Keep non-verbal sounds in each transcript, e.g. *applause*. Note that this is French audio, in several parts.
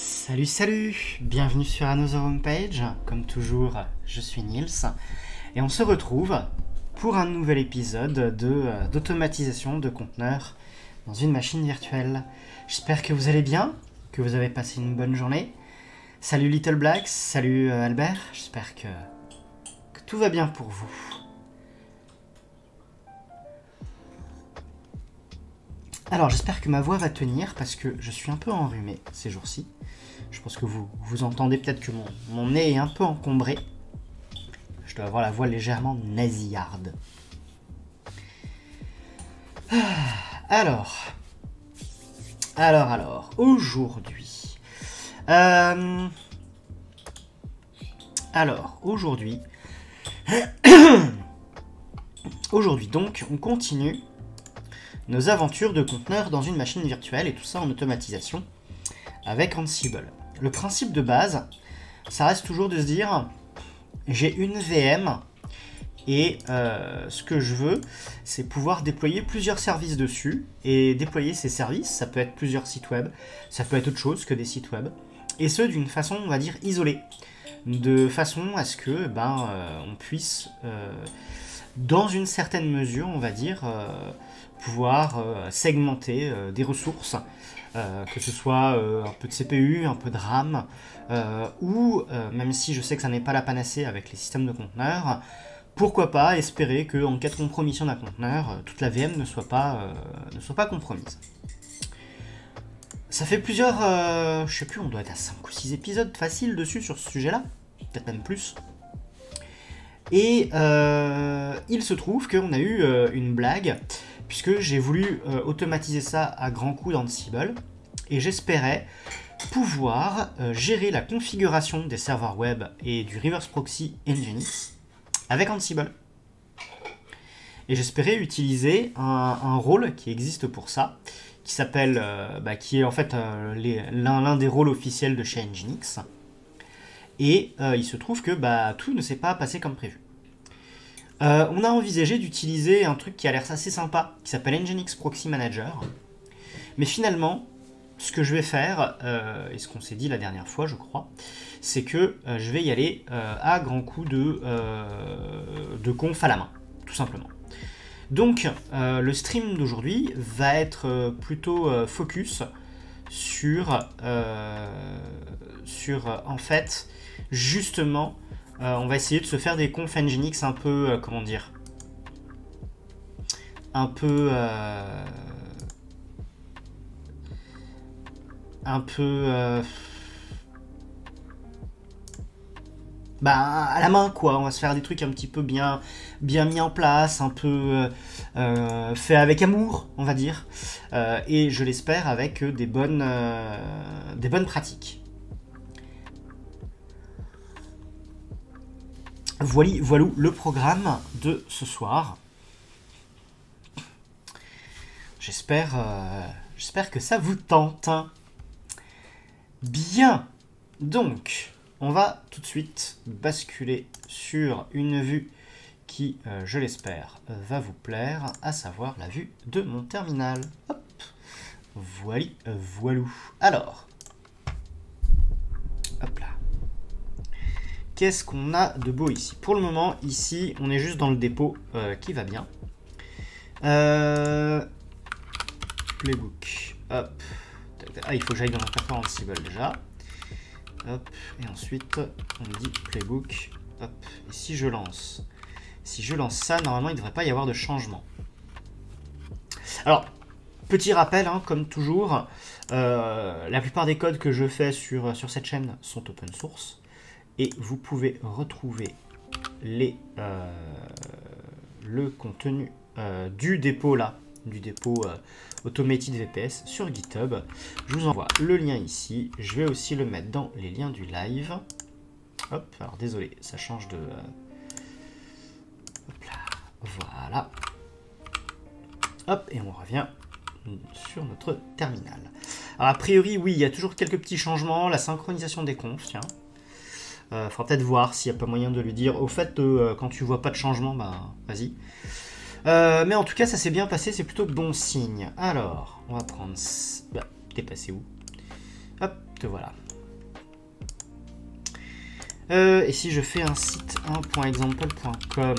Salut, salut Bienvenue sur Another Homepage. Comme toujours, je suis Nils. Et on se retrouve pour un nouvel épisode de, euh, d'automatisation de conteneurs dans une machine virtuelle. J'espère que vous allez bien, que vous avez passé une bonne journée. Salut Little Blacks, salut euh, Albert. J'espère que tout va bien pour vous. Alors j'espère que ma voix va tenir parce que je suis un peu enrhumé ces jours-ci. Je pense que vous, entendez peut-être que mon, mon nez est un peu encombré. Je dois avoir la voix légèrement nasillarde. Ah, Alors, alors, alors, aujourd'hui. Euh, alors, aujourd'hui. *coughs* aujourd'hui, donc, on continue nos aventures de conteneurs dans une machine virtuelle et tout ça en automatisation avec Ansible. Le principe de base, ça reste toujours de se dire j'ai une VM et euh, ce que je veux, c'est pouvoir déployer plusieurs services dessus. Et déployer ces services, ça peut être plusieurs sites web, ça peut être autre chose que des sites web, et ce d'une façon, on va dire, isolée, de façon à ce que ben euh, on puisse, euh, dans une certaine mesure, on va dire, pouvoir segmenter des ressources, euh, que ce soit euh, un peu de CPU, un peu de RAM, euh, ou même si je sais que ça n'est pas la panacée avec les systèmes de conteneurs, pourquoi pas espérer que en cas de compromission d'un conteneur, toute la VM ne soit pas, ne soit pas compromise. Ça fait plusieurs, je sais plus, on doit être à 5 ou 6 épisodes faciles dessus sur ce sujet-là, peut-être même plus. Et il se trouve qu'on a eu une blague, puisque j'ai voulu euh, automatiser ça à grands coups dans Ansible, et j'espérais pouvoir euh, gérer la configuration des serveurs web et du reverse proxy Nginx avec Ansible. Et j'espérais utiliser un, rôle qui existe pour ça, qui s'appelle, euh, bah, qui est en fait l'un des rôles officiels de chez Nginx. Et il se trouve que bah, tout ne s'est pas passé comme prévu. Euh, on a envisagé d'utiliser un truc qui a l'air assez sympa, qui s'appelle Nginx Proxy Manager. Mais finalement, ce que je vais faire, euh, et ce qu'on s'est dit la dernière fois, je crois, c'est que euh, je vais y aller à grands coups de, de conf à la main, tout simplement. Donc, le stream d'aujourd'hui va être plutôt focus sur, sur en fait, justement, euh, on va essayer de se faire des confs Nginx un peu, euh, comment dire, un peu, euh, un peu, bah, à la main quoi. On va se faire des trucs un petit peu bien, bien mis en place, un peu fait avec amour, on va dire, et je l'espère avec des bonnes, des bonnes pratiques. Voilà, voilà le programme de ce soir. J'espère, euh, j'espère que ça vous tente. Bien. Donc, on va tout de suite basculer sur une vue qui, euh, je l'espère, euh, va vous plaire, à savoir la vue de mon terminal. Hop. Voilà, euh, voilou. Alors, hop là. Qu'est-ce qu'on a de beau ici? Pour le moment, ici, on est juste dans le dépôt euh, qui va bien. Euh, Playbook. Ah, il faut que j'aille dans l'interface Ansible déjà. Et ensuite, on dit Playbook. Hop. Et si je lance? Si je lance ça, normalement, il ne devrait pas y avoir de changement. Alors, petit rappel, hein, comme toujours, euh, la plupart des codes que je fais sur cette chaîne sont open source. Et vous pouvez retrouver euh, le contenu euh, du dépôt là, du dépôt euh, Automated VPS sur GitHub. Je vous envoie le lien ici. Je vais aussi le mettre dans les liens du live. Hop, alors désolé, ça change de. euh, Hop là, voilà. Hop, et on revient sur notre terminal. Alors, a priori, oui, il y a toujours quelques petits changements. La synchronisation des confs, tiens. Euh, faudra peut-être voir s'il n'y a pas moyen de lui dire au fait, euh, quand tu vois pas de changement, bah vas-y. Euh, mais en tout cas, ça s'est bien passé, c'est plutôt bon signe. Alors, on va prendre. Bah, t'es passé où? Hop, te voilà. Euh, et si je fais un site 1.example.com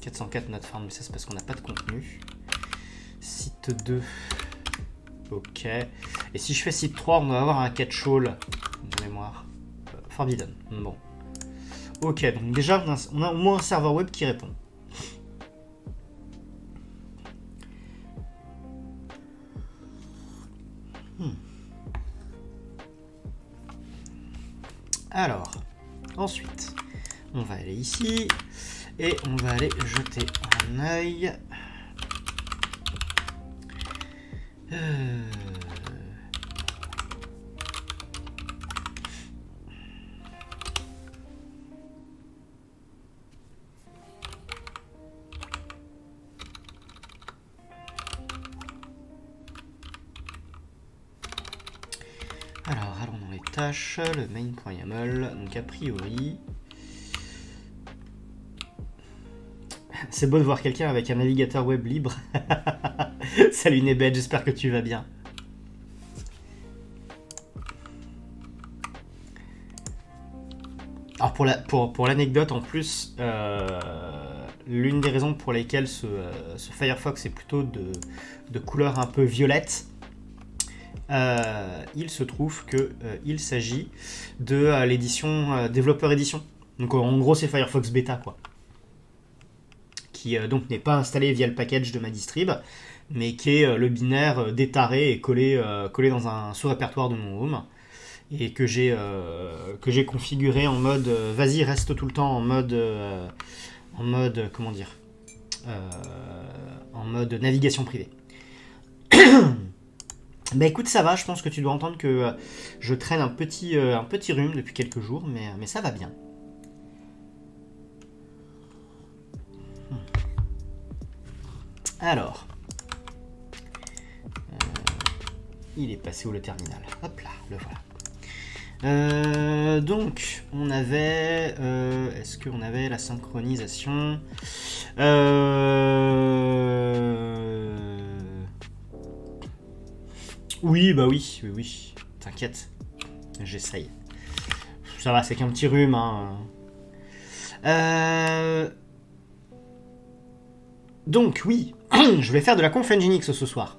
404 notre mais ça c'est parce qu'on n'a pas de contenu. Site 2. Ok. Et si je fais site 3, on va avoir un catch-all de mémoire. Forbidden. Bon. Ok, donc déjà, on a, au moins un serveur web qui répond. Hmm. Alors, ensuite, on va aller ici et on va aller jeter un œil. Euh... le main.yaml. Donc a priori... C'est beau de voir quelqu'un avec un navigateur web libre. *laughs* Salut Nebed, j'espère que tu vas bien. Alors pour l'anecdote, pour, l'anecdote en plus, euh, l'une des raisons pour lesquelles ce, euh, Firefox est plutôt de, de couleur un peu violette, euh, il se trouve qu'il euh, s'agit de euh, l'édition développeur édition. Donc en gros c'est Firefox Beta quoi. Qui donc n'est pas installé via le package de ma distrib, mais qui est le binaire détaré et collé, collé dans un sous-répertoire de mon home. Et que j'ai que j'ai configuré en mode vas-y reste tout le temps en mode en mode comment dire en mode navigation privée. *clears throat* Bah écoute, ça va, je pense que tu dois entendre que euh, je traîne un petit, euh, un petit rhume depuis quelques jours, mais, mais ça va bien. Hmm. Alors. Euh, il est passé où le terminal? Hop là, le voilà. donc, on avait... Est-ce qu'on avait la synchronisation? Euh... Oui, bah oui, oui, oui. T'inquiète. J'essaye. Ça va, c'est qu'un petit rhume. Hein. Euh, donc, oui. *clears throat* je vais faire de la conf Nginx ce soir.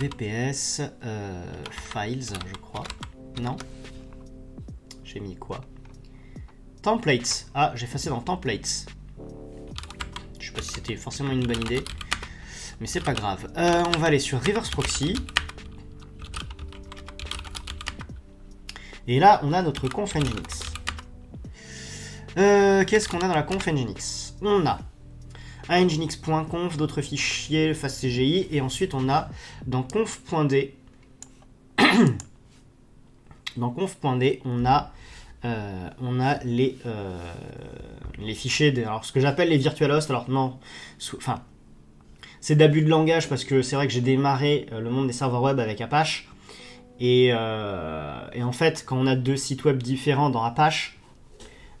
VPS euh, Files, je crois. Non J'ai mis quoi? Templates. Ah, j'ai effacé dans Templates. Je sais pas si c'était forcément une bonne idée. Mais c'est pas grave. Euh, on va aller sur Reverse Proxy. Et là, on a notre conf Nginx. Euh, qu'est-ce qu'on a dans la conf Nginx? On a un nginx.conf, d'autres fichiers, CGI, et ensuite on a dans conf.d, *coughs* dans conf.d, on a, euh, on a les, les fichiers, de, alors ce que j'appelle les virtual hosts, alors non, enfin, c'est d'abus de langage parce que c'est vrai que j'ai démarré euh, le monde des serveurs web avec Apache. Euh, et, en fait, quand on a deux sites web différents dans Apache,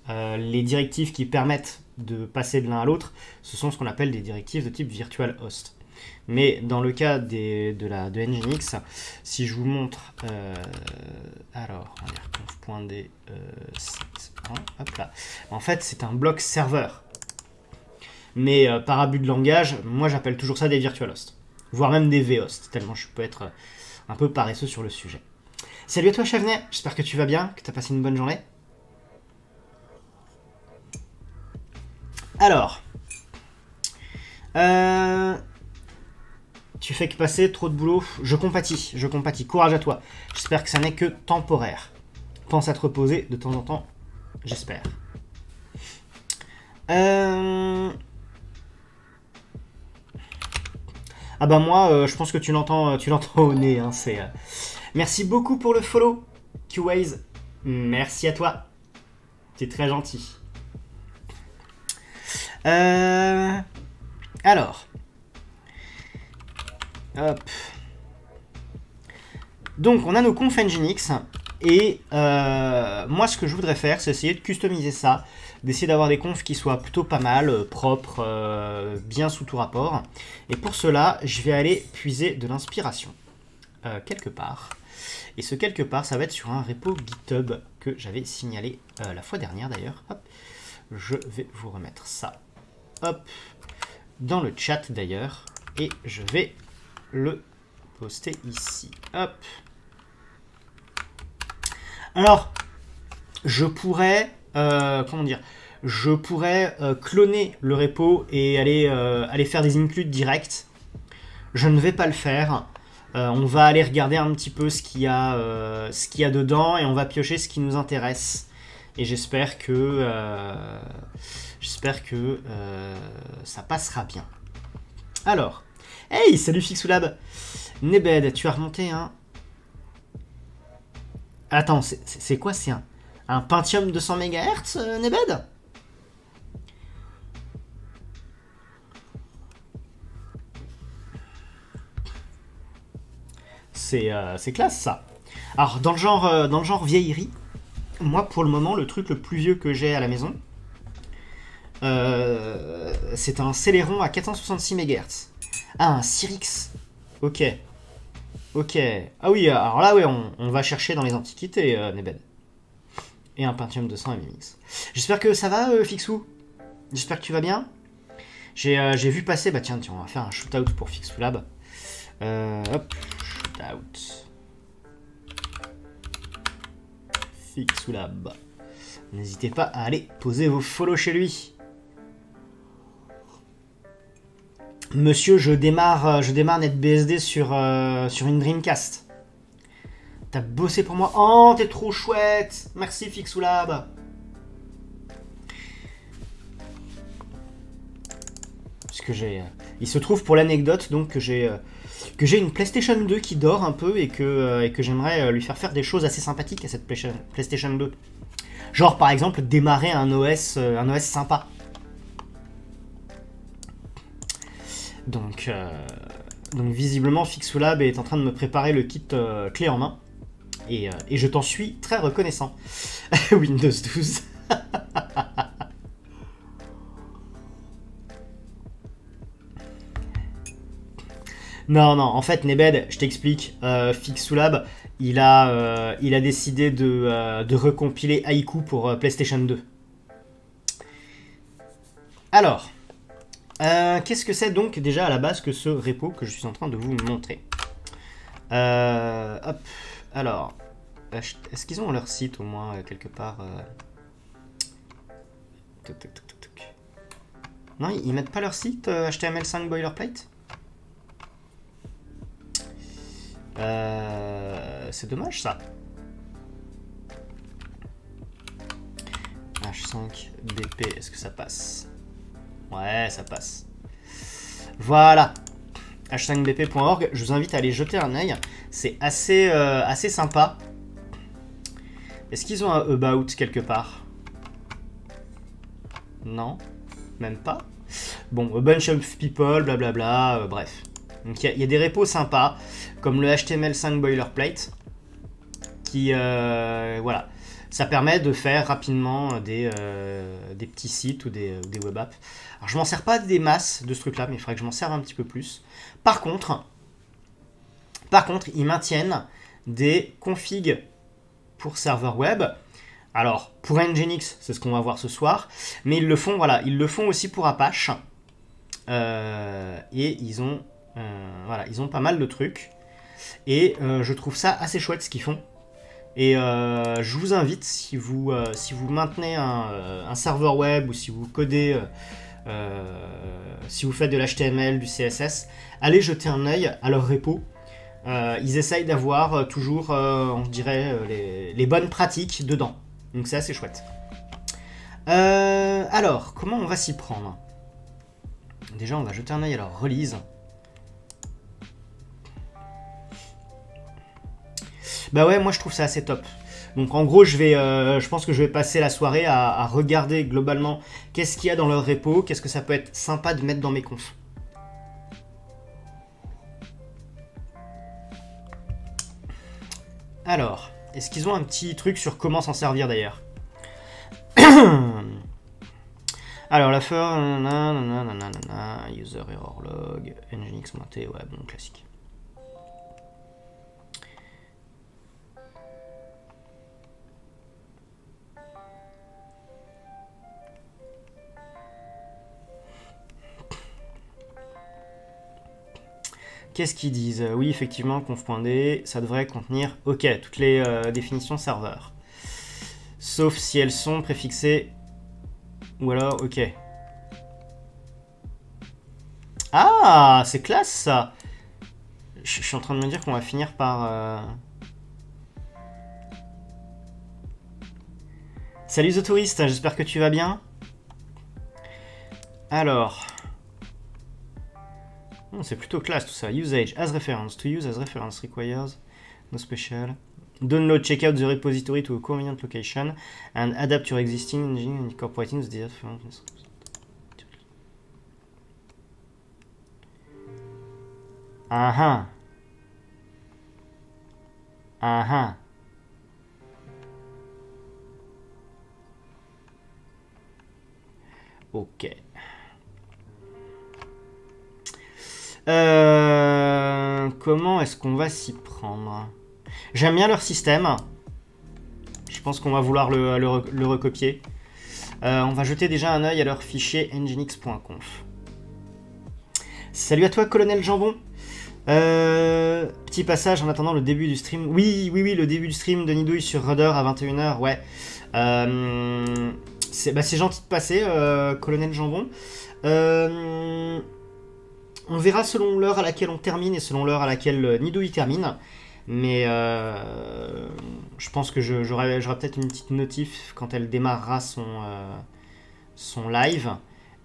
euh, les directives qui permettent de passer de l'un à l'autre, ce sont ce qu'on appelle des directives de type virtual host. Mais dans le cas de, la, de Nginx, si je vous montre, alors, on va dire hop là. En fait, c'est un bloc serveur. Mais euh, par abus de langage, moi j'appelle toujours ça des virtual hosts. Voire même des V-hosts, tellement je peux être euh, un peu paresseux sur le sujet. Salut à toi Chevenet, j'espère que tu vas bien, que tu as passé une bonne journée. Alors, euh, tu fais que passer trop de boulot. Je compatis, je compatis. Courage à toi. J'espère que ça n'est que temporaire. Pense à te reposer de temps en temps. J'espère. Euh, Ah bah moi, euh, je pense que tu l'entends, euh, tu l'entends au nez. Hein. Euh. Merci beaucoup pour le follow, Qways. Merci à toi. C'est très gentil. Alors. Hop. Donc on a nos confs Nginx et moi ce que je voudrais faire c'est essayer de customiser ça d'essayer d'avoir des confs qui soient plutôt pas mal, euh, propres, euh, bien sous tout rapport. Et pour cela, je vais aller puiser de l'inspiration. Euh, quelque part. Et ce quelque part, ça va être sur un repo GitHub que j'avais signalé la fois dernière d'ailleurs. Je vais vous remettre ça. Hop. Dans le chat d'ailleurs. Et je vais le poster ici. Hop. Alors, je pourrais, euh, comment dire, je pourrais euh, cloner le repo et aller, euh, aller faire des includes directs. Je ne vais pas le faire. on va aller regarder un petit peu ce qu'il y, a, ce qu'il y a dedans et on va piocher ce qui nous intéresse. Et j'espère que, j'espère que ça passera bien. Alors, hey, salut Fixoulab Nebed, tu as remonté un... Attends, c'est quoi C'est un, un Pentium 200 MHz, euh, Nebed euh, C'est classe ça. Alors dans le genre euh, dans le genre vieillerie, moi pour le moment le truc le plus vieux que j'ai à la maison, c'est un Celeron à 466 MHz. Ah un Cyrix. Ok. Ok. Ah oui, alors là, oui, on, va chercher dans les antiquités, Nebed. Et un Pentium 200 MMX. J'espère que ça va, euh, Fixou J'espère que tu vas bien euh, J'ai vu passer... Bah tiens, tiens, on va faire un shootout pour Fixou Lab. Euh, hop, shootout. Fixou Lab. N'hésitez pas à aller poser vos follow chez lui. Monsieur, je démarre, je démarre NetBSD sur une Dreamcast. T'as bossé pour moi. Oh, t'es trop chouette. Merci Fixoulab. Que j'ai... Euh, il se trouve pour l'anecdote donc que j'ai que j'ai une PlayStation 2 qui dort un peu et que, et que j'aimerais lui faire faire des choses assez sympathiques à cette PlayStation 2. Genre par exemple démarrer un OS, un OS sympa. Donc, euh, donc visiblement, Fixolab est en train de me préparer le kit euh, clé en main. Et, euh, et je t'en suis très reconnaissant. *laughs* Windows 12. *laughs* non, non, en fait, Nebed, je t'explique. Euh, Fixolab, il, a, il a décidé de, de recompiler Haiku pour PlayStation 2. Alors, euh, qu'est-ce que c'est donc déjà à la base que ce repo que je suis en train de vous montrer? Euh, Hop, alors, est-ce qu'ils ont leur site au moins euh, quelque part Non, ils mettent pas leur site HTML5 boilerplate? C'est dommage ça. H5 BP, est-ce que ça passe? Ouais, ça passe. Voilà. h5bp.org, je vous invite à aller jeter un œil. C'est assez, euh, assez sympa. Est-ce qu'ils ont un about quelque part? Non Même pas Bon, a bunch of people, blablabla, euh, bref. Donc il y, a des repos sympas, comme le HTML5 boilerplate, qui, euh, voilà, ça permet de faire rapidement des, des petits sites ou des, des web apps. Alors je m'en sers pas des masses de ce truc là, mais il faudrait que je m'en serve un petit peu plus. Par contre, par ils maintiennent des configs pour serveur web. Alors, pour Nginx, c'est ce qu'on va voir ce soir, mais ils le font, voilà, ils le font aussi pour Apache. Euh, et ils ont, euh, ils ont pas mal de trucs. Et euh, je trouve ça assez chouette ce qu'ils font. Et je vous invite, si vous, maintenez un, serveur web ou si vous codez si vous faites de l'HTML, du CSS, allez jeter un œil à leur repo. Euh, ils essayent d'avoir euh, toujours, on dirait, les, bonnes pratiques dedans. Donc c'est assez chouette. alors, comment on va s'y prendre? Déjà, on va jeter un œil à leur release. Bah ouais, moi je trouve ça assez top. Donc en gros, je, vais, euh, pense que je vais passer la soirée à, regarder globalement qu'est-ce qu'il y a dans leur repo, qu'est-ce que ça peut être sympa de mettre dans mes confs. Alors, est-ce qu'ils ont un petit truc sur comment s'en servir d'ailleurs *coughs* Alors, la fin, user error log, nginx monté, ouais, bon, classique. Qu'est-ce qu'ils disent? Oui, effectivement, conf.d, ça devrait contenir, ok, toutes les euh, définitions serveur. Sauf si elles sont préfixées, ou alors, ok. Ah, c'est classe ça Je suis en train de me dire qu'on va finir par... Euh, Salut The Tourist, j'espère que tu vas bien. Alors... c'est plutôt classe tout ça. Usage as reference. To use as reference requires no special. Download, check out the repository to a convenient location and adapt your existing engine incorporating the reference. Ah ah. Ah ah. Ok. Euh, comment est-ce qu'on va s'y prendre? J'aime bien leur système. Je pense qu'on va vouloir le, recopier. Euh, on va jeter déjà un œil à leur fichier nginx.conf. Salut à toi, colonel Jambon. Euh, petit passage en attendant le début du stream. Oui, oui, oui, le début du stream de Nidouille sur Rudder à 21h, ouais. Bah, c'est gentil de passer, colonel Jambon. On verra selon l'heure à laquelle on termine et selon l'heure à laquelle euh, Nido y termine. Mais je pense que j'aurai peut-être une petite notif quand elle démarrera son, son live.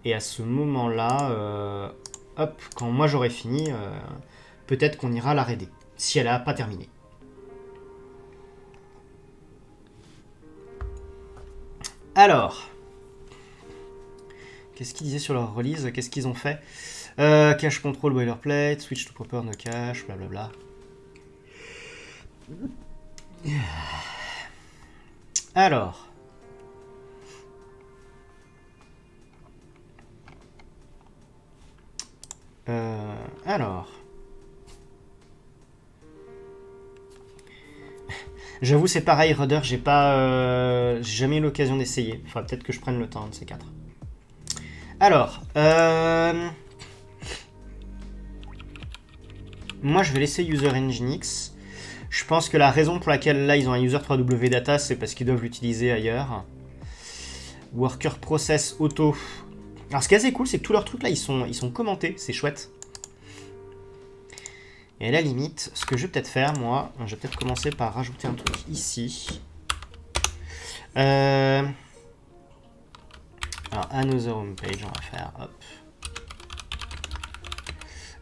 Et à ce moment-là, hop, quand moi j'aurai fini, peut-être qu'on ira la raider. Si elle n'a pas terminé. Alors, qu'est-ce qu'ils disaient sur leur release? Qu'est-ce qu'ils ont fait? Euh, Cache control boilerplate, switch to proper no cache, blablabla. Alors. Euh, alors. J'avoue, c'est pareil, Rudder, j'ai pas, euh, jamais eu l'occasion d'essayer. Il faudra peut-être que je prenne le temps de ces quatre. Alors, euh, moi je vais laisser user nginx. Je pense que la raison pour laquelle là ils ont un user 3w data, c'est parce qu'ils doivent l'utiliser ailleurs. Worker process auto. Alors ce qui est assez cool, c'est que tous leurs trucs là, ils sont, ils sont commentés, c'est chouette. Et à la limite, ce que je vais peut-être faire, moi, je vais peut-être commencer par rajouter un truc ici. Euh... Alors, another home page, on va faire, hop.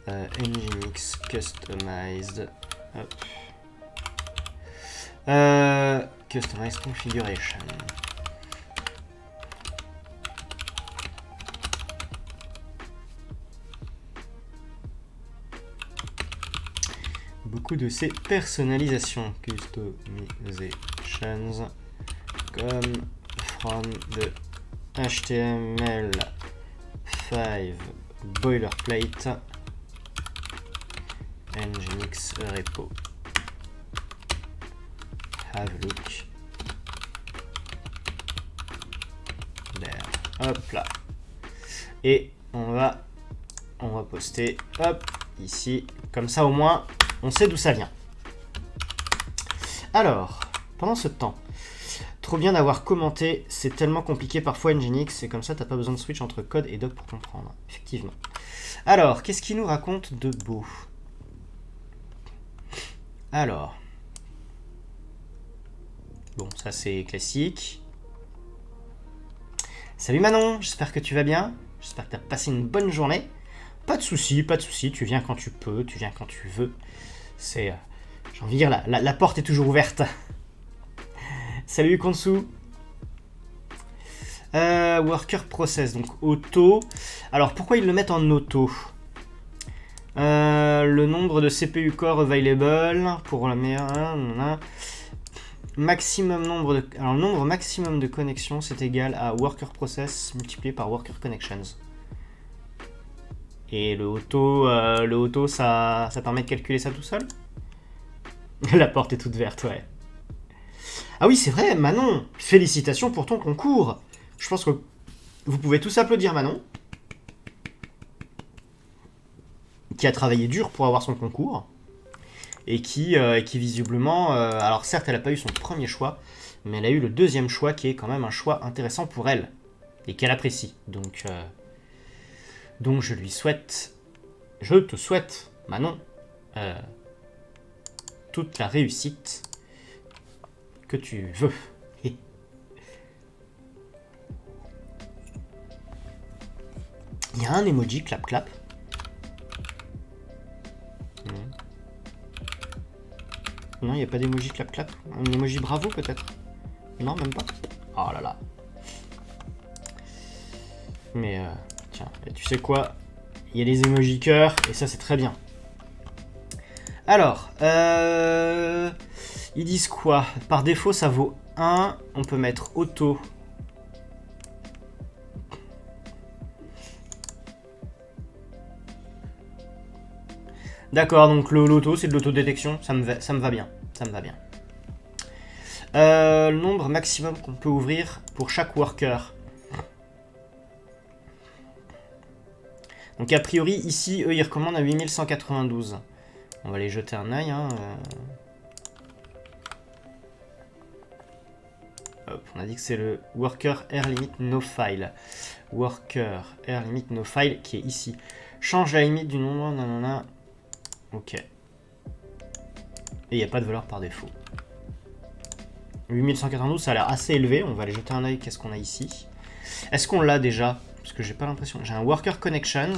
Euh, Nginx customized, hop. Euh, customized configuration. beaucoup de ces personnalisations. Customizations comme from the HTML5 boilerplate nginx repo. Have look. There. Hop là. Et on va on va poster hop ici comme ça au moins on sait d'où ça vient. Alors, pendant ce temps, trop bien d'avoir commenté, c'est tellement compliqué parfois Nginx, et comme ça t'as pas besoin de switch entre code et doc pour comprendre, effectivement. Alors, qu'est-ce qu'il nous raconte de beau? Alors, bon, ça c'est classique. Salut Manon, j'espère que tu vas bien, j'espère que tu as passé une bonne journée. Pas de soucis, pas de soucis, tu viens quand tu peux, tu viens quand tu veux. C'est. Euh, j'ai envie de dire, la, la, porte est toujours ouverte. *laughs* Salut Konsu. Euh, worker process, donc auto. Alors pourquoi ils le mettent en auto? Euh, Le nombre de CPU core available pour la meilleure. Maximum nombre. Alors le nombre maximum de connexions c'est égal à worker process multiplié par worker connections. Et le auto, euh, auto ça, ça permet de calculer ça tout seul? *laughs* La porte est toute verte, ouais. Ah oui, c'est vrai, Manon Félicitations pour ton concours Je pense que vous pouvez tous applaudir Manon. Qui a travaillé dur pour avoir son concours, et qui, euh, qui visiblement, euh, alors certes elle n'a pas eu son premier choix, mais elle a eu le deuxième choix qui est quand même un choix intéressant pour elle, et qu'elle apprécie. Donc, euh, donc je lui souhaite, je te souhaite, Manon, toute la réussite que tu veux. *laughs* Il y a un emoji clap clap. Non, il n'y a pas d'emoji clap clap. Un emoji bravo peut-être Non, même pas. Oh là là. Mais euh, tiens, tu sais quoi? Il y a les emojis cœur et ça c'est très bien. Alors, euh, ils disent quoi? Par défaut ça vaut 1. On peut mettre auto D'accord, donc le loto, c'est de l'autodétection, ça me, va, ça me va bien, ça me va bien. Euh, le nombre maximum qu'on peut ouvrir pour chaque worker. Donc a priori, ici, eux, ils recommandent à 8192. On va aller jeter un œil. Hein, euh. on a dit que c'est le worker air limit no file. Worker air limit no file qui est ici. Change la limite du nombre, nanana. Ok. Et il n'y a pas de valeur par défaut. 8192, ça a l'air assez élevé. On va aller jeter un oeil. Qu'est-ce qu'on a ici? Est-ce qu'on l'a déjà? Parce que j'ai pas l'impression. J'ai un Worker Connections.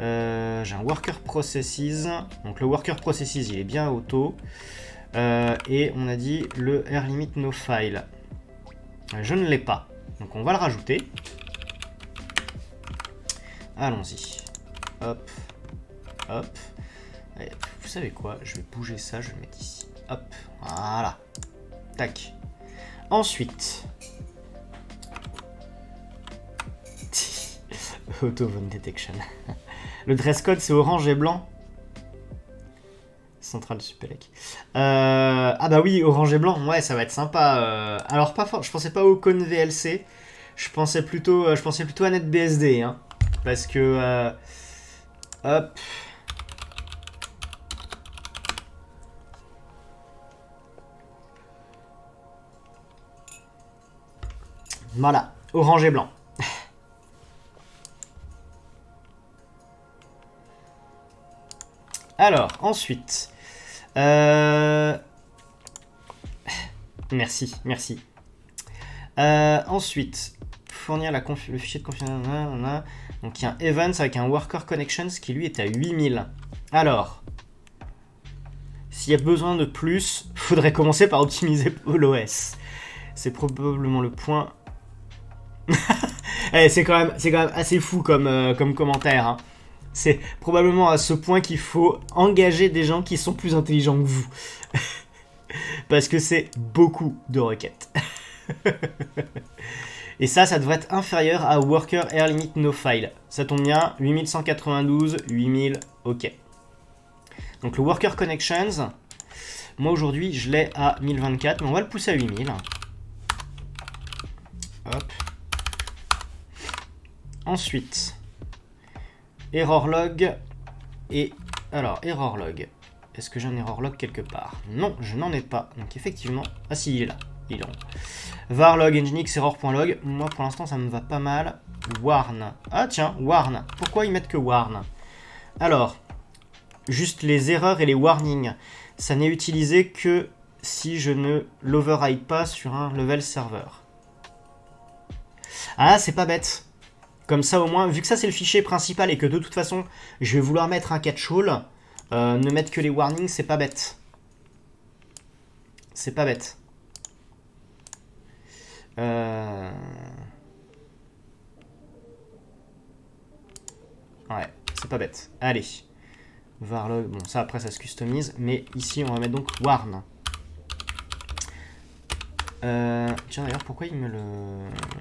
Euh, j'ai un Worker Processes. Donc le Worker Processes, il est bien auto. Euh, et on a dit le Air Limit No File. Je ne l'ai pas. Donc on va le rajouter. Allons-y. Hop. Hop. vous savez quoi Je vais bouger ça, je vais le mettre ici. Hop. Voilà. Tac. Ensuite. *laughs* Auto Detection. le dress code, c'est orange et blanc. Central Supelec. Euh, ah bah oui, orange et blanc, ouais, ça va être sympa. Euh. alors pas fort, je pensais pas au Con VLC. Je pensais plutôt, euh, je pensais plutôt à NetBSD, hein, parce que hop. Voilà, orange et blanc. Alors, ensuite. Euh, merci, merci. Euh, ensuite, fournir le fichier de confiance. Donc il y a un Evans avec un Worker Connections qui lui est à 8000. Alors, s'il y a besoin de plus, *laughs* faudrait commencer par optimiser *laughs* l'OS. C'est probablement le point *laughs* Eh, c'est quand, même, assez fou comme, euh, comme commentaire. Hein. C'est probablement à ce point qu'il faut engager des gens qui sont plus intelligents que vous. *laughs* Parce que c'est beaucoup de requêtes. *laughs* Et ça, ça devrait être inférieur à Worker Air Limit No File. Ça tombe bien, 8192, 8000, ok. Donc le Worker Connections, moi aujourd'hui je l'ai à 1024, mais on va le pousser à 8000. Hop. Ensuite, error log et alors error log. Est-ce que j'ai un error log quelque part? Non, je n'en ai pas. Donc effectivement, ah si, il est là. Il est en var log nginx error.log. Moi pour l'instant ça me va pas mal. Warn. Ah tiens, warn. Pourquoi ils mettent que warn? Alors, juste les erreurs et les warnings. Ça n'est utilisé que si je ne l'override pas sur un level serveur. Ah, c'est pas bête. Comme ça, au moins, vu que ça, c'est le fichier principal et que de toute façon, je vais vouloir mettre un catch-all, euh, ne mettre que les warnings, c'est pas bête. C'est pas bête. Euh... Ouais, c'est pas bête. Allez. Varlog, bon, ça après, ça se customise. Mais ici, on va mettre donc warn. Euh, tiens d'ailleurs, pourquoi il me le...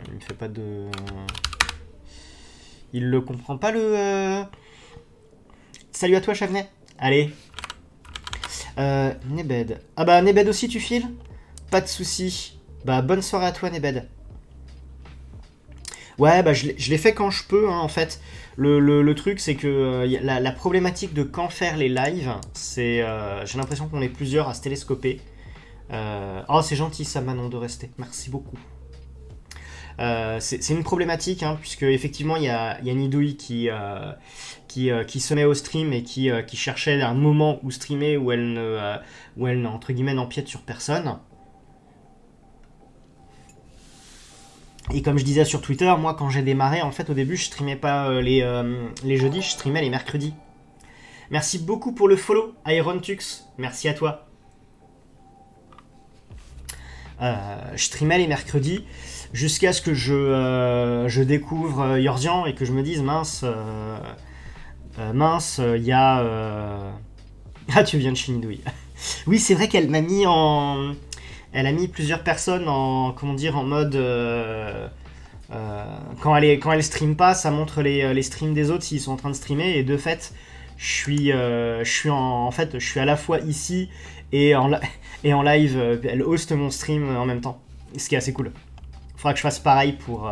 Il me fait pas de... Il le comprend pas le... Euh, Salut à toi, Chavenet. Allez. Euh, Nebed. Ah bah, Nebed aussi, tu files? Pas de souci. Bah, bonne soirée à toi, Nebed. Ouais, bah je l'ai fait quand je peux, hein, en fait. Le, truc, c'est que euh, la, problématique de quand faire les lives, c'est. Euh, j'ai l'impression qu'on est plusieurs à se télescoper. Oh, c'est gentil ça, Manon, de rester. Merci beaucoup. C'est une problématique, hein, puisque effectivement, il y a, y a Nidouille qui, qui, qui, se met au stream et qui, cherchait un moment où streamer où elle, où elle entre guillemets, n'empiète sur personne. Et comme je disais sur Twitter, moi quand j'ai démarré, en fait au début je streamais pas euh, les, euh, les jeudis, je streamais les mercredis. Merci beaucoup pour le follow, Iron Tux. Merci à toi. Euh, je streamais les mercredis jusqu'à ce que je, je découvre Yorzian et que je me dise mince, mince, il y a... *laughs* Ah tu viens de Shinidouille. *laughs* oui c'est vrai qu'elle m'a mis en elle a mis plusieurs personnes en, comment dire, en mode... Euh, euh, quand, elle est, quand elle stream pas, ça montre les, les streams des autres s'ils sont en train de streamer. Et de fait, je suis, euh, je suis en, fait, je suis à la fois ici et en, *laughs* et en live. Elle host mon stream en même temps. Ce qui est assez cool. Faudra que je fasse pareil pour,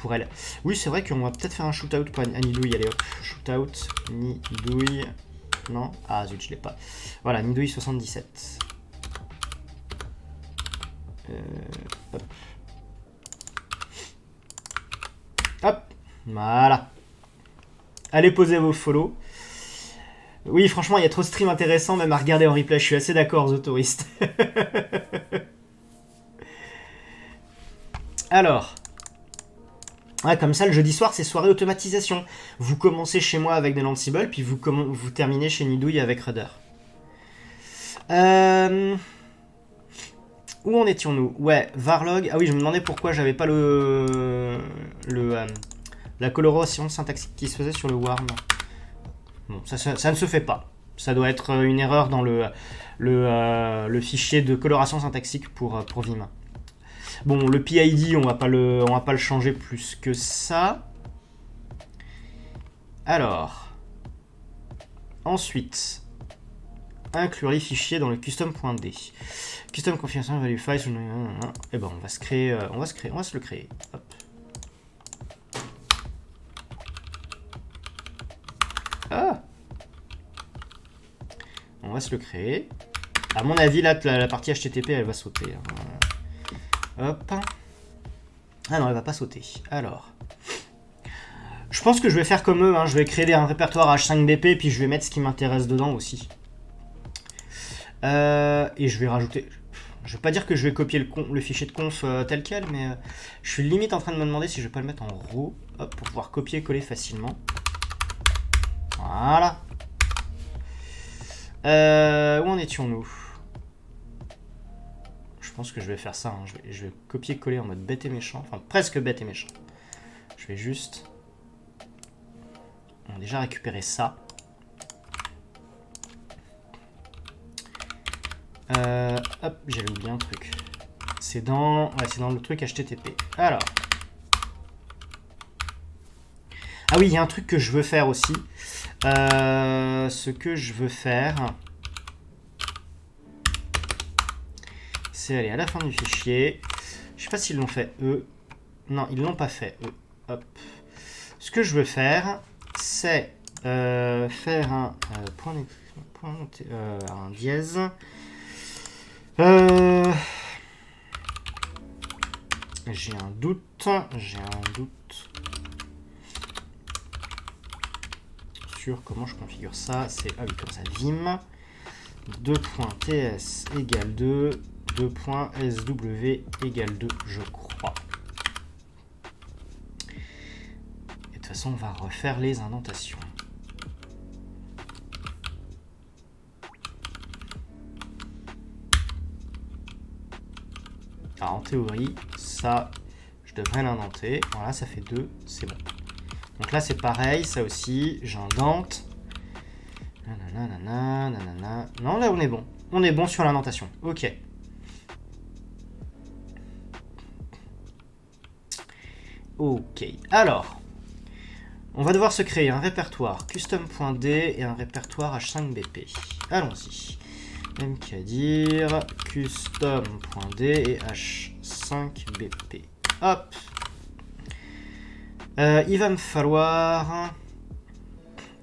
pour elle. Oui, c'est vrai qu'on va peut-être faire un shootout pour Nidouille. Allez hop, shootout, Nidouille. Non Ah zut, je l'ai pas. Voilà, Nidouille 77. Euh, hop. Voilà. Allez poser vos follow. Oui, franchement, il y a trop de streams intéressants même à regarder en replay. Je suis assez d'accord, The Tourist. *laughs* Alors. comme ça, le jeudi soir, c'est soirée automatisation. Vous commencez chez moi avec des Lansible, puis vous, vous terminez chez Nidouille avec Rudder. Euh... Où en étions-nous? Ouais, Varlog. Ah oui, je me demandais pourquoi j'avais pas le. le euh, la coloration syntaxique qui se faisait sur le Warm. Bon, ça, ne se fait pas. Ça doit être une erreur dans le, le, euh, fichier de coloration syntaxique pour, pour Vim. Bon, le PID, on va pas le, on va pas le changer plus que ça. Alors. Ensuite, inclure les fichiers dans le custom.d. Custom configuration value file. Et eh ben on va se créer, euh, on va se créer, on va se le créer. Hop. Ah On va se le créer. À mon avis, là, la, partie HTTP, elle va sauter. Hein. Hop. Ah non, elle va pas sauter. Alors. Je pense que je vais faire comme eux. Hein. Je vais créer un répertoire H5BP, puis je vais mettre ce qui m'intéresse dedans aussi. Euh, et je vais rajouter... Je vais pas dire que je vais copier le, fichier de conf euh, tel quel, mais euh, je suis limite en train de me demander si je vais pas le mettre en RAW, hop, pour pouvoir copier-coller facilement. Voilà. où en étions-nous? Que je vais faire ça, hein. je vais, copier-coller en mode bête et méchant, enfin presque bête et méchant. Je vais juste... Déjà récupéré ça. Euh, hop, oublié un truc. C'est dans, dans le truc HTTP. Alors. Ah oui, il y a un truc que je veux faire aussi. Euh, ce que je veux faire, c'est aller à la fin du fichier. Je sais pas s'ils l'ont fait eux. Non, ils l'ont pas fait eux. Hop. Ce que je veux faire, c'est euh, faire un point, point un dièse euh, j'ai un doute, j'ai un doute sur comment je configure ça. C'est ah oui, comme ça, vim 2.ts égale 2, 2.sw égale 2, je crois. Et de toute façon, on va refaire les indentations. en théorie, ça, je devrais l'indenter. Voilà, ça fait 2, c'est bon. Donc là, c'est pareil, ça aussi, j'indente. Non, là, on est bon. On est bon sur l'indentation. Ok. Ok. Alors, on va devoir se créer un répertoire custom.d et un répertoire h5bp. Allons-y même qu'à dire custom.d et h5bp. Hop Euh, il va me falloir...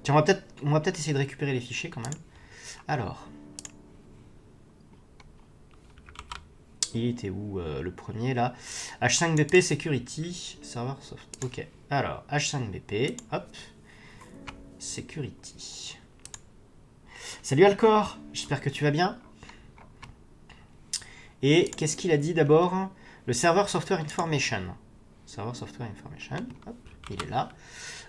Tiens, on va peut-être peut essayer de récupérer les fichiers quand même. Alors. Était où euh, le premier là H5BP Security. Server soft. Ok. Alors, H5BP. Hop. Security. Salut Alcor. J'espère que tu vas bien. Et qu'est-ce qu'il a dit d'abord? Le serveur Software Information. Server Software Information. Hop. Il est là.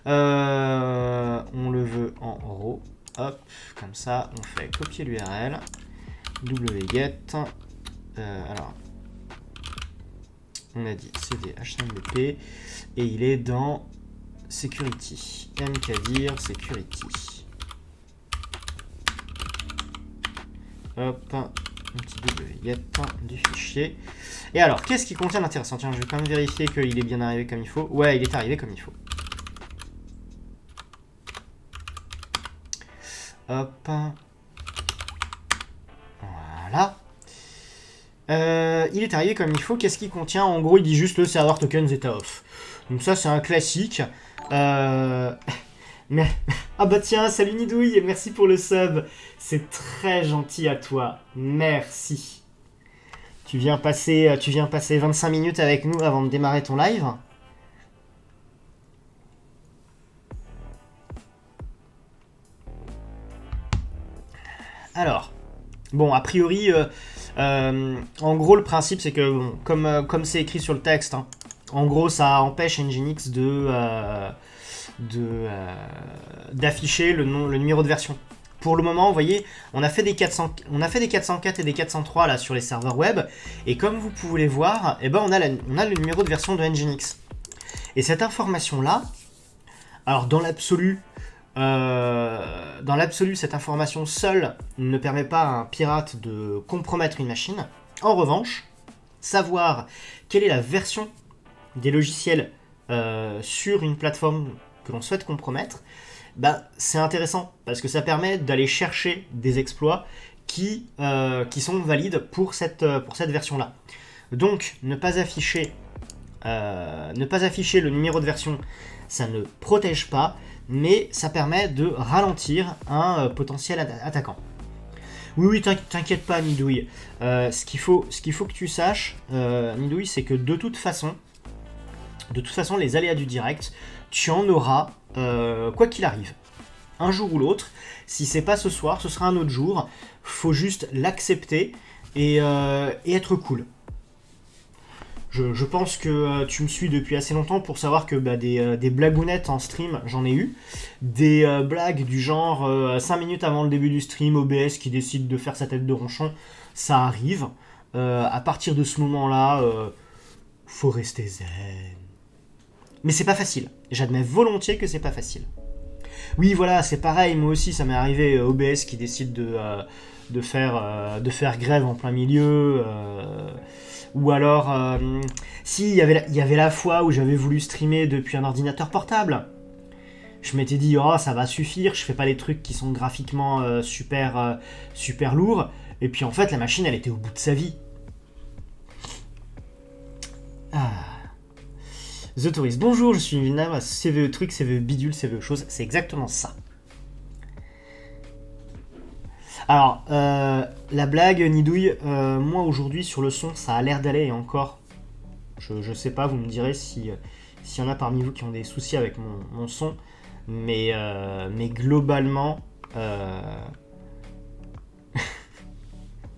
Euh, on le veut en RAW. Hop, comme ça, on fait copier l'URL. wget. Euh, alors, on a dit cd hmbp et il est dans security. mkdir security. Hop, un petit wget du fichier. Et alors, qu'est-ce qui contient d'intéressant Tiens, je vais quand même vérifier qu'il est bien arrivé comme il faut. Ouais, il est arrivé comme il faut. Hop. Voilà. Euh, il est arrivé comme il faut. Qu'est-ce qu'il contient En gros, il dit juste le serveur tokens est off. Donc ça, c'est un classique. Euh, *laughs* mais... Ah bah tiens, salut Nidouille, merci pour le sub. C'est très gentil à toi. Merci. Tu viens passer, tu viens passer 25 minutes avec nous avant de démarrer ton live Alors, bon, a priori, euh, euh, en gros, le principe, c'est que, comme euh, comme c'est écrit sur le texte, hein, en gros, ça empêche Nginx de d'afficher le, le numéro de version. Pour le moment, vous voyez, on a, fait des 400, on a fait des 404 et des 403 là sur les serveurs web, et comme vous pouvez les voir, eh ben, on, a on a le numéro de version de Nginx. Et cette information-là, alors dans l'absolu, euh, dans l'absolu, cette information seule ne permet pas à un pirate de compromettre une machine. En revanche, savoir quelle est la version des logiciels euh, sur une plateforme que l'on souhaite compromettre, bah, c'est intéressant parce que ça permet d'aller chercher des exploits qui, euh, qui sont valides pour cette, pour cette version-là. Donc, ne pas afficher ne pas afficher le numéro de version, ça ne protège pas, mais ça permet de ralentir un euh, potentiel attaquant. Oui, oui, t'inquiète pas, Nidouille. Euh, ce qu'il faut, que tu saches, euh, c'est que de toute façon, de toute façon, les aléas du direct, tu en auras quoi qu'il arrive. Un jour ou l'autre. Si c'est pas ce soir, ce sera un autre jour. Faut juste l'accepter et être cool. Je, pense que euh, tu me suis depuis assez longtemps pour savoir que bah, des, euh, blagounettes en stream, j'en ai eu. Des euh, blagues du genre 5 minutes avant le début du stream, OBS qui décide de faire sa tête de ronchon, ça arrive. à partir de ce moment-là, faut rester zen. Mais c'est pas facile. J'admets volontiers que c'est pas facile. Oui, voilà, c'est pareil, moi aussi, ça m'est arrivé, OBS qui décide de, de, faire, de faire grève en plein milieu. Ou alors, euh, si, il y, avait la, y fois où j'avais voulu streamer depuis un ordinateur portable. Je m'étais dit, oh, ça va suffire, je fais pas les trucs qui sont graphiquement euh, super, euh, super lourds. Et puis en fait, la machine, elle était au bout de sa vie. Ah. The Tourist, bonjour, je suis à CVE truc, CVE bidule, CVE chose, c'est exactement ça. Alors, euh, la blague, Nidouille, euh, moi aujourd'hui sur le son, ça a l'air d'aller et encore. Je, sais pas, vous me direz si s'il y en a parmi vous qui ont des soucis avec mon, son. Mais, euh, mais globalement, *laughs*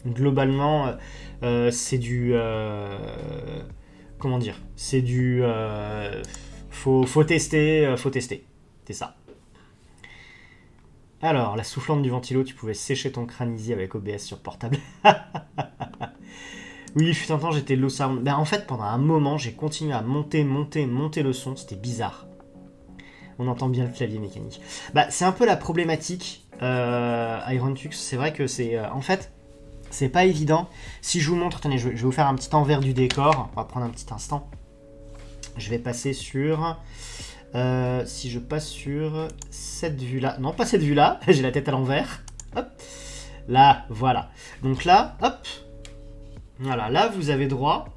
globalement, c'est du. comment dire C'est du. faut, faut tester, faut tester. C'est ça. Alors, la soufflante du ventilo, tu pouvais sécher ton crâne avec OBS sur portable. *laughs* oui, il fut un temps, j'étais low sound. Ben, en fait, pendant un moment, j'ai continué à monter, monter, monter le son. C'était bizarre. On entend bien le clavier mécanique. Bah, c'est un peu la problématique euh, Iron Tux. C'est vrai que c'est. Euh, en fait, c'est pas évident. Si je vous montre, attendez, je vais vous faire un petit envers du décor. On va prendre un petit instant. Je vais passer sur. Euh, si je passe sur cette vue-là, non pas cette vue-là, *laughs* j'ai la tête à l'envers. Hop, là, voilà. Donc là, hop, voilà, là vous avez droit,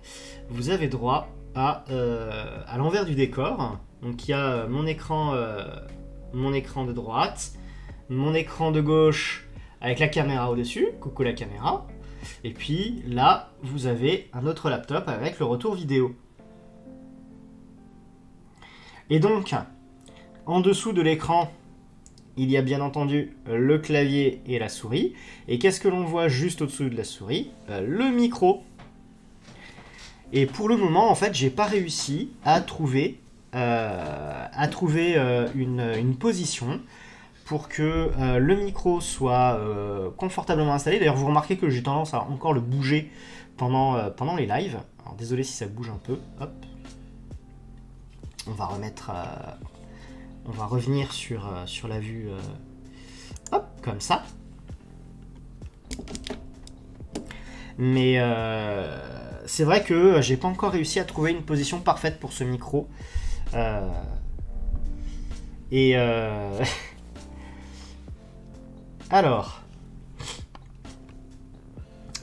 vous avez droit à, euh, à l'envers du décor. Donc il y a mon écran, mon écran de droite, mon écran de gauche avec la caméra au-dessus. Coucou la caméra. Et puis là, vous avez un autre laptop avec le retour vidéo. Et donc, en dessous de l'écran, il y a bien entendu le clavier et la souris. Et qu'est-ce que l'on voit juste au-dessous de la souris? Euh, Le micro. Et pour le moment, en fait, j'ai pas réussi à trouver, euh, euh, une, position pour que le micro soit confortablement installé. D'ailleurs, vous remarquez que j'ai tendance à encore le bouger pendant, pendant les lives. Alors, désolé si ça bouge un peu. Hop. On va remettre, on va revenir sur, euh, la vue, euh, comme ça. Mais euh, c'est vrai que j'ai pas encore réussi à trouver une position parfaite pour ce micro. et *laughs* alors,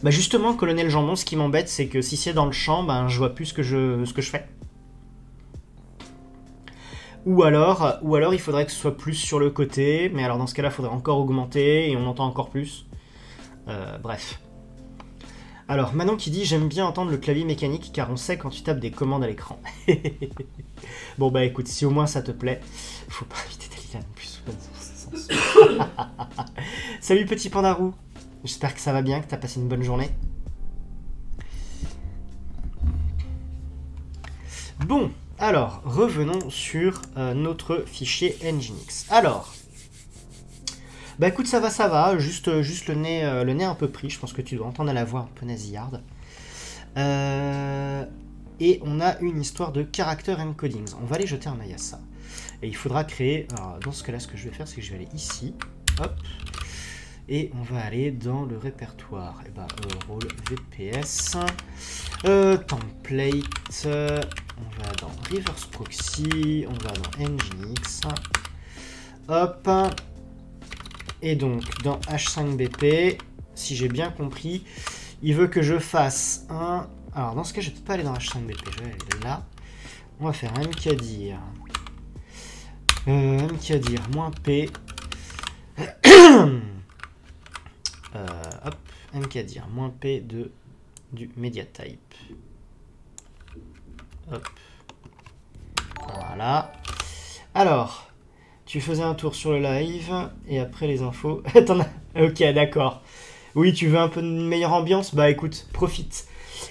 bah justement, colonel Jambon, ce qui m'embête, c'est que si c'est dans le champ, ben je vois plus ce que je fais. Ou alors, ou alors il faudrait que ce soit plus sur le côté, mais alors dans ce cas-là, il faudrait encore augmenter et on entend encore plus. Euh, bref. Alors, Manon qui dit J'aime bien entendre le clavier mécanique car on sait quand tu tapes des commandes à l'écran. *laughs* bon, bah écoute, si au moins ça te plaît, faut pas inviter Dalila non plus. *laughs* Salut petit pandarou J'espère que ça va bien, que t'as passé une bonne journée. Bon, alors, revenons sur euh, notre fichier Nginx. Alors, bah écoute, ça va, ça va, juste, euh, juste le, nez, euh, le nez un peu pris, je pense que tu dois entendre la voix un peu nasillarde. et on a une histoire de character encodings. On va aller jeter un œil à ça. Et il faudra créer, alors dans ce cas-là, ce que je vais faire, c'est que je vais aller ici, hop, et on va aller dans le répertoire. Et bah, VPS, template, on va dans Reverse Proxy, on va dans Nginx. Hop. Et donc, dans H5BP, si j'ai bien compris, il veut que je fasse un... Alors, dans ce cas, je ne vais pas aller dans H5BP, je vais aller là. On va faire mkdir. Euh, mkdir moins p. *clears throat* euh, hop, mkdir moins p de du media type. Voilà. Alors, tu faisais un tour sur le live et après les infos. *laughs* ok, d'accord. Oui, tu veux un peu de meilleure ambiance? Bah écoute, profite.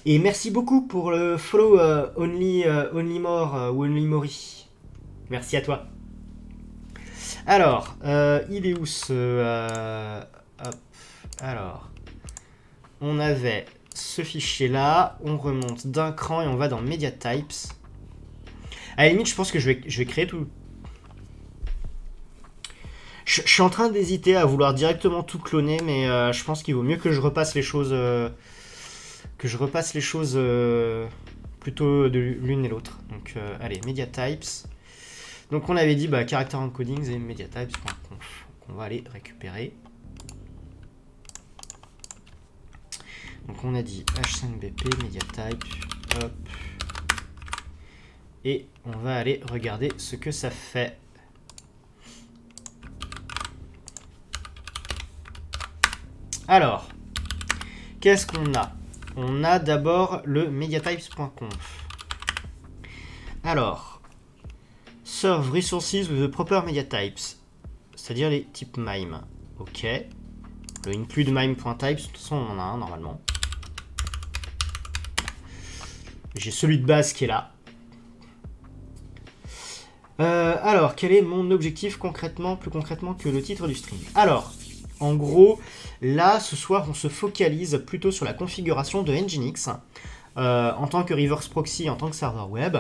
Et merci beaucoup pour le follow euh, Only, euh, only More ou Only Mori. Merci à toi. Alors, il est où ce. Alors, on avait ce fichier-là, on remonte d'un cran et on va dans Media Types. À limite, je pense que je vais, créer tout. Je, suis en train d'hésiter à vouloir directement tout cloner, mais euh, je pense qu'il vaut mieux que je repasse les choses... Euh, que je repasse les choses euh, plutôt de l'une et l'autre. Donc, allez, Media Types. Donc, on avait dit bah, Character Encodings et Media Types. on va aller récupérer. Donc on a dit H5BP, MediaType, hop. Et on va aller regarder ce que ça fait. Alors, qu'est-ce qu'on a? On a d'abord le mediatypes.conf. Alors, serve resources with the proper mediatypes, c'est-à-dire les types MIME. Ok. Le include mime.types, de toute façon on en a un normalement. J'ai celui de base qui est là. Euh, alors, quel est mon objectif concrètement, plus concrètement que le titre du stream? Alors, en gros, là, ce soir, on se focalise plutôt sur la configuration de Nginx euh, en tant que reverse proxy, en tant que serveur web.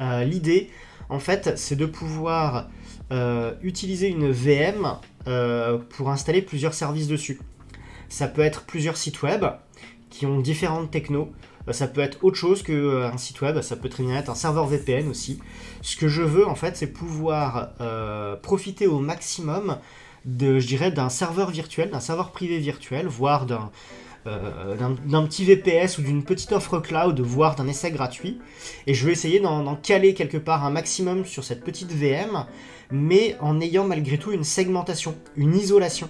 Euh, l'idée, en fait, c'est de pouvoir utiliser une VM pour installer plusieurs services dessus. Ça peut être plusieurs sites web qui ont différentes technos. Bah, ça peut être autre chose qu'un euh, site web, ça peut très bien être un serveur VPN aussi. Ce que je veux en fait, c'est pouvoir euh, profiter au maximum de, je dirais, d'un serveur virtuel, d'un serveur privé virtuel, voire d'un euh, d'un petit VPS ou d'une petite offre cloud, voire d'un essai gratuit. Et je vais essayer d'en caler quelque part un maximum sur cette petite VM, mais en ayant malgré tout une segmentation, une isolation.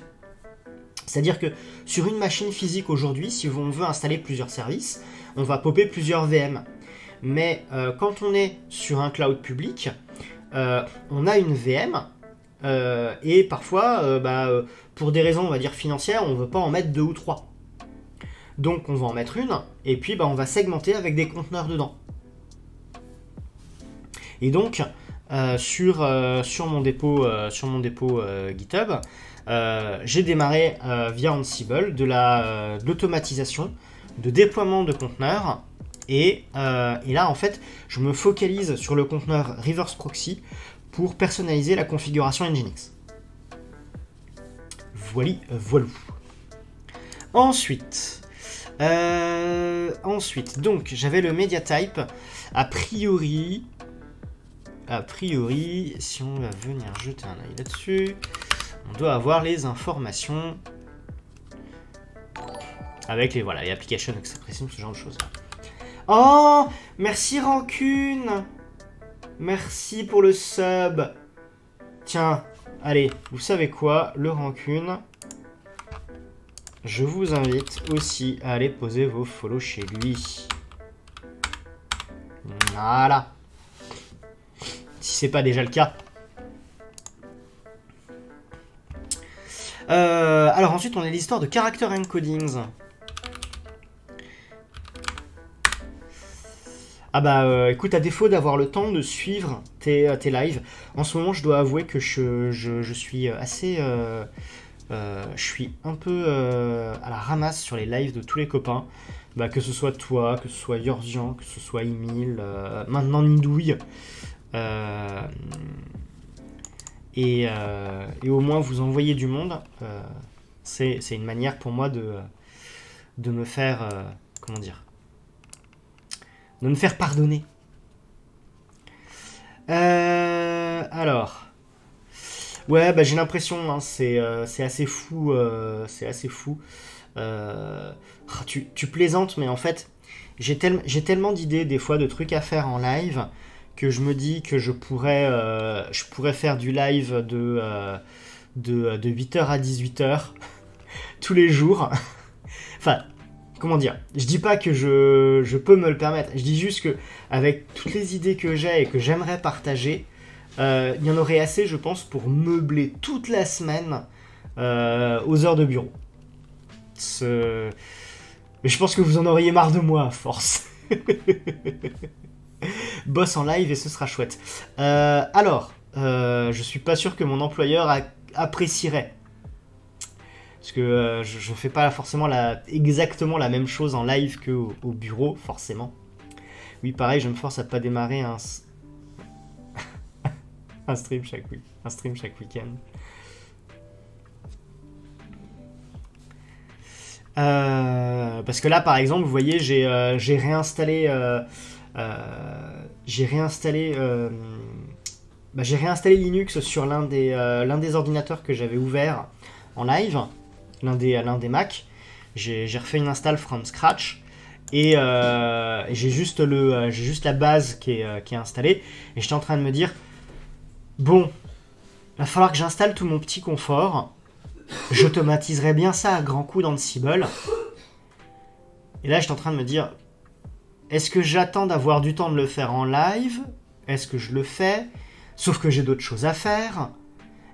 C'est-à-dire que sur une machine physique aujourd'hui, si on veut installer plusieurs services, on va popper plusieurs VM. Mais euh, quand on est sur un cloud public, euh, on a une VM, et parfois, bah, pour des raisons, on va dire financières, on ne veut pas en mettre deux ou trois. Donc on va en mettre une, et puis bah, on va segmenter avec des conteneurs dedans. Et donc, euh, sur, euh, sur mon dépôt, euh, sur mon dépôt GitHub, j'ai démarré via Ansible de l'automatisation de déploiement de conteneurs. Et, et, là, en fait, je me focalise sur le conteneur Reverse Proxy pour personnaliser la configuration Nginx. Voilà, voilà. Ensuite, euh, ensuite, donc, j'avais le media type. A priori, a priori, si on va venir jeter un œil là-dessus, on doit avoir les informations avec les voilà les applications ce genre de choses. Oh, merci Rancune. Merci pour le sub. Tiens, allez, vous savez quoi, le Rancune je vous invite aussi à aller poser vos follow chez lui. Voilà. Si c'est pas déjà le cas. Euh, alors ensuite, on a l'histoire de character encodings. Ah bah euh, écoute, à défaut d'avoir le temps de suivre tes, euh, tes, lives, en ce moment je dois avouer que je, suis assez euh, je suis un peu à la ramasse sur les lives de tous les copains. Bah, que ce soit toi, que ce soit Yorzian, que ce soit Emile, maintenant Nidouille. Et, au moins vous envoyez du monde. c'est une manière pour moi de me faire. comment dire De me faire pardonner. alors. Ouais, bah, j'ai l'impression, hein, euh, c'est assez fou. Euh, c'est assez fou. Euh, ah, tu, plaisantes, mais en fait, j'ai tellement d'idées des fois de trucs à faire en live que je me dis que je pourrais, je faire du live de, de, 8h à 18h *laughs* tous les jours. enfin, comment dire Je dis pas que je, je, peux me le permettre. Je dis juste que avec toutes les idées que j'ai et que j'aimerais partager, euh, il y en aurait assez, je pense, pour meubler toute la semaine euh, aux heures de bureau. Mais je pense que vous en auriez marre de moi à force. *laughs* Boss en live et ce sera chouette. Euh, alors, je suis pas sûr que mon employeur apprécierait. Parce que je ne fais pas forcément exactement la même chose en live qu'au au bureau, forcément. Oui, pareil, je me force à pas démarrer *laughs* un, stream chaque week un stream chaque week-end. Euh, parce que là, par exemple, vous voyez, j'ai euh, réinstallé, euh, j'ai réinstallé, bah, j'ai réinstallé Linux sur l'un des, des ordinateurs que j'avais ouvert en live, l'un des, l'un des Mac. J'ai refait une install from scratch et j'ai juste j'ai juste la base qui est, qui est installée. Et j'étais en train de me dire, Bon, il va falloir que j'installe tout mon petit confort. J'automatiserai bien ça à grands coups dans le Cible. Et là, j'étais en train de me dire, est-ce que j'attends d'avoir du temps de le faire en live? Est-ce que je le fais? Sauf que j'ai d'autres choses à faire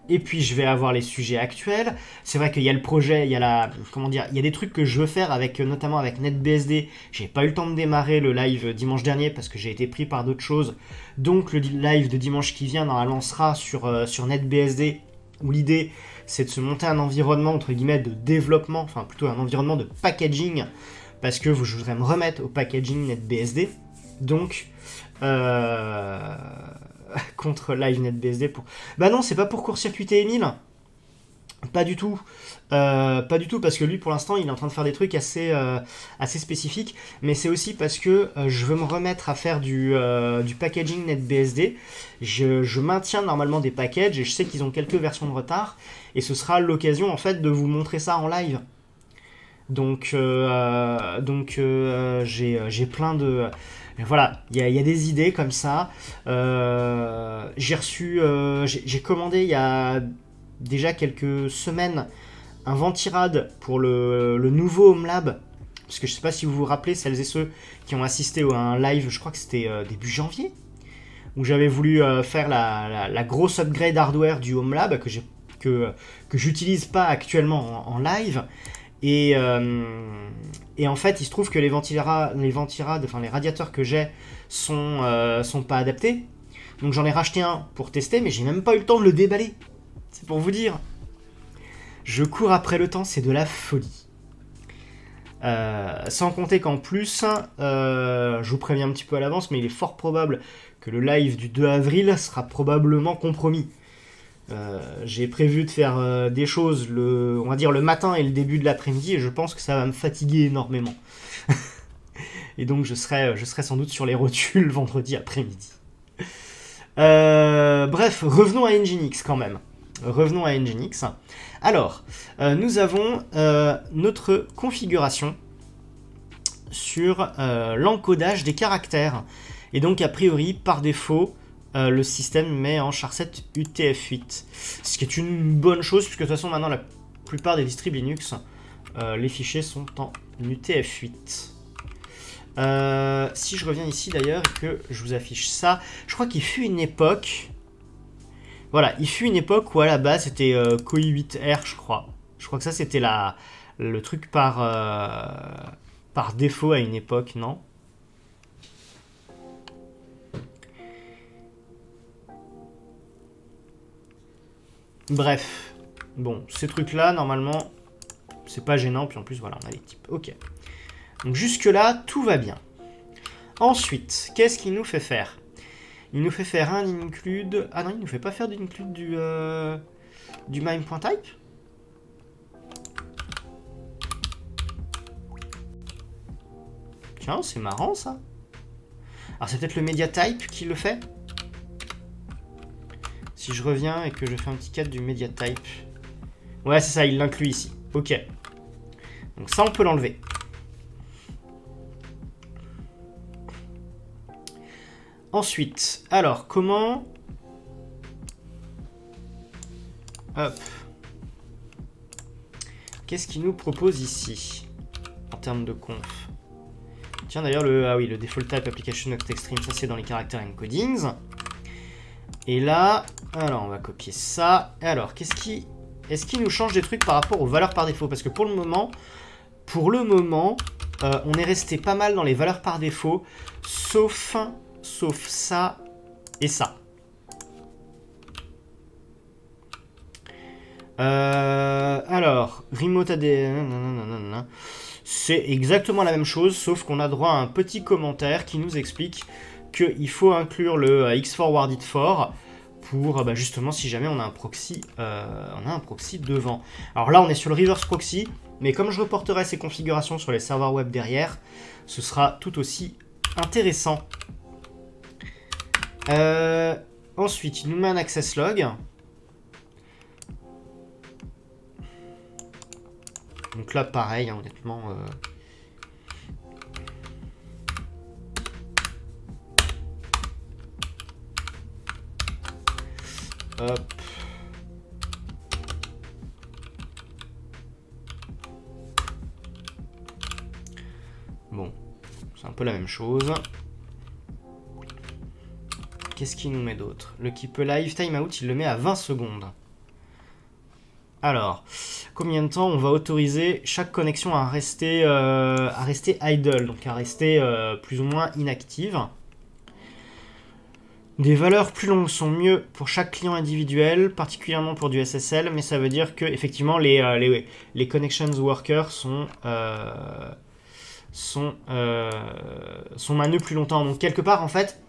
et puis je vais avoir les sujets actuels. C'est vrai qu'il y a le projet, il y a la, comment dire, il y a des trucs que je veux faire avec, notamment avec NetBSD. J'ai pas eu le temps de démarrer le live dimanche dernier parce que j'ai été pris par d'autres choses. Donc le live de dimanche qui vient normalement sera sur, euh, sur NetBSD où l'idée c'est de se monter un environnement entre guillemets de développement, enfin plutôt un environnement de packaging parce que je voudrais me remettre au packaging NetBSD. Donc euh, *laughs* contre LiveNetBSD pour. Bah non, c'est pas pour court-circuiter Emile. Pas du tout. Euh, pas du tout, parce que lui, pour l'instant, il est en train de faire des trucs assez, euh, assez spécifiques. Mais c'est aussi parce que euh, je veux me remettre à faire du, du packaging NetBSD. Je, je, maintiens normalement des packages et je sais qu'ils ont quelques versions de retard. Et ce sera l'occasion, en fait, de vous montrer ça en live. Donc, donc j'ai plein de... Voilà, il y, a des idées comme ça. j'ai reçu... j'ai commandé il y a déjà quelques semaines un ventirad pour le, nouveau Home Lab. Parce que je sais pas si vous vous rappelez, celles et ceux qui ont assisté à un live, je crois que c'était début janvier, où j'avais voulu faire la, grosse upgrade hardware du Home Lab que que, que j'utilise pas actuellement en, live. Et, euh, et, en fait, il se trouve que les, ventilera, les ventirades, enfin les radiateurs que j'ai sont, euh, sont pas adaptés. Donc j'en ai racheté un pour tester, mais j'ai même pas eu le temps de le déballer. C'est pour vous dire. Je cours après le temps, c'est de la folie. Euh, sans compter qu'en plus, je vous préviens un petit peu à l'avance, mais il est fort probable que le live du 2 avril sera probablement compromis. Euh, j'ai prévu de faire euh, des choses le, on va le matin et le début de l'après-midi et je pense que ça va me fatiguer énormément. *laughs* et donc je serai, je serai sans doute sur les rotules *laughs* vendredi après-midi. Euh, bref, revenons à Nginx quand même. Revenons à Nginx. Alors, nous avons notre configuration sur l'encodage des caractères. Et donc, a priori, par défaut, euh, le système met en charset UTF-8. Ce qui est une bonne chose, puisque de toute façon, maintenant, la plupart des distribs Linux, euh, les fichiers sont en UTF-8. Euh, si je reviens ici d'ailleurs que je vous affiche ça, je crois qu'il fut une époque... Voilà, il fut une époque où à la base c'était COI 8R, je crois. Je crois que ça c'était le truc par, par défaut à une époque, non? Bref. Bon, ces trucs-là, normalement, c'est pas gênant. Puis en plus, voilà, on a les types. Ok. Donc jusque-là, tout va bien. Ensuite, qu'est-ce qu'il nous fait faire? Il nous fait faire un include... Ah non, il nous fait pas faire d'include du, euh, du mime.type Tiens, c'est marrant ça. Alors c'est peut-être le media type qui le fait? Si je reviens et que je fais un petit cadre du media type. Ouais, c'est ça, il l'inclut ici. Ok. Donc ça, on peut l'enlever. Ensuite, alors, comment... Hop. Qu'est-ce qu'il nous propose ici En termes de conf? Tiens, d'ailleurs, le... Ah oui, le default type application extreme, ça c'est dans les caractères encodings. Et là, alors on va copier ça. Et alors, qu'est-ce qui... Est-ce qu'il nous change des trucs par rapport aux valeurs par défaut? Parce que pour le moment, pour le moment, euh, on est resté pas mal dans les valeurs par défaut, sauf, sauf ça et ça. Euh, alors, remote AD... C'est exactement la même chose, sauf qu'on a droit à un petit commentaire qui nous explique qu'il faut inclure le euh, xforwarded for pour euh, bah, justement si jamais on a un proxy, euh, on a un proxy devant. Alors là on est sur le reverse proxy, mais comme je reporterai ces configurations sur les serveurs web derrière, ce sera tout aussi intéressant. ensuite, il nous met un access log. Donc là, pareil, hein, honnêtement, Hop. Bon, c'est un peu la même chose. Qu'est-ce qu'il nous met d'autre? Le keep live timeout, il le met à 20 secondes. Alors, combien de temps on va autoriser chaque connexion à rester, euh, à rester idle, donc à rester euh, plus ou moins inactive des valeurs plus longues sont mieux pour chaque client individuel, particulièrement pour du SSL, mais ça veut dire que effectivement les, euh, connections workers sont, euh, euh, plus longtemps. Donc quelque part, en fait,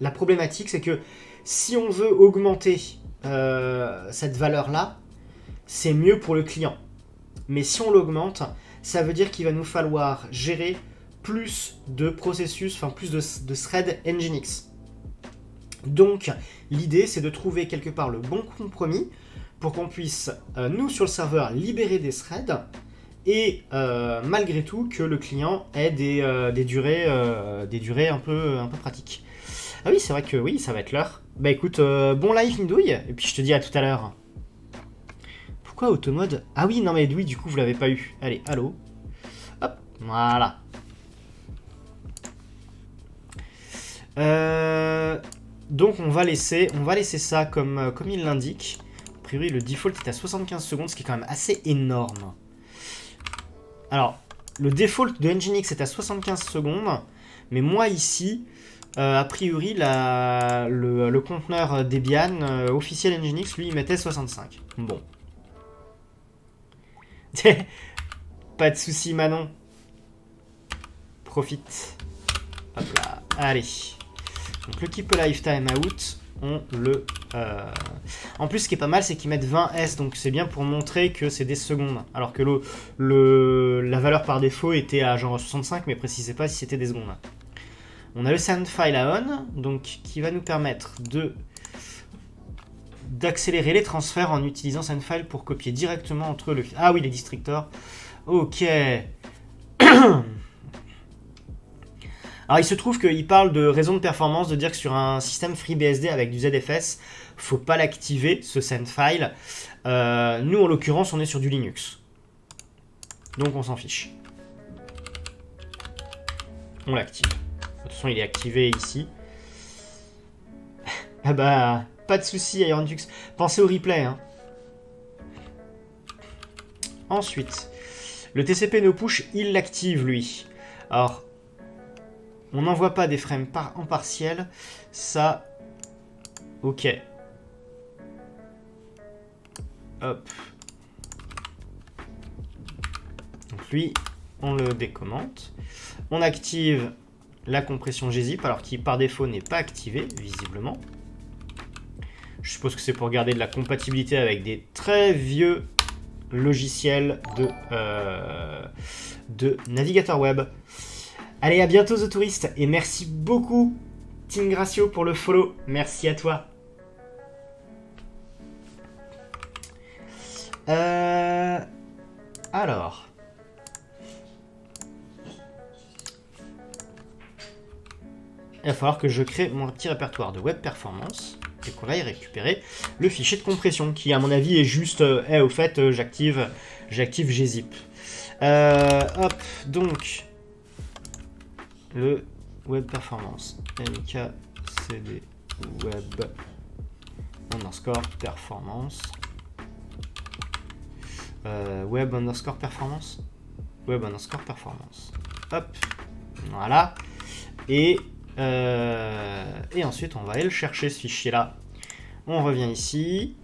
la problématique, c'est que si on veut augmenter euh, cette valeur-là, c'est mieux pour le client. Mais si on l'augmente, ça veut dire qu'il va nous falloir gérer plus de processus, enfin plus de, de thread Nginx. Donc l'idée c'est de trouver quelque part le bon compromis pour qu'on puisse, euh, nous sur le serveur, libérer des threads et malgré tout que le client ait des, durées, des durées un peu, un peu pratiques. Ah oui, c'est vrai que oui, ça va être l'heure. Bah écoute, bon live Indouille, et puis je te dis à tout à l'heure. Pourquoi automode? Ah oui, non mais oui, du coup vous l'avez pas eu. Allez, allô? Hop, voilà. Euh, donc on va laisser, ça comme, euh, comme il l'indique. A priori le default est à 75 secondes, ce qui est quand même assez énorme. Alors, le default de Nginx est à 75 secondes, mais moi ici, euh, a priori le, conteneur Debian officiel Nginx, lui, il mettait 65. Bon. *laughs* Pas de souci Manon. Profite. Hop là. Allez. Donc le keep lifetime out, on le... Euh, en plus, ce qui est pas mal, c'est qu'ils mettent 20 S, donc c'est bien pour montrer que c'est des secondes. Alors que le, la valeur par défaut était à genre 65, mais précisez pas si c'était des secondes. On a le sendfile à on, donc qui va nous permettre de d'accélérer les transferts en utilisant sendfile pour copier directement entre le... Ah oui, les districtors. Ok. *clears throat* Alors il se trouve qu'il parle de raison de performance, de dire que sur un système FreeBSD avec du ZFS, faut pas l'activer, ce sendfile. Euh, nous en l'occurrence, on est sur du Linux. Donc on s'en fiche. On l'active. De toute façon, il est activé ici. *laughs* ah bah, pas de souci, IronTux. Pensez au replay. Hein. Ensuite, le TCP no push, il l'active lui. Alors, on n'envoie pas des frames en partiel. Ça, ok. Hop. Donc lui, on le décommente. On active la compression gzip, alors qui par défaut n'est pas activée, visiblement. Je suppose que c'est pour garder de la compatibilité avec des très vieux logiciels de, euh, de navigateur web. Allez, à bientôt, The Tourist, et merci beaucoup, Team Gracio, pour le follow. Merci à toi. Euh... Alors. Il va falloir que je crée mon petit répertoire de web performance et qu'on aille récupérer le fichier de compression qui à mon avis est juste euh, au fait euh, j'active j'active gzip hop donc le web performance. Mkcd web underscore performance. Euh, web underscore performance. Web underscore performance. Hop voilà. Et euh, et ensuite on va aller le chercher ce fichier là on revient ici.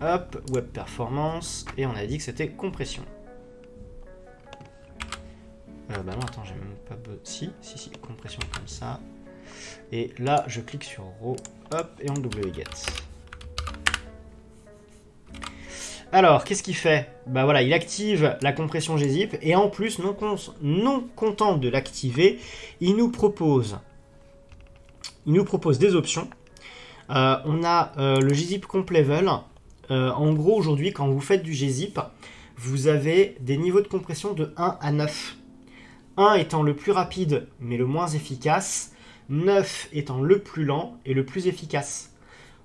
Hop web performance. Et on a dit que c'était compression euh, bah non, attends, j'ai même pas... Si, si, si, compression comme ça. Et là, je clique sur Raw, hop, et on wget. Alors, qu'est-ce qu'il fait? Bah voilà, il active la compression gzip, et en plus, non, non content de l'activer, il nous propose... Il nous propose des options. Euh, on a euh, le gzip comp level. en gros, aujourd'hui, quand vous faites du gzip, vous avez des niveaux de compression de 1 à 9. 1 étant le plus rapide mais le moins efficace, 9 étant le plus lent et le plus efficace.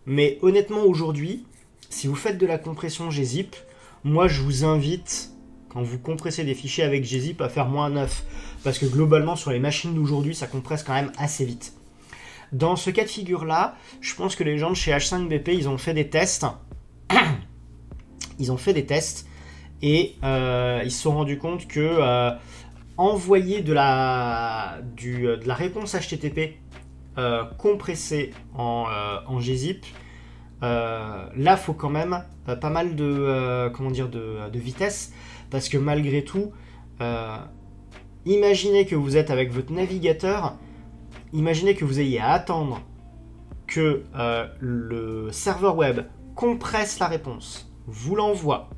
Mais honnêtement aujourd'hui, si vous faites de la compression gzip, moi je vous invite, quand vous compressez des fichiers avec gzip, à faire moins 9. Parce que globalement sur les machines d'aujourd'hui, ça compresse quand même assez vite. Dans ce cas de figure-là, je pense que les gens de chez H5BP, ils ont fait des tests. *coughs* ils ont fait des tests et euh, ils se sont rendus compte que euh, envoyer de la, du, euh, de la réponse HTTP euh, compressée en, euh, gzip, là, il faut quand même pas mal de, comment dire, de, vitesse, parce que malgré tout, imaginez que vous êtes avec votre navigateur, imaginez que vous ayez à attendre que le serveur web compresse la réponse, vous l'envoie,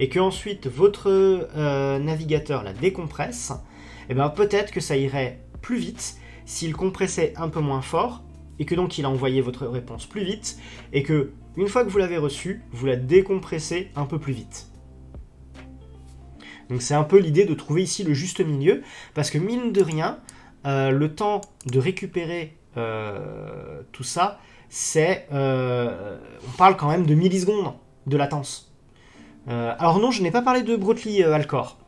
et que ensuite votre euh, navigateur la décompresse, et eh bien peut-être que ça irait plus vite s'il compressait un peu moins fort et que donc il a envoyé votre réponse plus vite et que une fois que vous l'avez reçue, vous la décompressez un peu plus vite. Donc c'est un peu l'idée de trouver ici le juste milieu, parce que mine de rien, euh, le temps de récupérer euh, tout ça, c'est... On parle quand même de millisecondes de latence. Alors non, je n'ai pas parlé de Brotli Alcor.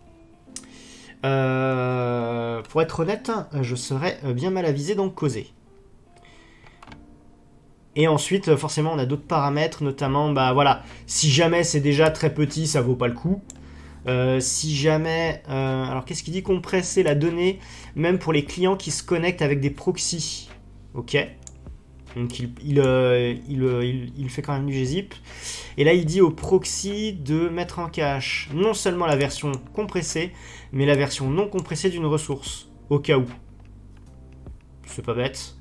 pour être honnête, je serais bien mal avisé d'en causer. Et ensuite, forcément, on a d'autres paramètres, notamment, bah voilà, si jamais c'est déjà très petit, ça vaut pas le coup. Euh, si jamais... Euh, alors qu'est-ce qu'il dit? Compresser la donnée, même pour les clients qui se connectent avec des proxys. Ok. Donc il, il, euh, il, fait quand même du gzip. Et là il dit au proxy de mettre en cache non seulement la version compressée, mais la version non compressée d'une ressource. Au cas où. C'est pas bête.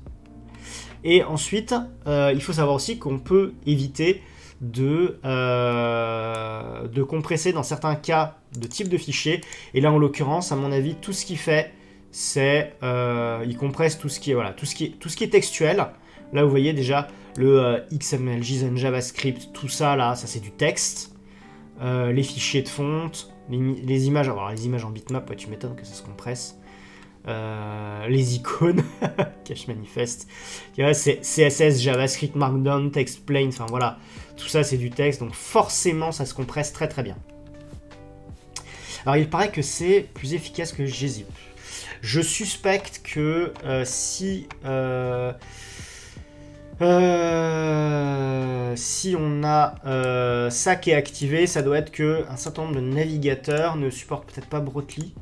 Et ensuite, il faut savoir aussi qu'on peut éviter de, euh, de compresser dans certains cas de type de fichier. Et là, en l'occurrence, à mon avis, tout ce qu'il fait, c'est euh, il compresse tout ce qui est voilà, tout ce qui est, tout ce qui est textuel. Là, vous voyez déjà le euh, XML, JSON, JavaScript, tout ça là, ça c'est du texte. les fichiers de fonte, les, images, alors les images en bitmap, tu m'étonnes que ça se compresse. les icônes, *laughs* cache manifeste, c'est CSS, JavaScript, Markdown, TextPlane, enfin voilà, tout ça, c'est du texte, donc forcément, ça se compresse très très bien. Alors, il paraît que c'est plus efficace que gzip. Je suspecte que euh, si... Euh, euh, si on a ça qui est activé, ça doit être que un certain nombre de navigateurs ne supportent peut-être pas Brotli.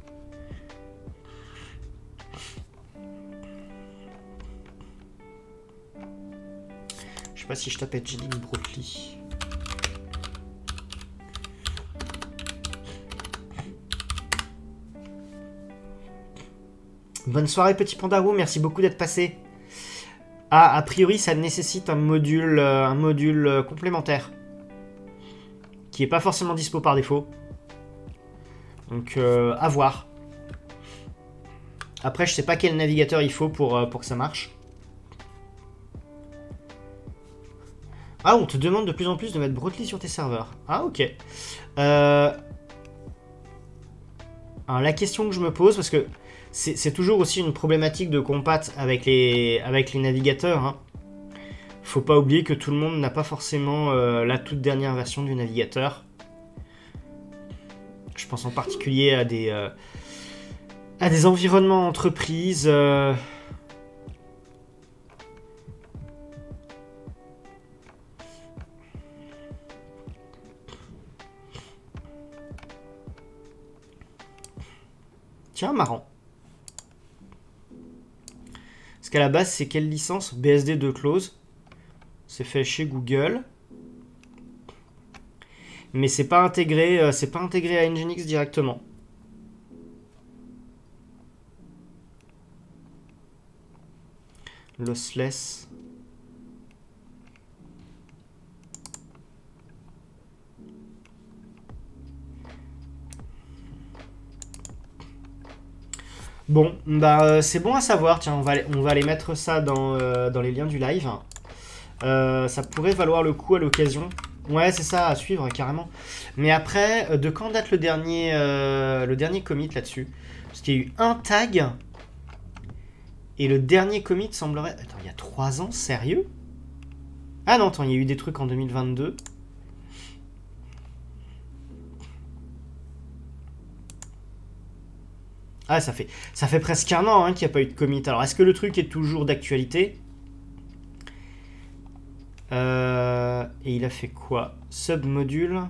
pas si je tape Edgelink Brotli. Bonne soirée petit Pandarou, merci beaucoup d'être passé. Ah, a priori ça nécessite un module, euh, un module euh, complémentaire. Qui est pas forcément dispo par défaut. Donc euh, à voir. Après je sais pas quel navigateur il faut pour, pour que ça marche. Ah, on te demande de plus en plus de mettre Brotli sur tes serveurs. Ah, ok. Euh, alors, la question que je me pose, parce que c'est toujours aussi une problématique de compat avec les, avec les navigateurs. Hein. Faut pas oublier que tout le monde n'a pas forcément euh, la toute dernière version du navigateur. Je pense en particulier à des, euh, à des environnements entreprises. Tiens, marrant. Parce qu'à la base, c'est quelle licence? BSD 2 close. C'est fait chez Google. Mais c'est pas intégré, euh, c'est pas intégré à Nginx directement. Lossless. Bon, bah euh, c'est bon à savoir. Tiens, on va, on aller mettre ça dans, euh, dans les liens du live. Euh, ça pourrait valoir le coup à l'occasion. Ouais, c'est ça, à suivre, carrément. Mais après, de quand date le dernier, le dernier commit là-dessus? Parce qu'il y a eu un tag. Et le dernier commit semblerait... Attends, il y a 3 ans Sérieux? Ah non, attends, il y a eu des trucs en 2022. Ah, ça fait, ça fait presque un an hein, qu'il n'y a pas eu de commit. Alors, est-ce que le truc est toujours d'actualité? Euh, Et il a fait quoi? Submodule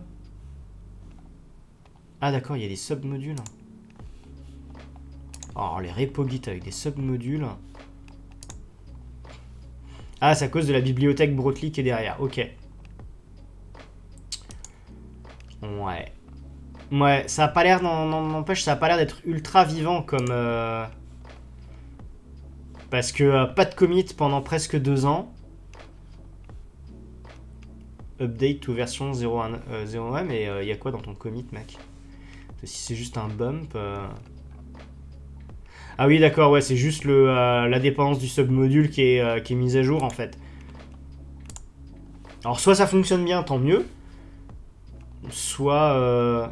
Ah, d'accord, il y a des submodules. Oh, les repo git avec des submodules. Ah, c'est à cause de la bibliothèque Brotli qui est derrière. Ok. Ouais. Ouais, ça a pas l'air, ça a pas l'air d'être ultra vivant comme... Euh, parce que euh, pas de commit pendant presque deux ans. Update to version 0.1, euh, mais il y a quoi dans ton commit, mec? Si c'est juste un bump... Ah oui, d'accord, ouais, c'est juste le, la dépendance du submodule qui est, qui est mise à jour, en fait. Alors, soit ça fonctionne bien, tant mieux. Soit...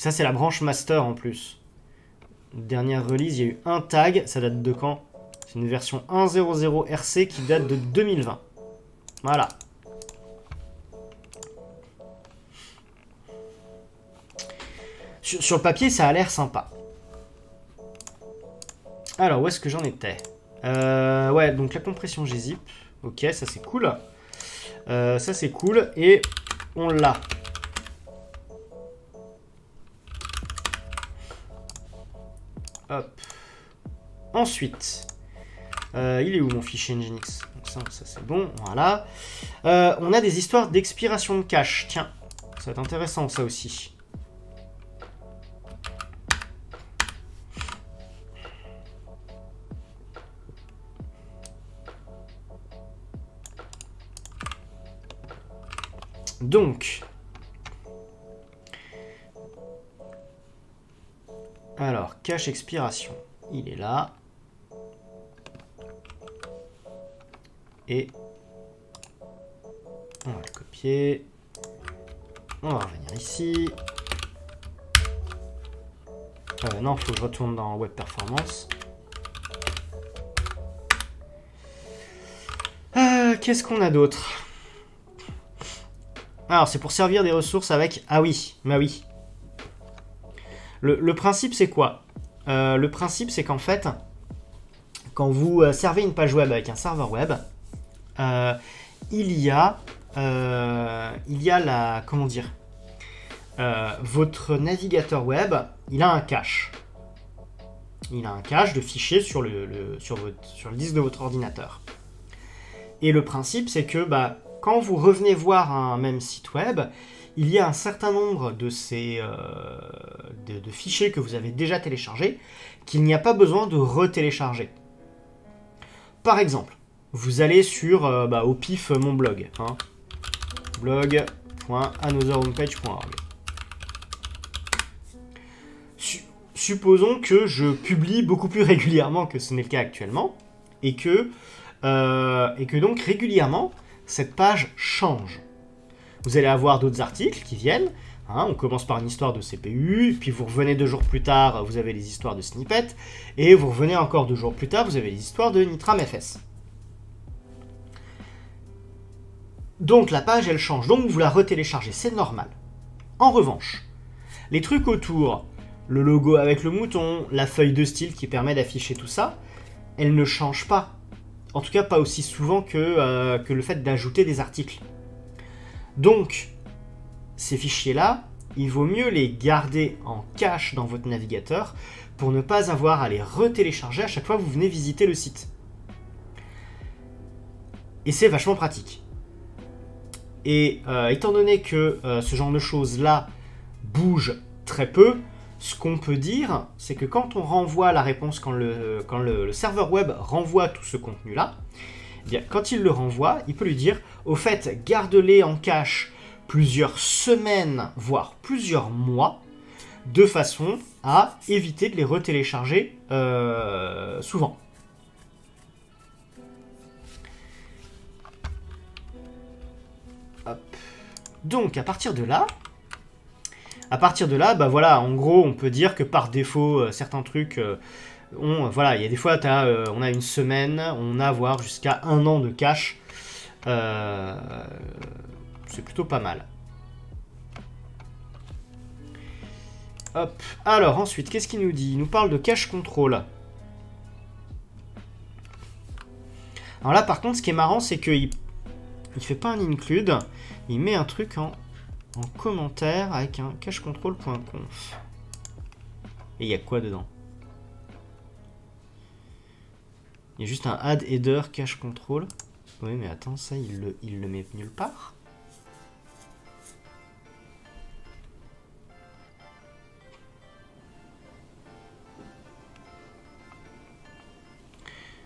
Ça, c'est la branche master en plus. Dernière release, il y a eu un tag. Ça date de quand? C'est une version 1.0.0 RC qui date de 2020. Voilà. Sur, le papier, ça a l'air sympa. Alors, où est-ce que j'en étais? Euh, Ouais, donc la compression gzip. Ok, ça c'est cool. Euh, ça c'est cool. Et on l'a. Hop. Ensuite, euh, il est où mon fichier Nginx Ça, ça c'est bon, voilà. Euh, on a des histoires d'expiration de cache. Tiens, ça va être intéressant ça aussi. Donc, alors, cache expiration, il est là. Et on va le copier. On va revenir ici. Euh, non, il faut que je retourne dans Web Performance. Euh, Qu'est-ce qu'on a d'autre? Alors, c'est pour servir des ressources avec... Ah oui, bah oui. Le, principe, c'est quoi? Euh, Le principe, c'est qu'en fait, quand vous euh, servez une page web avec un serveur web, euh, il y a... la... Comment dire? Votre navigateur web, il a un cache. Il a un cache de fichiers sur le disque de votre ordinateur. Et le principe, c'est que bah, quand vous revenez voir un même site web, il y a un certain nombre de ces euh, fichiers que vous avez déjà téléchargés qu'il n'y a pas besoin de retélécharger. Par exemple, vous allez sur euh, bah, au pif mon blog, hein, blog.anotherhomepage.org. supposons que je publie beaucoup plus régulièrement que ce n'est le cas actuellement, euh, et que donc régulièrement, cette page change. Vous allez avoir d'autres articles qui viennent. Hein, on commence par une histoire de CPU, puis vous revenez deux jours plus tard, vous avez les histoires de snippet, et vous revenez encore deux jours plus tard, vous avez les histoires de Nitram FS. Donc la page, elle change, donc vous la retéléchargez, c'est normal. En revanche, les trucs autour, le logo avec le mouton, la feuille de style qui permet d'afficher tout ça, elle ne changent pas. En tout cas, pas aussi souvent que, euh, que le fait d'ajouter des articles. Donc, ces fichiers-là, il vaut mieux les garder en cache dans votre navigateur pour ne pas avoir à les retélécharger à chaque fois que vous venez visiter le site. Et c'est vachement pratique. Et euh, étant donné que euh, ce genre de choses-là bouge très peu, ce qu'on peut dire, c'est que quand on renvoie la réponse, quand le, quand le, serveur web renvoie tout ce contenu-là, eh bien, quand il le renvoie, il peut lui dire, au fait, garde-les en cache plusieurs semaines, voire plusieurs mois, de façon à éviter de les retélécharger euh, souvent. Donc, à partir de là, à partir de là, bah voilà, en gros, on peut dire que par défaut, euh, certains trucs, euh, on, voilà, il y a des fois, euh, on a une semaine, on a voire jusqu'à un an de cache. c'est plutôt pas mal. Alors ensuite, qu'est-ce qu'il nous dit? Il nous parle de cache control. Alors là, par contre, ce qui est marrant, c'est qu'il il fait pas un include, il met un truc en en commentaire avec un cachecontrol.conf. Et il y a quoi dedans? Il y a juste un add header cache control. Oui, mais attends, ça, il le, il le met nulle part.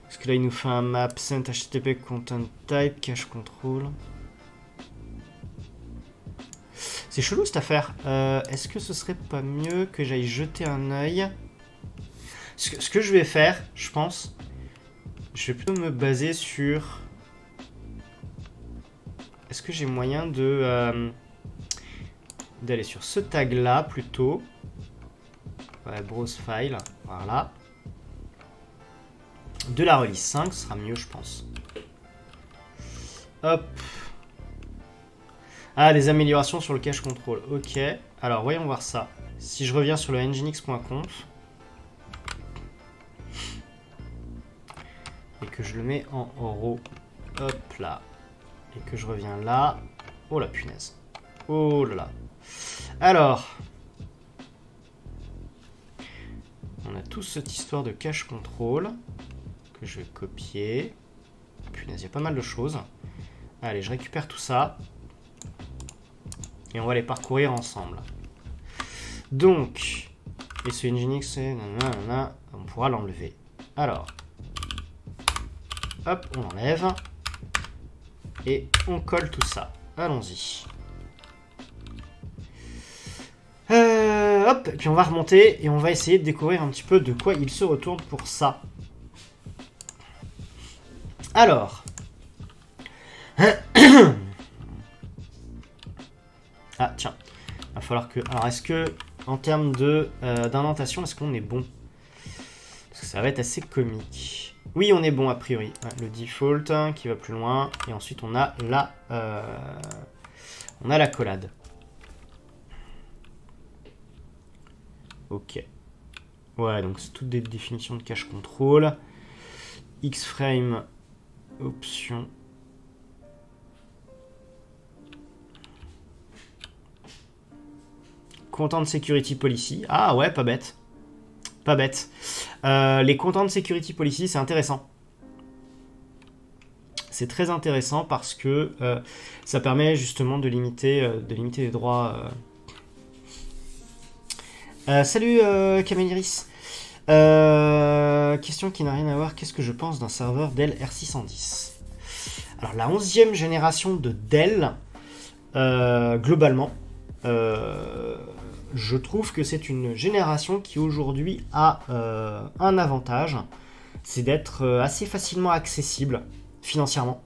Parce que là, il nous fait un map sent http content type cache control. C'est chelou cette affaire. Euh, est-ce que ce serait pas mieux que j'aille jeter un œil? Ce que, je vais faire, je pense, je vais plutôt me baser sur... Est-ce que j'ai moyen de... Euh, d'aller sur ce tag-là plutôt? Ouais, browse file, voilà. De la release 5, ce sera mieux, je pense. Hop. Ah, des améliorations sur le cache control. Ok. Alors, voyons voir ça. Si je reviens sur le nginx.conf et que je le mets en oro, hop là, et que je reviens là, oh la punaise, oh là là. Alors, on a toute cette histoire de cache control que je vais copier. Punaise, il y a pas mal de choses. Allez, je récupère tout ça. Et on va les parcourir ensemble. Donc, et ce Nginx. On pourra l'enlever. Alors, hop, on enlève. Et on colle tout ça. Allons-y. Euh, hop, et puis on va remonter et on va essayer de découvrir un petit peu de quoi il se retourne pour ça. Alors. *coughs* ah, tiens. Va falloir que... Alors, est-ce que, en termes euh, d'indentation, est-ce qu'on est bon? Parce que ça va être assez comique. Oui, on est bon, a priori. le default hein, qui va plus loin. Et ensuite, on a la... Euh, on a la collade. Ok. Ouais, donc c'est toutes des définitions de cache contrôle. X-frame, option. Content Security Policy. Ah ouais, pas bête. Pas bête. Euh, les Content Security Policy, c'est intéressant. C'est très intéressant parce que euh, ça permet justement de limiter, euh, de les droits salut Caméliris. Euh, question qui n'a rien à voir. Qu'est-ce que je pense d'un serveur Dell R610 Alors la 11e génération de Dell, globalement, je trouve que c'est une génération qui aujourd'hui a un avantage, c'est d'être assez facilement accessible financièrement.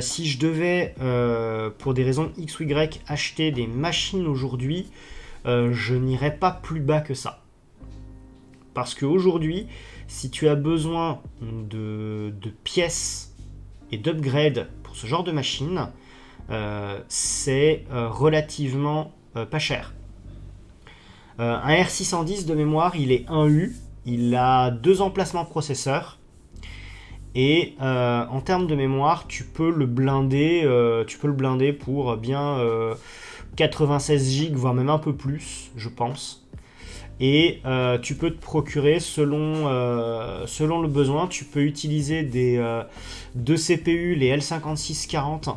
si je devais, pour des raisons X ou Y, acheter des machines aujourd'hui, euh, je n'irai pas plus bas que ça. Parce qu'aujourd'hui, si tu as besoin de, pièces et d'upgrades pour ce genre de machine, euh, c'est euh, relativement pas cher. Un R610 de mémoire, il est 1U, il a deux emplacements processeurs. Et en termes de mémoire, tu peux le blinder, tu peux le blinder pour bien 96 gigs, voire même un peu plus, je pense. Et euh, tu peux te procurer selon, euh, le besoin. Tu peux utiliser des euh, deux CPU, les L5640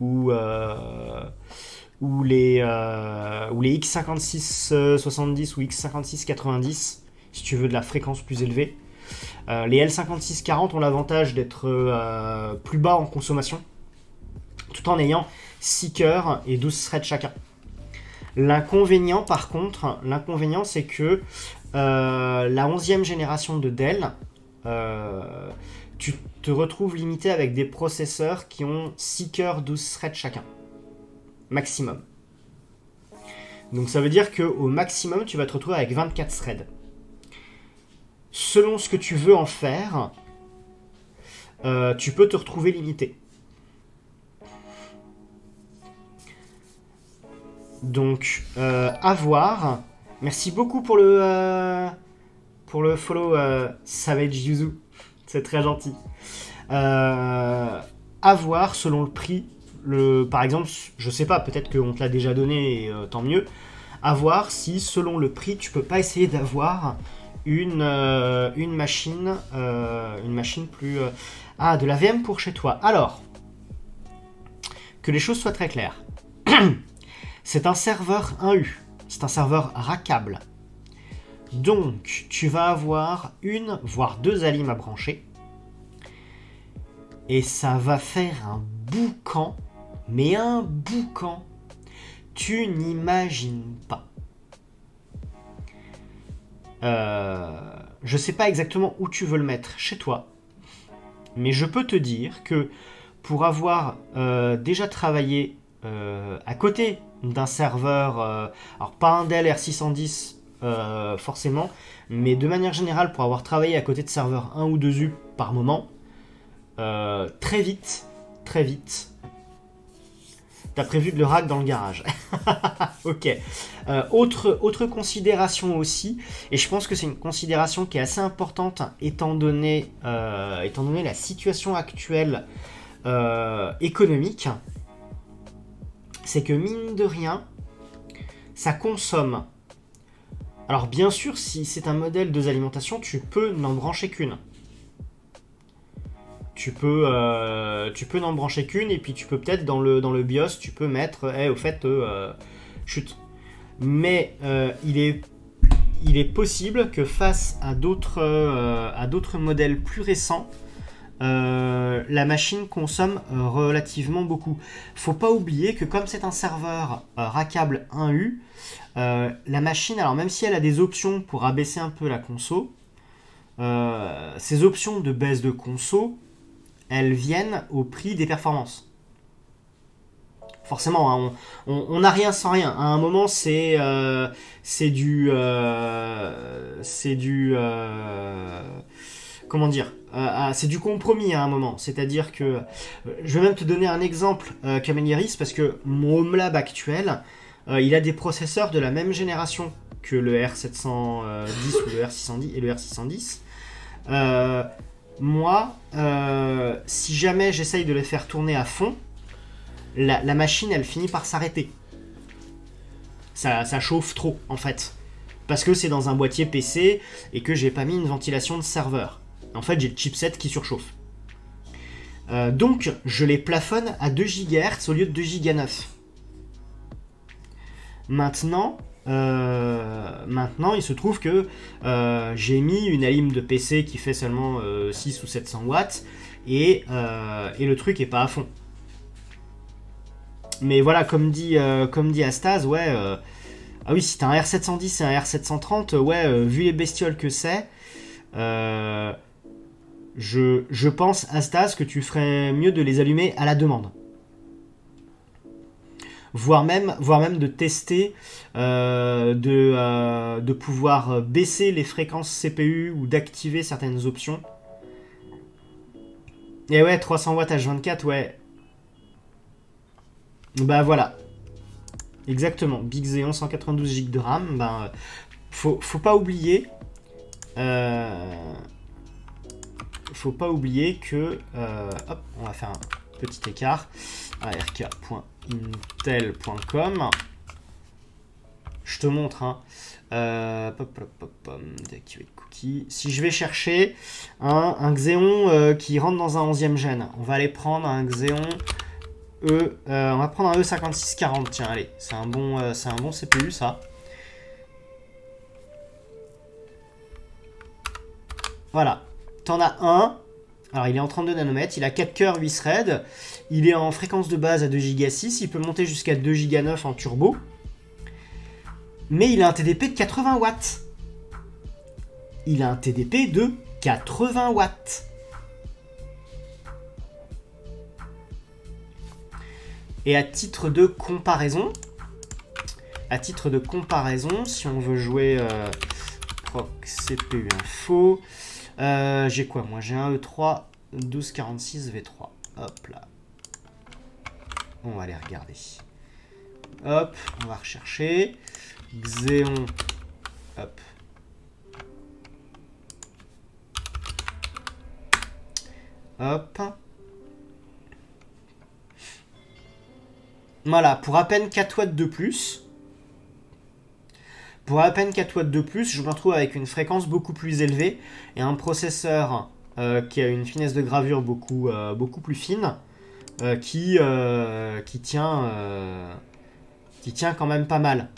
ou, ou les, ou les X5670 ou X5690 si tu veux de la fréquence plus élevée. les L5640 ont l'avantage d'être plus bas en consommation tout en ayant 6 cœurs et 12 threads chacun. L'inconvénient, par contre, l'inconvénient, c'est que euh, la 11e génération de Dell, euh, tu te retrouves limité avec des processeurs qui ont 6 cœurs, 12 threads chacun. Maximum. Donc ça veut dire qu'au maximum, tu vas te retrouver avec 24 threads. Selon ce que tu veux en faire, euh, tu peux te retrouver limité. Donc, euh, à voir. Merci beaucoup pour le, euh, pour le follow euh, Savage Yuzu. C'est très gentil. à voir selon le prix. Par exemple, je sais pas, peut-être qu'on te l'a déjà donné et tant mieux. À voir si selon le prix, tu peux pas essayer d'avoir une, machine, une machine plus. ah, de la VM pour chez toi. Alors, que les choses soient très claires. *clears throat* C'est un serveur 1U, c'est un serveur rackable. Donc, tu vas avoir une, voire deux alimes à brancher. Et ça va faire un boucan, mais un boucan. Tu n'imagines pas. Euh, je sais pas exactement où tu veux le mettre chez toi, mais je peux te dire que pour avoir euh, déjà travaillé euh, à côté d'un serveur, alors pas un Dell R610 forcément, mais de manière générale, pour avoir travaillé à côté de serveurs 1 ou 2 U par moment, très vite, très vite, Prévu de le rack dans le garage. *laughs* ok. Euh, autre, autre considération aussi, et je pense que c'est une considération qui est assez importante étant donné, euh, étant donné la situation actuelle euh, économique, c'est que mine de rien, ça consomme. Alors bien sûr, si c'est un modèle de alimentation, tu peux n'en brancher qu'une tu peux, euh, tu peux n'en brancher qu'une et puis tu peux peut-être dans le, dans le BIOS, tu peux mettre, eh, au fait, euh, chute. Mais euh, il, est, possible que face à d'autres, à d'autres modèles plus récents, la machine consomme relativement beaucoup. Faut pas oublier que comme c'est un serveur rackable 1U, la machine, alors même si elle a des options pour abaisser un peu la conso, ces options de baisse de conso, elles viennent au prix des performances. Forcément, hein, on n'a rien sans rien. À un moment, c'est euh, du... Euh, c'est du... Euh, comment dire C'est du compromis à un moment. C'est-à-dire que... Je vais même te donner un exemple, Camélieris, parce que mon Home Lab actuel, il a des processeurs de la même génération que le R710 ou le R610 et le R610 moi, euh, si jamais j'essaye de les faire tourner à fond, la, machine, elle finit par s'arrêter. Ça, chauffe trop, en fait. Parce que c'est dans un boîtier PC et que j'ai pas mis une ventilation de serveur. En fait, j'ai le chipset qui surchauffe. Euh, donc, je les plafonne à 2 GHz au lieu de 2 Go 9. Maintenant, euh, maintenant, il se trouve que euh, j'ai mis une alim de PC qui fait seulement 6 euh, ou 700 watts et, le truc est pas à fond. Mais voilà, comme dit, Astase, ouais. ah oui, si t'as un R710 et un R730, ouais, vu les bestioles que c'est, je, je pense, Astase, que tu ferais mieux de les allumer à la demande voire même, de tester, euh, de, euh, de pouvoir baisser les fréquences CPU ou d'activer certaines options. Et ouais, 300 watts H24, ouais. Bah voilà. Exactement. Big Xeon 192 Go de RAM. Ben, faut, faut pas oublier. Euh, faut pas oublier que. hop, on va faire un petit écart. ARK intel.com. Je te montre. Hein. Euh, si je vais chercher un, Xeon euh, qui rentre dans un 11e gène, on va aller prendre un Xeon E. Euh, on va prendre un E5640. Tiens, allez, c'est un, bon, c'est un bon CPU ça. Voilà. T'en as un. Alors il est en 32 nanomètres, il a 4 cœurs 8 threads. Il est en fréquence de base à 2 Go 6, il peut monter jusqu'à 2 Go 9 en turbo. Mais il a un TDP de 80 watts. Il a un TDP de 80 watts. Et à titre de comparaison, à titre de comparaison, si on veut jouer euh, proc CPU info, euh, j'ai quoi moi? J'ai un E3 1246 V3. Hop là. On va aller regarder. Hop, on va rechercher. Xéon. Hop. Hop. Voilà, pour à peine 4 watts de plus. Pour à peine 4 watts de plus, je me retrouve avec une fréquence beaucoup plus élevée et un processeur euh, qui a une finesse de gravure beaucoup, euh, beaucoup plus fine. Euh, qui, qui, tient, qui tient quand même pas mal.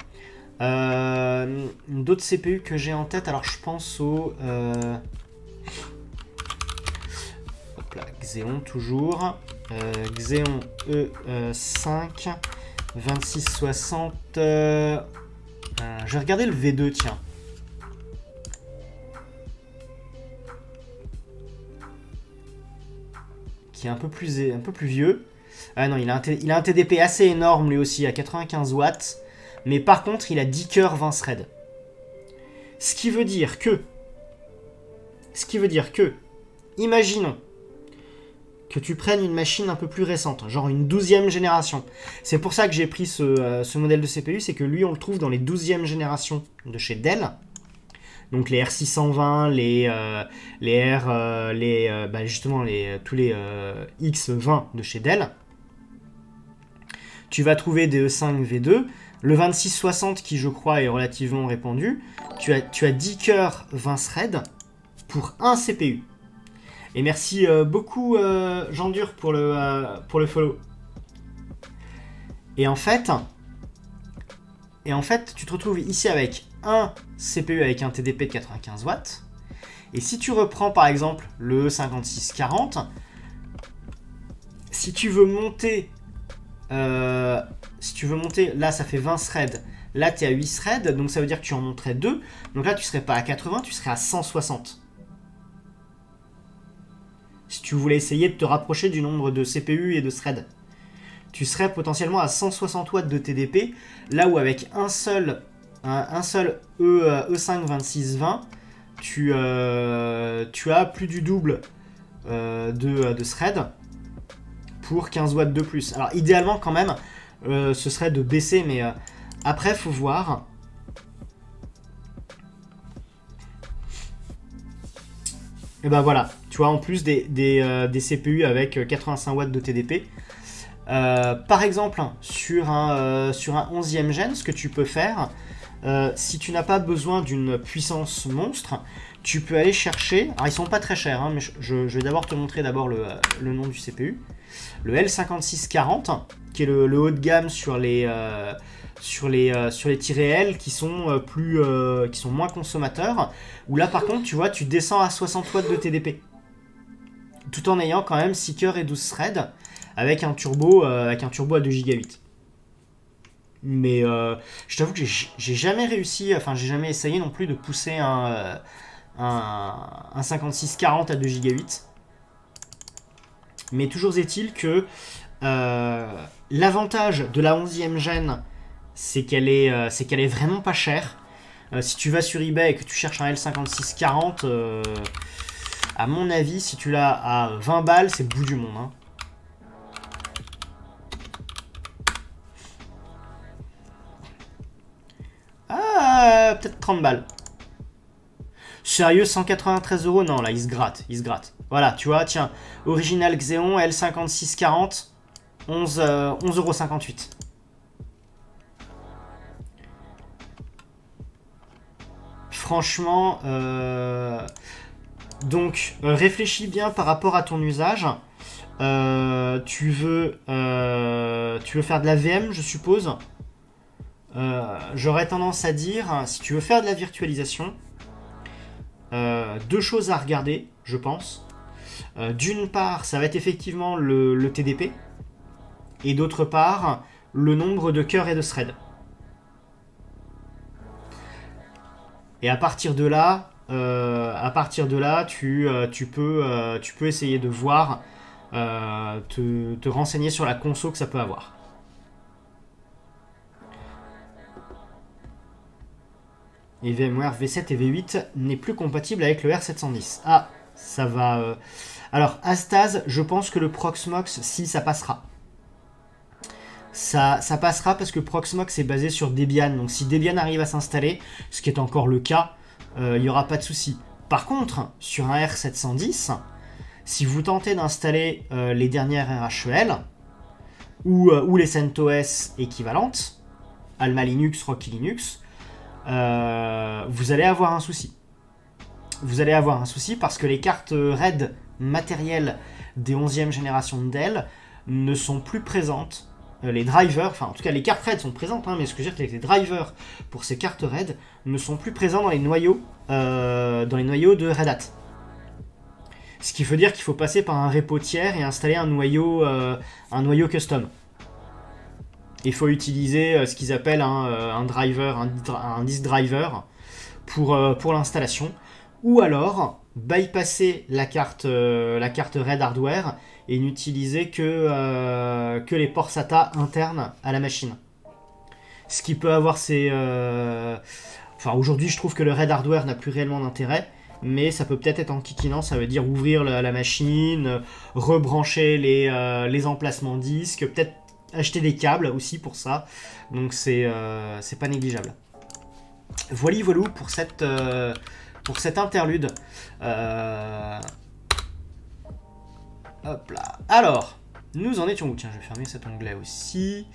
D'autres CPU que j'ai en tête, alors je pense au... Hop là, Xeon toujours. Xeon E5 2660. Je vais regarder le V2, tiens. qui est un peu plus, un peu plus vieux. Ah non, il a, un il a un TDP assez énorme lui aussi, à 95 watts. Mais par contre, il a 10 cœurs 20 threads. Ce qui veut dire que... Ce qui veut dire que... Imaginons que tu prennes une machine un peu plus récente, genre une 12e génération. C'est pour ça que j'ai pris ce, euh, modèle de CPU, c'est que lui, on le trouve dans les 12e générations de chez Dell. Donc les R620, les, euh, R, euh, les, bah justement les, tous les X20 de chez Dell. Tu vas trouver des E5 V2. Le 2660 qui je crois est relativement répandu. Tu as, tu as 10 cœurs 20 threads pour un CPU. Et merci euh, beaucoup euh, Jean Dur pour le, euh, pour le follow. Et en fait, et en fait, tu te retrouves ici avec un CPU avec un TDP de 95 watts. Et si tu reprends par exemple le 5640, si tu veux monter, si tu veux monter, là ça fait 20 threads, là tu es à 8 threads, donc ça veut dire que tu en monterais 2, donc là tu serais pas à 80, tu serais à 160 si tu voulais essayer de te rapprocher du nombre de CPU et de threads. Tu serais potentiellement à 160 watts de TDP, là où avec un seul, un, seul e, E5 2620, tu, euh, tu as plus du double euh, de, de threads pour 15 watts de plus. Alors idéalement quand même, euh, ce serait de baisser, mais après faut voir. Et ben voilà, en plus des, euh, CPU avec 85 euh, watts de TDP. Euh, par exemple, sur un, sur un 11e gen, ce que tu peux faire, si tu n'as pas besoin d'une puissance monstre, tu peux aller chercher, alors ils sont pas très chers, hein, mais je, vais d'abord te montrer d'abord le, nom du CPU, le L5640, qui est le, haut de gamme sur les, euh, sur tirés L qui sont, qui sont moins consommateurs. Où là, par contre, tu vois, tu descends à 60 watts de TDP. Tout en ayant quand même 6 cœurs et 12 threads avec un turbo, avec un turbo à 2 Go 8. Mais je t'avoue que j'ai jamais réussi, enfin, j'ai jamais essayé non plus de pousser un, un, un 5640 à 2 Go 8. Mais toujours est-il que l'avantage de la 11e gêne c'est qu'elle est, euh, est vraiment pas chère. Euh, si tu vas sur eBay et que tu cherches un L5640, euh, à mon avis, si tu l'as à 20 balles, c'est le bout du monde. Hein. Ah, peut-être 30 balles. Sérieux, 193 euros? Non, là, il se gratte, il se gratte. Voilà, tu vois, tiens, original Xeon L5640, 11, 11,58 euros. franchement, euh, donc euh, réfléchis bien par rapport à ton usage. Euh, tu veux, tu veux faire de la VM, je suppose. J'aurais tendance à dire, si tu veux faire de la virtualisation, deux choses à regarder, je pense. D'une part, ça va être effectivement le, TDP, et d'autre part, le nombre de cœurs et de threads. Et à partir de là, euh, à partir de là, tu, euh, peux, euh, tu peux essayer de voir, te, renseigner sur la conso que ça peut avoir. Et VMware V7 et V8 n'est plus compatible avec le R710. Ah, ça va... Alors, Astase, je pense que le Proxmox, si, ça passera ça, passera parce que Proxmox est basé sur Debian. Donc si Debian arrive à s'installer, ce qui est encore le cas, euh, il n'y aura pas de souci. Par contre, sur un R710, si vous tentez d'installer euh, les dernières RHEL ou, euh, ou les CentOS équivalentes, Alma Linux, Rocky Linux, vous allez avoir un souci. Vous allez avoir un souci parce que les cartes RAID matérielles des 11e génération de Dell ne sont plus présentes euh, les drivers, enfin en tout cas les cartes RAID sont présentes, hein, mais ce que je veux dire c'est que les drivers pour ces cartes RAID ne sont plus présents dans les noyaux, euh, dans les noyaux de Red Hat. Ce qui veut dire qu'il faut passer par un repo tiers et installer un noyau, euh, un noyau custom. Il faut utiliser ce qu'ils appellent un, driver, un, disk driver pour, pour l'installation. Ou alors, bypasser la carte, la carte RAID hardware et n'utiliser que, que les ports SATA internes à la machine. Ce qui peut avoir ses... Enfin, aujourd'hui, je trouve que le RAID hardware n'a plus réellement d'intérêt mais ça peut peut-être être en kikinant, ça veut dire ouvrir la, machine, rebrancher les, euh, les emplacements disques, peut-être acheter des câbles aussi pour ça, donc c'est euh, pas négligeable. Voilà, voilà pour cette, euh, pour cette interlude. Hop là. Alors, nous en étions où? Tiens, je vais fermer cet onglet aussi.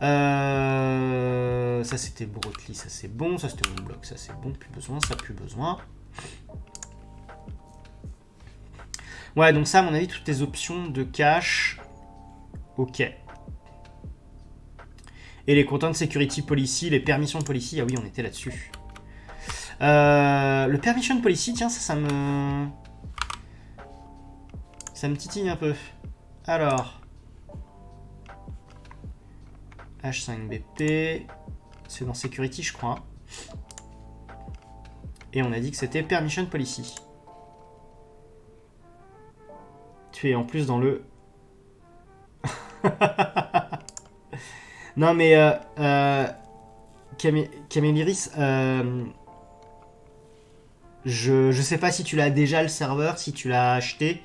ça c'était Brotli, ça c'est bon. Ça c'était mon bloc, ça c'est bon. Plus besoin, ça plus besoin. Ouais, donc ça, à mon avis, toutes les options de cache. Ok. Et les content security policy, les permissions policy. Ah oui, on était là-dessus. Euh, le permission policy, tiens, ça, ça me... Ça me titille un peu. Alors... H5BP... C'est dans security, je crois. Et on a dit que c'était permission policy. Tu es en plus dans le... *laughs* non mais... Euh, euh, euh, je, je sais pas si tu l'as déjà le serveur, si tu l'as acheté,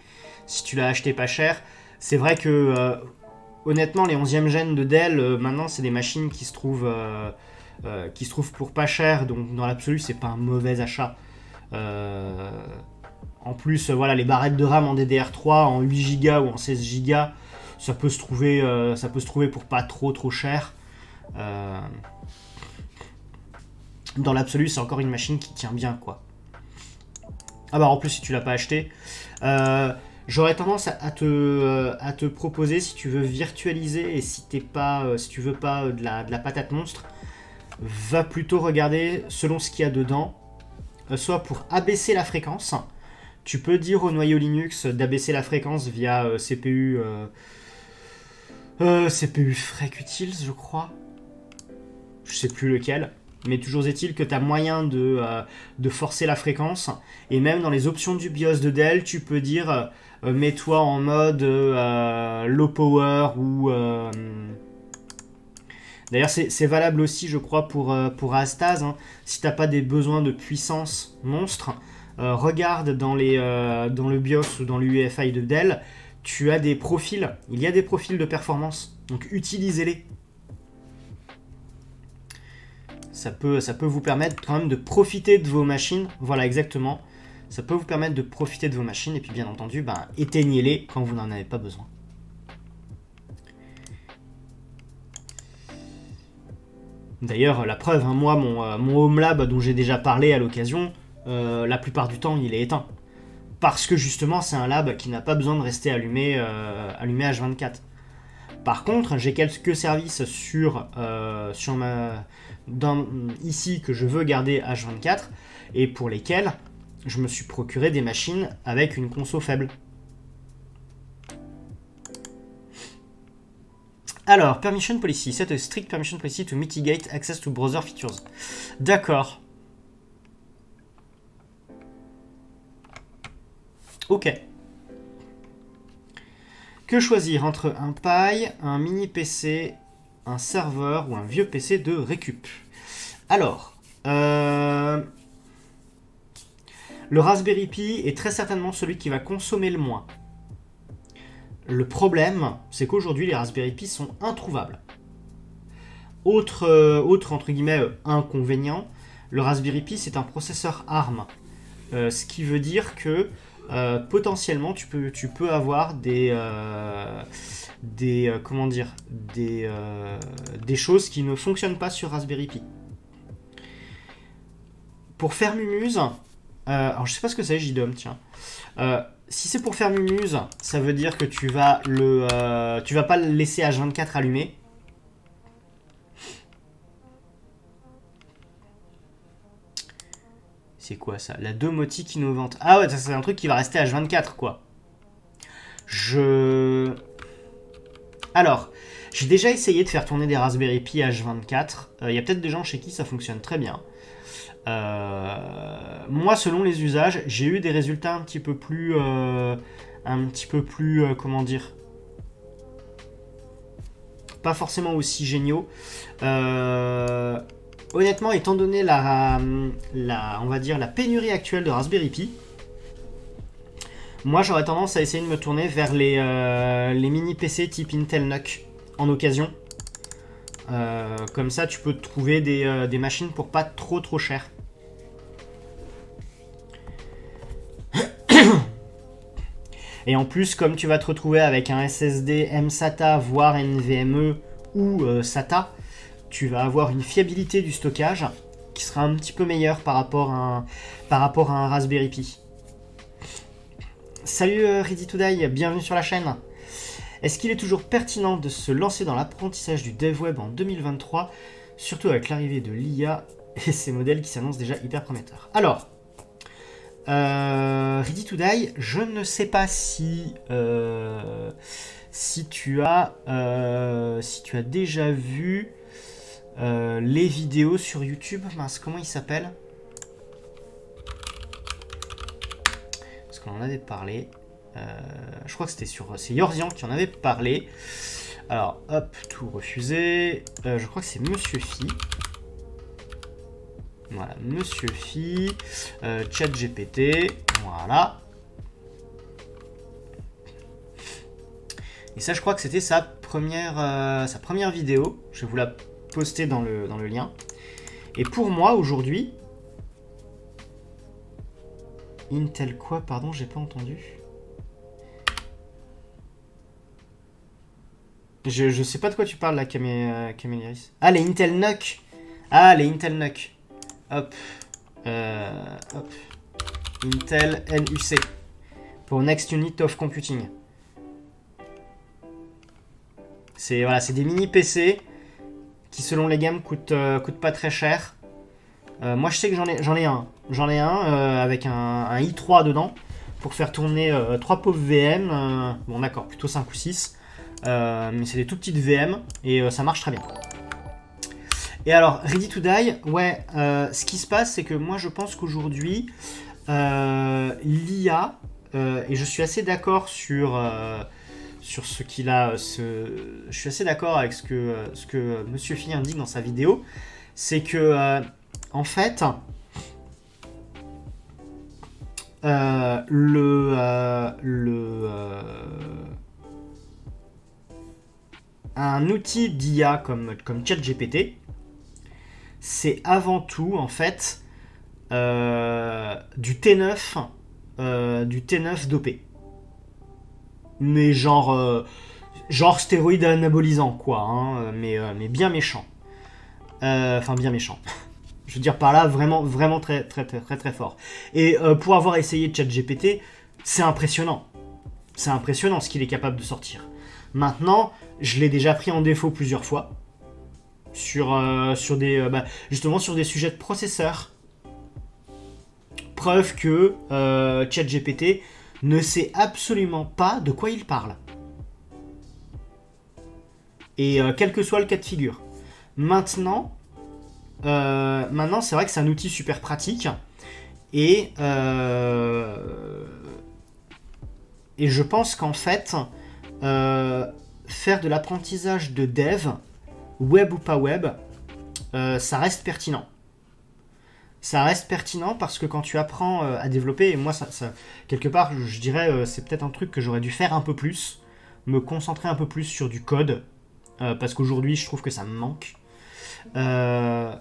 si tu l'as acheté pas cher. C'est vrai que, euh, honnêtement, les 11e gènes de Dell, maintenant, c'est des machines qui se trouvent... qui se trouvent pour pas cher, donc dans l'absolu, c'est pas un mauvais achat. Euh, en plus, euh, voilà, les barrettes de RAM en DDR3 en 8 Go ou en 16 Go, ça peut se trouver, euh, pour pas trop trop cher. Euh, dans l'absolu, c'est encore une machine qui tient bien, quoi. Ah bah en plus, si tu l'as pas acheté, j'aurais tendance à, te, à te proposer, si tu veux virtualiser et si t'es pas, si tu veux pas de la, de la patate monstre, va plutôt regarder selon ce qu'il y a dedans, soit pour abaisser la fréquence, tu peux dire au noyau Linux d'abaisser la fréquence via euh, CPU. Euh, euh, CPU je crois. Je sais plus lequel. Mais toujours est-il que tu as moyen de, de, forcer la fréquence. Et même dans les options du BIOS de Dell, tu peux dire mets-toi en mode low power ou. D'ailleurs, c'est valable aussi, je crois, pour, pour Astaz. Hein. Si t'as pas des besoins de puissance monstre, euh, regarde euh, dans le BIOS ou dans l'UEFI de Dell, tu as des profils, il y a des profils de performance, donc utilisez-les. Ça peut, ça peut vous permettre quand même de profiter de vos machines, voilà exactement, ça peut vous permettre de profiter de vos machines, et puis bien entendu, ben, éteignez-les quand vous n'en avez pas besoin. D'ailleurs, la preuve, hein, moi, mon, euh, mon Home Lab dont j'ai déjà parlé à l'occasion, euh, la plupart du temps, il est éteint. Parce que justement, c'est un lab qui n'a pas besoin de rester allumé, euh, allumé H24. Par contre, j'ai quelques services sur, sur ma, ici que je veux garder H24 et pour lesquels je me suis procuré des machines avec une conso faible. Alors, permission policy, set a strict permission policy to mitigate access to browser features. D'accord. Ok. Que choisir entre un paille, un mini PC, un serveur ou un vieux PC de récup? Alors, euh, le Raspberry Pi est très certainement celui qui va consommer le moins. Le problème, c'est qu'aujourd'hui, les Raspberry Pi sont introuvables. Autre, euh, entre guillemets, inconvénient, le Raspberry Pi, c'est un processeur ARM. Euh, ce qui veut dire que euh, potentiellement tu peux, avoir des, euh, des euh, comment dire, des, des choses qui ne fonctionnent pas sur Raspberry Pi. Pour faire Mumuse, alors je sais pas ce que c'est JDOM, tiens. si c'est pour faire Mumuse, ça veut dire que tu vas le, tu vas pas le laisser H24 allumé. C'est quoi ça? La domotique innovante. Ah ouais, ça c'est un truc qui va rester H24 quoi. Je... Alors, j'ai déjà essayé de faire tourner des Raspberry Pi H24. Il y a peut-être des gens chez qui ça fonctionne très bien. Moi, selon les usages, j'ai eu des résultats un petit peu plus, un petit peu plus, comment dire, pas forcément aussi géniaux. honnêtement, étant donné la, pénurie actuelle de Raspberry Pi, moi, j'aurais tendance à essayer de me tourner vers les, euh, mini PC type Intel NUC en occasion. Euh, comme ça, tu peux trouver euh, des, machines pour pas trop trop cher. Et en plus, comme tu vas te retrouver avec un SSD mSATA, voire NVMe ou SATA, tu vas avoir une fiabilité du stockage qui sera un petit peu meilleure par rapport à un Raspberry Pi. Salut euh, Ready to bienvenue sur la chaîne. Est-ce qu'il est toujours pertinent de se lancer dans l'apprentissage du dev web en 2023, surtout avec l'arrivée de l'IA et ces modèles qui s'annoncent déjà hyper prometteurs? Alors, euh, Ready to Die, je ne sais pas si euh, si tu as si tu as déjà vu les vidéos sur YouTube. Comment il s'appelle? Qu'on en avait parlé. Euh, je crois que c'était sur. C'est Yorzian qui en avait parlé. Alors, hop, tout refusé. Euh, je crois que c'est Monsieur Phi. Voilà, Monsieur Phi. Euh, chat GPT. Voilà. Et ça, je crois que c'était sa première, sa première vidéo. Je vais vous la poster dans le, lien. Et pour moi, aujourd'hui, Intel quoi Pardon, j'ai pas entendu. Je, je sais pas de quoi tu parles là, Camé Ah, les Intel NUC Ah, les Intel NUC. Hop. Euh, hop. Intel NUC. Pour Next Unit of Computing. C'est voilà, des mini PC qui selon les gammes coûtent, euh, coûtent pas très cher. Euh, moi, je sais que j'en ai, un. J'en ai un euh, avec un, i3 dedans pour faire tourner 3 euh, pauvres VM. bon, d'accord, plutôt 5 ou 6. mais c'est des tout petites VM et ça marche très bien. Et alors, Ready to Die, ouais, ce qui se passe, c'est que moi, je pense qu'aujourd'hui, l'IA, et je suis assez d'accord sur sur ce qu'il a. Je suis assez d'accord avec ce que, ce que Monsieur Phi indique dans sa vidéo. C'est que en fait, euh, le, euh, le euh, un outil d'IA comme, comme ChatGPT, c'est avant tout en fait du T9, du T9 dopé. Mais genre, genre stéroïde anabolisant quoi, hein, mais, mais bien méchant. Enfin bien méchant. *laughs* Je veux dire par là, vraiment, vraiment très, très, très, très, très fort. Et euh, pour avoir essayé ChatGPT, c'est impressionnant. C'est impressionnant ce qu'il est capable de sortir. Maintenant, je l'ai déjà pris en défaut plusieurs fois. Sur, euh, sur des, euh, bah, justement sur des sujets de processeurs. Preuve que ChatGPT ne sait absolument pas de quoi il parle. Et quel que soit le cas de figure. Maintenant, euh, c'est vrai que c'est un outil super pratique. Et, euh, je pense qu'en fait, euh, faire de l'apprentissage de dev, web ou pas web, ça reste pertinent. Ça reste pertinent parce que quand tu apprends à développer, et moi, ça, quelque part, je dirais, c'est peut-être un truc que j'aurais dû faire un peu plus, me concentrer un peu plus sur du code, parce qu'aujourd'hui, je trouve que ça me manque. Euh,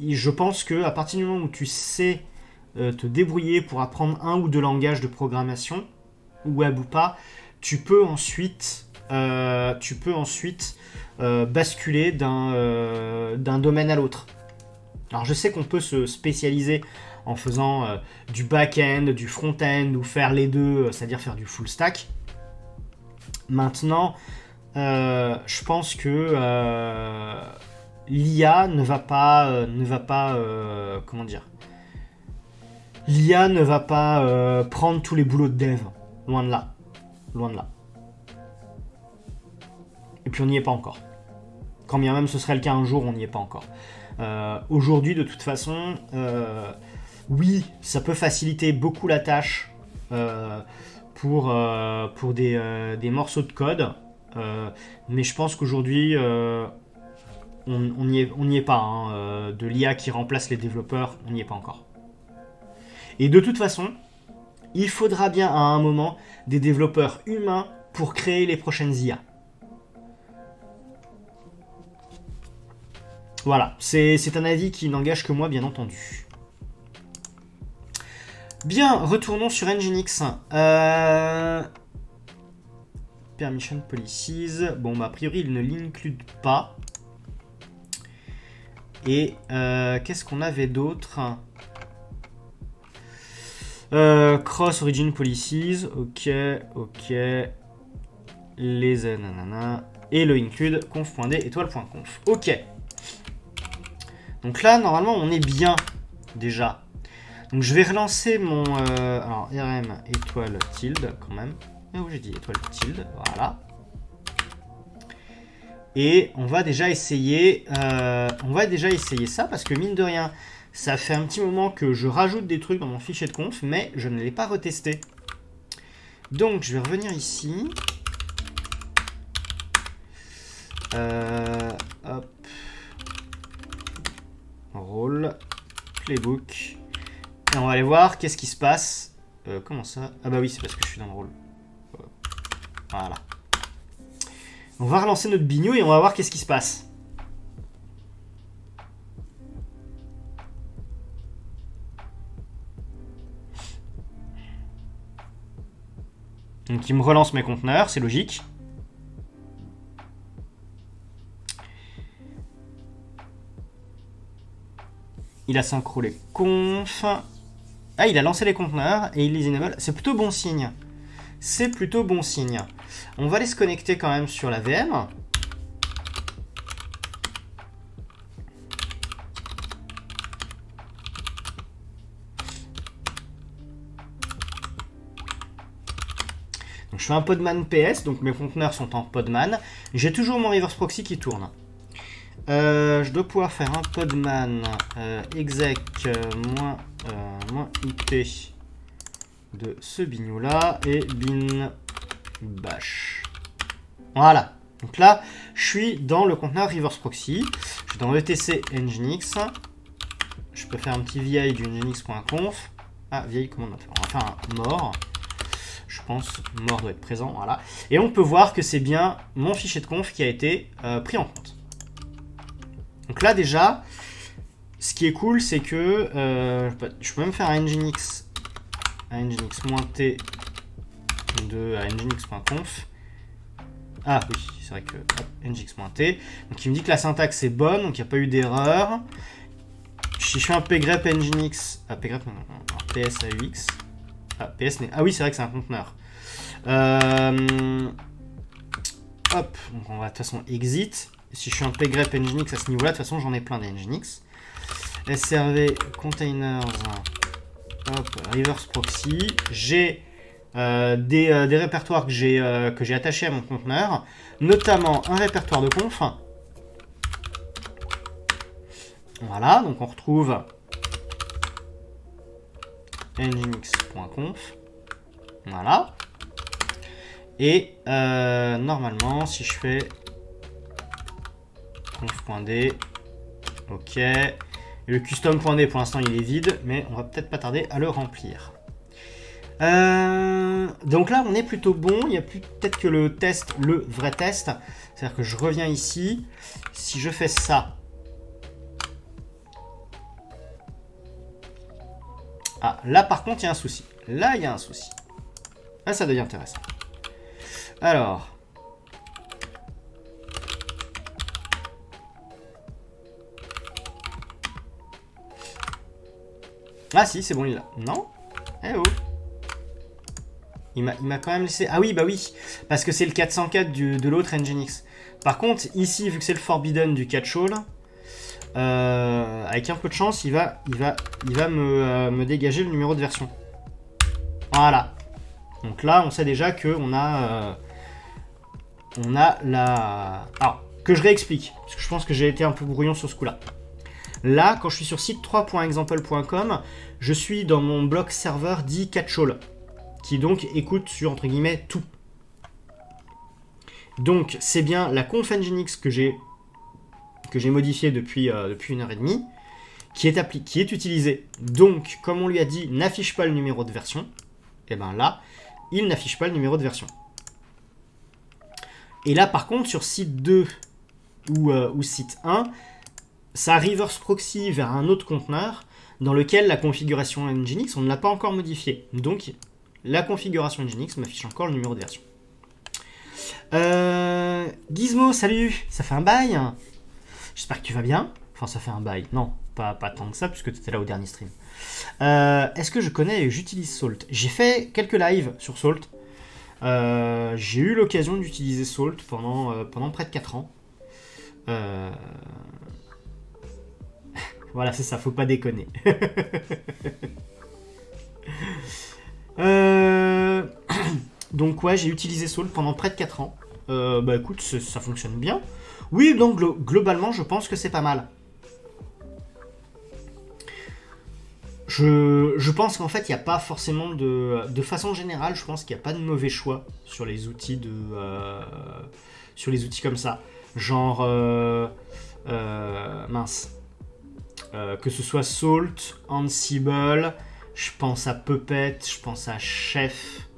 je pense que à partir du moment où tu sais euh, te débrouiller pour apprendre un ou deux langages de programmation, web ou pas, tu peux ensuite, euh, tu peux ensuite euh, basculer d'un domaine à l'autre. Alors je sais qu'on peut se spécialiser en faisant du back-end, du front-end ou faire les deux, c'est-à-dire faire du full stack. Maintenant, je pense que l'IA ne va pas, euh, ne va pas, euh, l'IA ne va pas euh, prendre tous les boulots de dev, loin de là, loin de là. Et puis on n'y est pas encore. Quand bien même ce serait le cas un jour, on n'y est pas encore. Aujourd'hui, de toute façon, oui, ça peut faciliter beaucoup la tâche pour, pour des, des, morceaux de code. mais je pense qu'aujourd'hui, on n'y est, est, pas. Hein. de l'IA qui remplace les développeurs, on n'y est pas encore. Et de toute façon, il faudra bien à un moment des développeurs humains pour créer les prochaines IA. Voilà, c'est un avis qui n'engage que moi, bien entendu. Bien, retournons sur Nginx. Euh... Permission policies. Bon, bah, a priori, il ne l'inclut pas. Et euh, qu'est-ce qu'on avait d'autre? Euh, cross origin policies, ok, ok. Les nanana. Et le include conf.d étoile.conf. Ok. Donc là, normalement, on est bien déjà. Donc je vais relancer mon euh, alors, rm étoile tilde quand même. Ah où j'ai dit étoile tilde, voilà. Et on va déjà essayer, euh, on va déjà essayer ça parce que mine de rien, ça fait un petit moment que je rajoute des trucs dans mon fichier de conf, mais je ne l'ai pas retesté. Donc, je vais revenir ici. Euh, hop. Playbook. Et on va aller voir qu'est-ce qui se passe. Euh, comment ça? Ah bah oui, c'est parce que je suis dans le rôle. Voilà. On va relancer notre bignou et on va voir qu'est-ce qui se passe. Donc il me relance mes conteneurs, c'est logique. Il a synchro les conf. Ah, il a lancé les conteneurs et il les enable. C'est plutôt bon signe. C'est plutôt bon signe. On va aller se connecter quand même sur la VM. je fais un podman PS, donc mes conteneurs sont en podman. J'ai toujours mon reverse proxy qui tourne. Euh, je dois pouvoir faire un podman euh, exec euh, moins, moins de ce bignou là et bin bash. Voilà. Donc là, je suis dans le conteneur reverse proxy. Je suis dans etc nginx. Je peux faire un petit vi du nginx.conf. Ah, vieille commande. On va faire un mort je pense, mort doit être présent, voilà. Et on peut voir que c'est bien mon fichier de conf qui a été pris en compte. Donc là déjà, ce qui est cool, c'est que euh, je peux même faire un nginx, un nginx-t de nginx.conf. Ah oui, c'est vrai que nginx-t. Donc il me dit que la syntaxe est bonne, donc il n'y a pas eu d'erreur. Si je fais un pgrep nginx, ah pgrep, psaux, ah, PS Ah oui, c'est vrai que c'est un conteneur. Euh, hop, donc on va de toute façon exit. Si je suis un pgrep nginx à ce niveau-là, de toute façon j'en ai plein des nginx. srv containers, hop, reverse proxy. J'ai euh, des, euh, des, répertoires que j'ai que j'ai attachés à mon conteneur, notamment un répertoire de conf. Voilà, donc on retrouve nginx.conf. Voilà. Et euh, normalement, si je fais conf.d, ok. le custom.d, pour l'instant, il est vide, mais on va peut-être pas tarder à le remplir. Euh, donc là, on est plutôt bon. Il y a peut-être que le test, le vrai test. C'est-à-dire que je reviens ici. Si je fais ça, Ah, là par contre, il y a un souci. Là, il y a un souci. Là, ça devient intéressant. Alors. Ah si, c'est bon, il là. Non Eh oh Il m'a quand même laissé... Ah oui, bah oui, parce que c'est le 404 du, de l'autre Nginx. Par contre, ici, vu que c'est le Forbidden du Catchall, euh, avec un peu de chance, il va, il va, il va euh, me, dégager le numéro de version. Voilà. Donc là, on sait déjà que on a, euh, on a la. Alors que je réexplique, parce que je pense que j'ai été un peu brouillon sur ce coup-là. Là, quand je suis sur site 3.example.com, je suis dans mon bloc serveur dit catchall, qui donc écoute sur entre guillemets tout. Donc c'est bien la conf nginx que j'ai que j'ai modifié depuis, euh, une heure et demie, qui est, qui est utilisée. Donc, comme on lui a dit, n'affiche pas le numéro de version, et eh bien là, il n'affiche pas le numéro de version. Et là, par contre, sur site 2 ou, euh, ou site 1, ça reverse proxy vers un autre conteneur dans lequel la configuration Nginx, on ne l'a pas encore modifiée. Donc, la configuration Nginx m'affiche encore le numéro de version. Euh, Gizmo, salut Ça fait un bail J'espère que tu vas bien. Enfin, ça fait un bail. Non, pas, pas tant que ça, puisque tu étais là au dernier stream. Euh, est-ce que je connais et j'utilise Salt? J'ai fait quelques lives sur Salt. Euh, j'ai eu l'occasion d'utiliser Salt pendant, euh, pendant près de 4 ans. Voilà, c'est ça, faut pas déconner. *laughs* donc ouais, j'ai utilisé Salt pendant près de 4 ans. bah écoute, ça fonctionne bien. Oui, donc globalement, je pense que c'est pas mal. Je, pense qu'en fait, il n'y a pas forcément de... De façon générale, je pense qu'il n'y a pas de mauvais choix sur les outils de... Euh, sur les outils comme ça. Genre... Euh, euh, que ce soit Salt, Ansible, je pense à Puppet, je pense à Chef.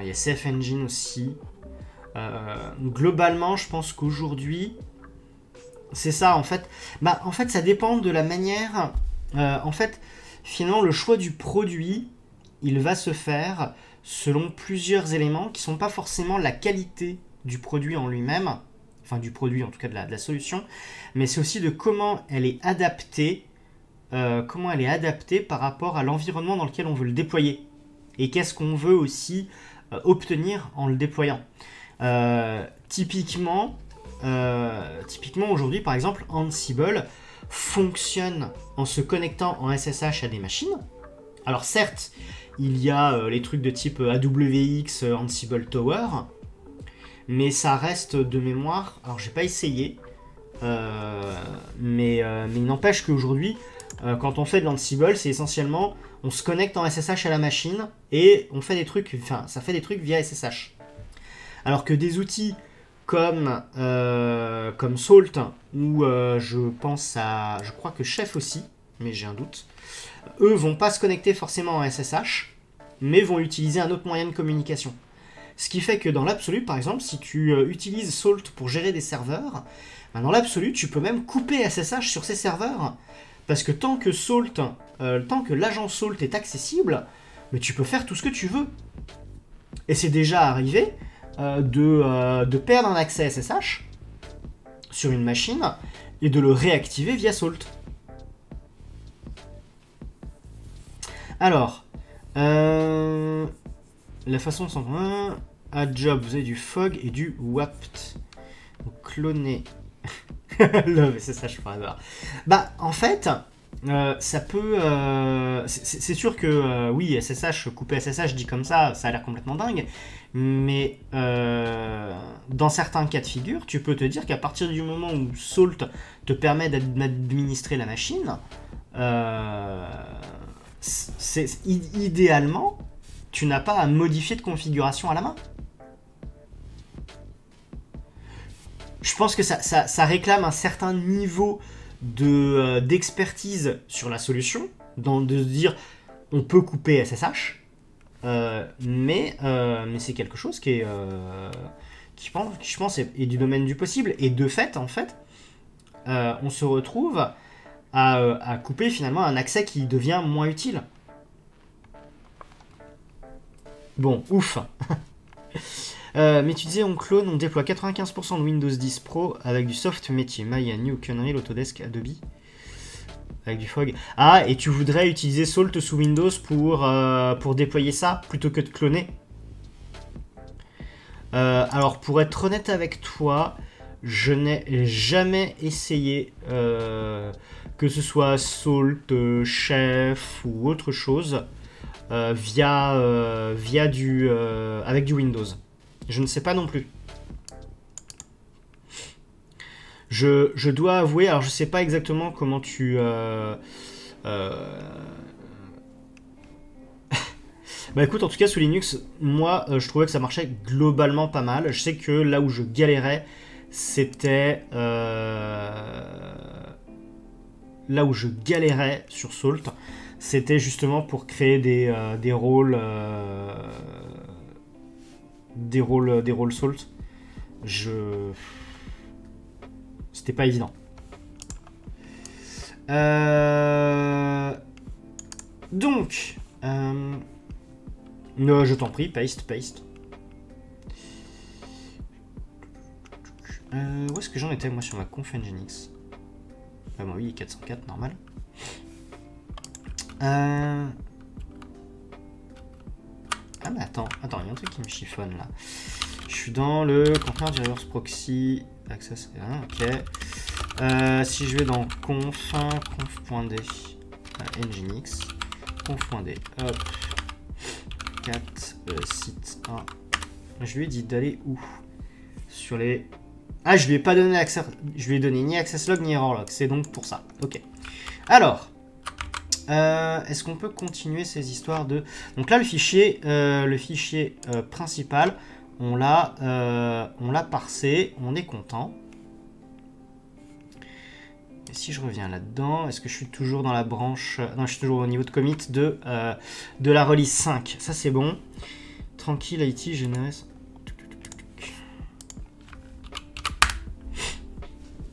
Il y a Safe Engine aussi. globalement, je pense qu'aujourd'hui, c'est ça en fait. Bah, en fait, ça dépend de la manière. en fait, finalement, le choix du produit, il va se faire selon plusieurs éléments qui ne sont pas forcément la qualité du produit en lui-même, enfin du produit en tout cas de la, solution, mais c'est aussi de comment elle est adaptée, euh, comment elle est adaptée par rapport à l'environnement dans lequel on veut le déployer et qu'est-ce qu'on veut aussi euh, obtenir en le déployant. Euh, typiquement, typiquement aujourd'hui par exemple Ansible fonctionne en se connectant en SSH à des machines. Alors certes, il y a les trucs de type AWX, Ansible Tower, mais ça reste de mémoire. Alors j'ai pas essayé, mais, il n'empêche qu'aujourd'hui, quand on fait de l'Ansible, c'est essentiellement on se connecte en SSH à la machine et on fait des trucs, enfin ça fait des trucs via SSH. Alors que des outils comme, euh, comme Salt, ou euh, je pense à. Je crois que Chef aussi, mais j'ai un doute. Eux vont pas se connecter forcément en SSH, mais vont utiliser un autre moyen de communication. Ce qui fait que dans l'absolu, par exemple, si tu euh, utilises Salt pour gérer des serveurs, ben, dans l'absolu, tu peux même couper SSH sur ces serveurs. Parce que tant que Salt, tant que l'agent Salt est accessible, tu peux faire tout ce que tu veux. Et c'est déjà arrivé euh, euh, de, perdre un accès SSH sur une machine et de le réactiver via Salt. Alors, euh, la façon de s'en à job, vous avez du fog et du wapt. Donc, cloner le SSH forever. Bah, en fait, ça peut. c'est sûr que oui, SSH, couper SSH dit comme ça, ça a l'air complètement dingue. Mais euh, dans certains cas de figure, tu peux te dire qu'à partir du moment où Salt te permet d'administrer la machine, euh, idéalement, tu n'as pas à modifier de configuration à la main. Je pense que ça, réclame un certain niveau euh, d'expertise sur la solution, de se dire on peut couper SSH, euh, mais euh, mais c'est quelque chose qui est qui, je pense est, du domaine du possible et de fait en fait on se retrouve à, à, couper finalement un accès qui devient moins utile. Bon, ouf. *laughs* mais tu disais on clone, on déploie 95% de Windows 10 Pro avec du soft métier, Maya, New, Unreal, Autodesk, Adobe avec du fog. Ah, et tu voudrais utiliser Salt sous Windows pour, euh, déployer ça plutôt que de cloner? Euh, Alors, pour être honnête avec toi, je n'ai jamais essayé euh, que ce soit Salt, Chef ou autre chose via, via du, avec du Windows. Je ne sais pas non plus. Je, je, dois avouer, alors je sais pas exactement comment tu... Euh, euh, *laughs* bah écoute, en tout cas sous Linux, moi euh, je trouvais que ça marchait globalement pas mal. Je sais que là où je galérais, c'était... Là où je galérais sur Salt, c'était justement pour créer des, des rôles... des rôles, des rôles Salt. Je... C'était pas évident. Euh... Donc... Euh... Je t'en prie, paste, paste. Euh, où est-ce que j'en étais moi sur ma conf Nginx? Bah, Moi oui, 404, normal. Euh... Ah mais attends, attends, il y a un truc qui me chiffonne là. Je suis dans le conteneur du reverse proxy access ok. Euh, si je vais dans conf, conf.d, euh, nginx, conf.d, hop, 4, euh, site 1. Je lui ai dit d'aller où? Sur les... Ah, je lui ai pas donné accès, je lui ai donné ni access log ni error log, c'est donc pour ça, ok. Alors, est-ce qu'on peut continuer ces histoires de... Donc là, le fichier, le fichier principal, on l'a euh, parsé, on est content. Et si je reviens là-dedans, est-ce que je suis toujours dans la branche... Non, je suis toujours au niveau de commit de, euh, de la release 5. Ça, c'est bon. Tranquille, IT, GNS.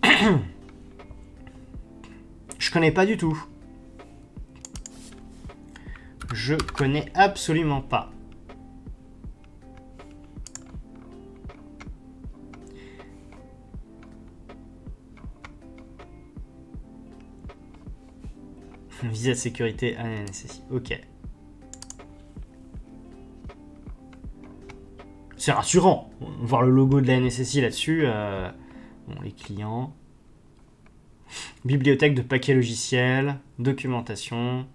*coughs* Je connais pas du tout. Je connais absolument pas. *laughs* Visa de sécurité à NSSI. Ok. C'est rassurant. Voir le logo de la NSSI là-dessus. Euh, bon, les clients. Bibliothèque de paquets logiciels. Documentation.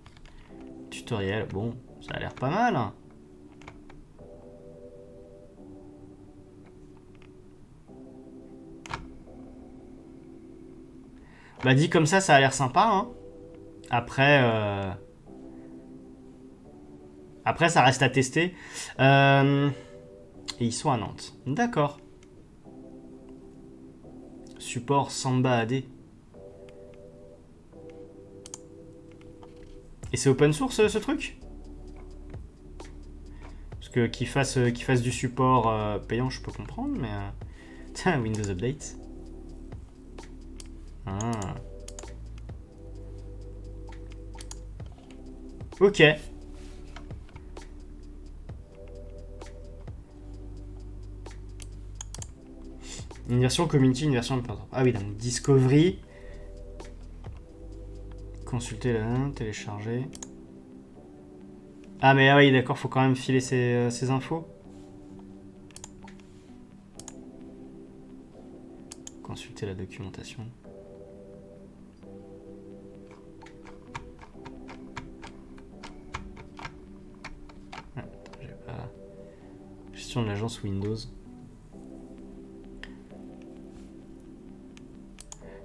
Tutoriel. Bon, ça a l'air pas mal. Hein. Bah dit comme ça, ça a l'air sympa. Hein. Après, euh, après ça reste à tester. Euh, et ils sont à Nantes. D'accord. Support Samba AD. Et c'est open source ce truc? Parce que qu'il fasse, fasse du support euh, payant, je peux comprendre, mais... *laughs* Windows Update. Ah. Ok. Une version community, une version. Ah oui, donc Discovery. Consulter la télécharger. Ah mais ah oui, d'accord, faut quand même filer ces, euh, ces infos. Consulter la documentation. de l'agence Windows.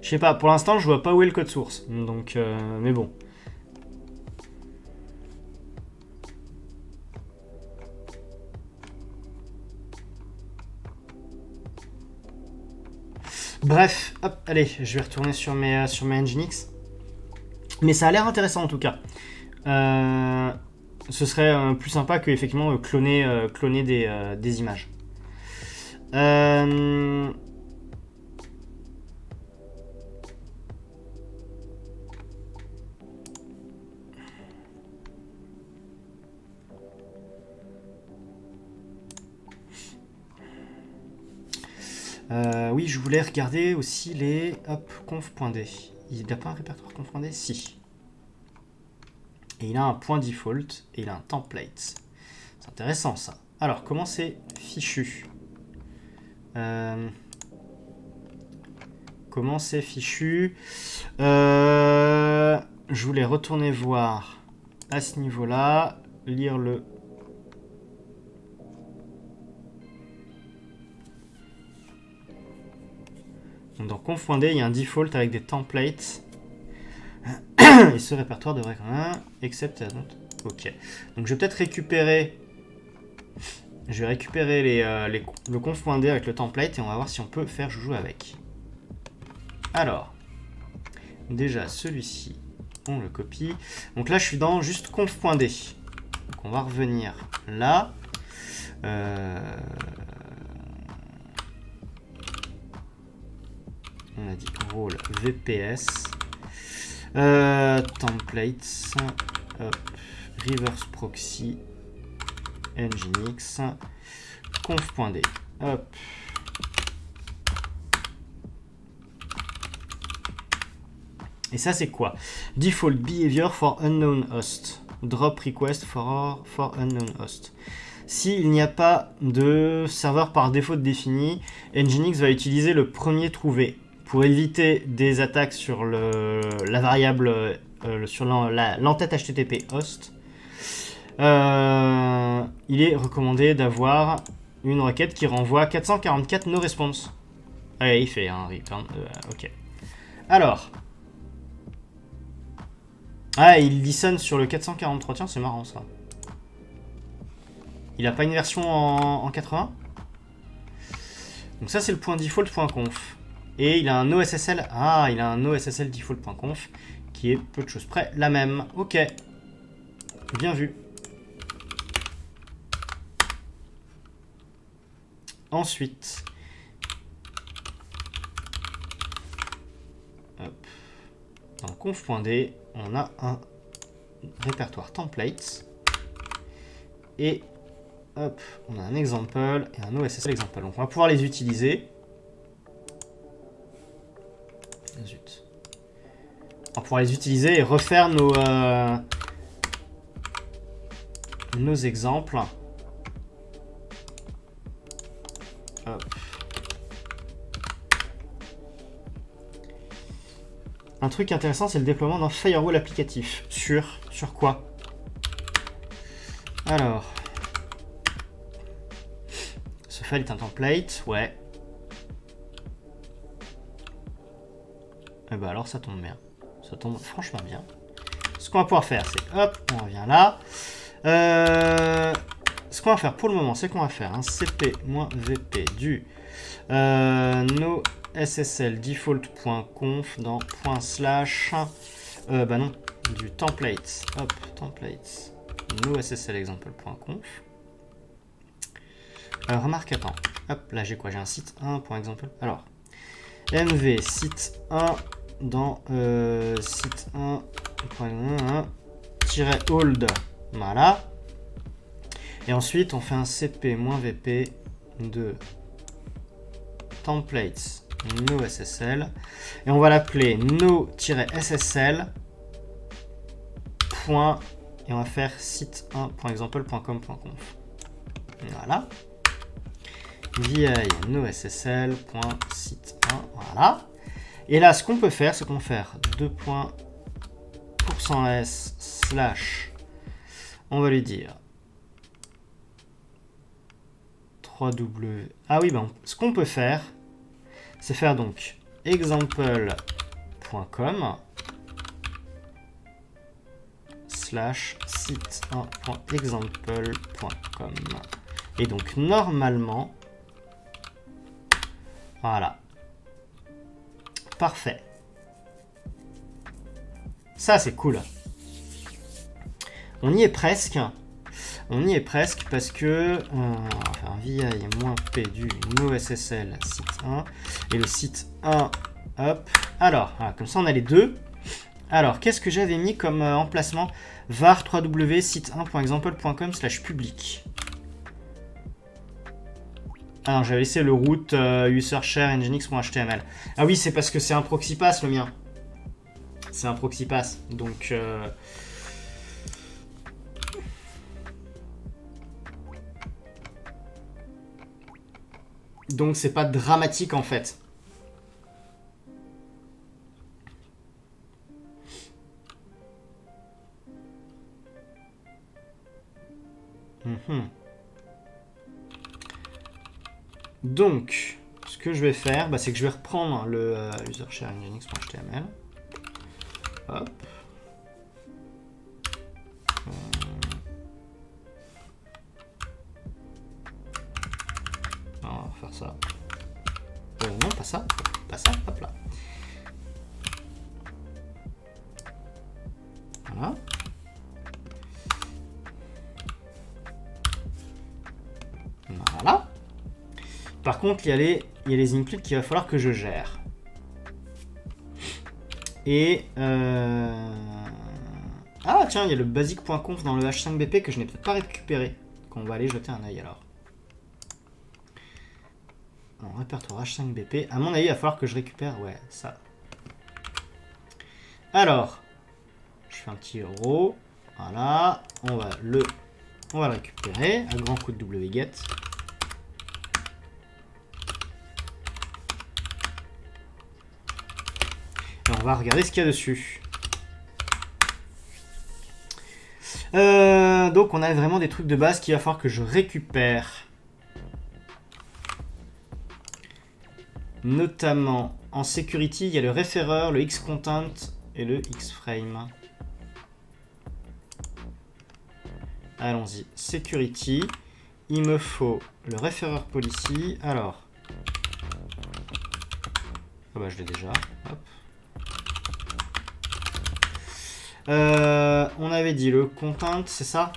Je sais pas, pour l'instant je vois pas où est le code source, donc euh, mais bon. Bref, hop, allez, je vais retourner sur mes, euh, sur mes Nginx. Mais ça a l'air intéressant en tout cas. Euh, ce serait euh, plus sympa que effectivement euh, cloner, euh, cloner des, des images. oui, je voulais regarder aussi les hop conf.d. Il n'a pas un répertoire conf.d Si. Et il a un point default et il a un template. C'est intéressant ça. Alors, comment c'est fichu? Euh, Comment c'est fichu? Euh, Je voulais retourner voir à ce niveau-là, lire le dans conf.d, il y a un default avec des templates. *coughs* Et ce répertoire devrait quand même... Except... Ok. Donc je vais peut-être récupérer... Je vais récupérer les, euh, les, le conf.d avec le template et on va voir si on peut faire joujou avec. Alors. Déjà, celui-ci, on le copie. Donc là, je suis dans juste conf.d. Donc on va revenir là. Euh, on a dit rôle VPS. Euh, templates. reverse proxy. Nginx. Conf.d. Hop. Et ça, c'est quoi? Default behavior for unknown host. Drop request for, for unknown host. S'il n'y a pas de serveur par défaut défini, Nginx va utiliser le premier trouvé pour éviter des attaques sur la variable, euh, sur l'entête HTTP host. Euh, il est recommandé d'avoir une requête qui renvoie 444 no response. Allez, il fait un return. Euh, ok. Alors. Ah, il listen sur le 443. Tiens, c'est marrant ça. Il a pas une version en, 80 Donc ça, c'est le point default.conf. Et il a un OSSL. Ah, il a un OSSL default.conf qui est peu de choses près la même. Ok. Bien vu. Ensuite, dans conf.d, on a un répertoire templates et on a un exemple et un OSSL exemple. Donc on va pouvoir les utiliser. Zut. On pouvoir les utiliser et refaire nos, euh, nos exemples. Un truc intéressant, c'est le déploiement d'un firewall applicatif. Sur, sur quoi? Alors. Ce file est un template, ouais. Et eh bah ben alors ça tombe bien. Ça tombe franchement bien. Ce qu'on va pouvoir faire, c'est hop, on revient là. Euh, ce qu'on va faire pour le moment, c'est qu'on va faire un cp-vp du euh, no ssl default.conf dans point slash euh, bah non du template hop templates no ssl example.conf euh, remarque attends hop là j'ai quoi? J'ai un site 1.example alors mv site 1 dans euh, site 1 hold voilà et ensuite on fait un cp-vp de templates no-ssl. Et on va l'appeler no-ssl. Point, et on va faire site1.example.com.conf. Voilà. vi no-ssl.site1. Voilà. Et là, ce qu'on peut faire, c'est qu'on peut faire 2.%s slash, on va lui dire 3w. Ah oui, ben, ce qu'on peut faire, c'est faire donc example.com slash site1.example.com et donc normalement voilà parfait ça c'est cool on y est presque on y est presque parce que euh, on va faire un vi-p du noSSL site 1 et le site 1, hop. Alors, comme ça on a les deux. Alors, qu'est-ce que j'avais mis comme euh, emplacement? var 3w site1.example.com slash public. Alors, j'avais laissé le route euh, user share nginx.html. Ah oui, c'est parce que c'est un proxy pass le mien. C'est un proxy pass. Donc, Donc c'est pas dramatique en fait. Mhm. Donc, ce que je vais faire, bah, c'est que je vais reprendre le euh, user sharing linux.html. Hop. Euh. On va faire ça. Euh, non, pas ça. Pas ça. Hop là. Voilà. Voilà. Par contre, il y a les, il y a les includes qu'il va falloir que je gère. Et... Euh... Ah tiens, il y a le basic.conf dans le H5BP que je n'ai peut-être pas récupéré. Qu'on va aller jeter un œil alors. En répertoire H5BP. À mon avis, il va falloir que je récupère, ouais, ça. Alors, je fais un petit euro. Voilà, on va le, on va le récupérer. Un grand coup de wget. Va regarder ce qu'il y a dessus. Euh, donc on a vraiment des trucs de base qu'il va falloir que je récupère. Notamment en security, il y a le référeur, le xcontent et le xframe. Allons-y. Security. Il me faut le référeur policy. Alors. Ah bah je l'ai déjà. Hop. Euh, on avait dit le content, c'est ça?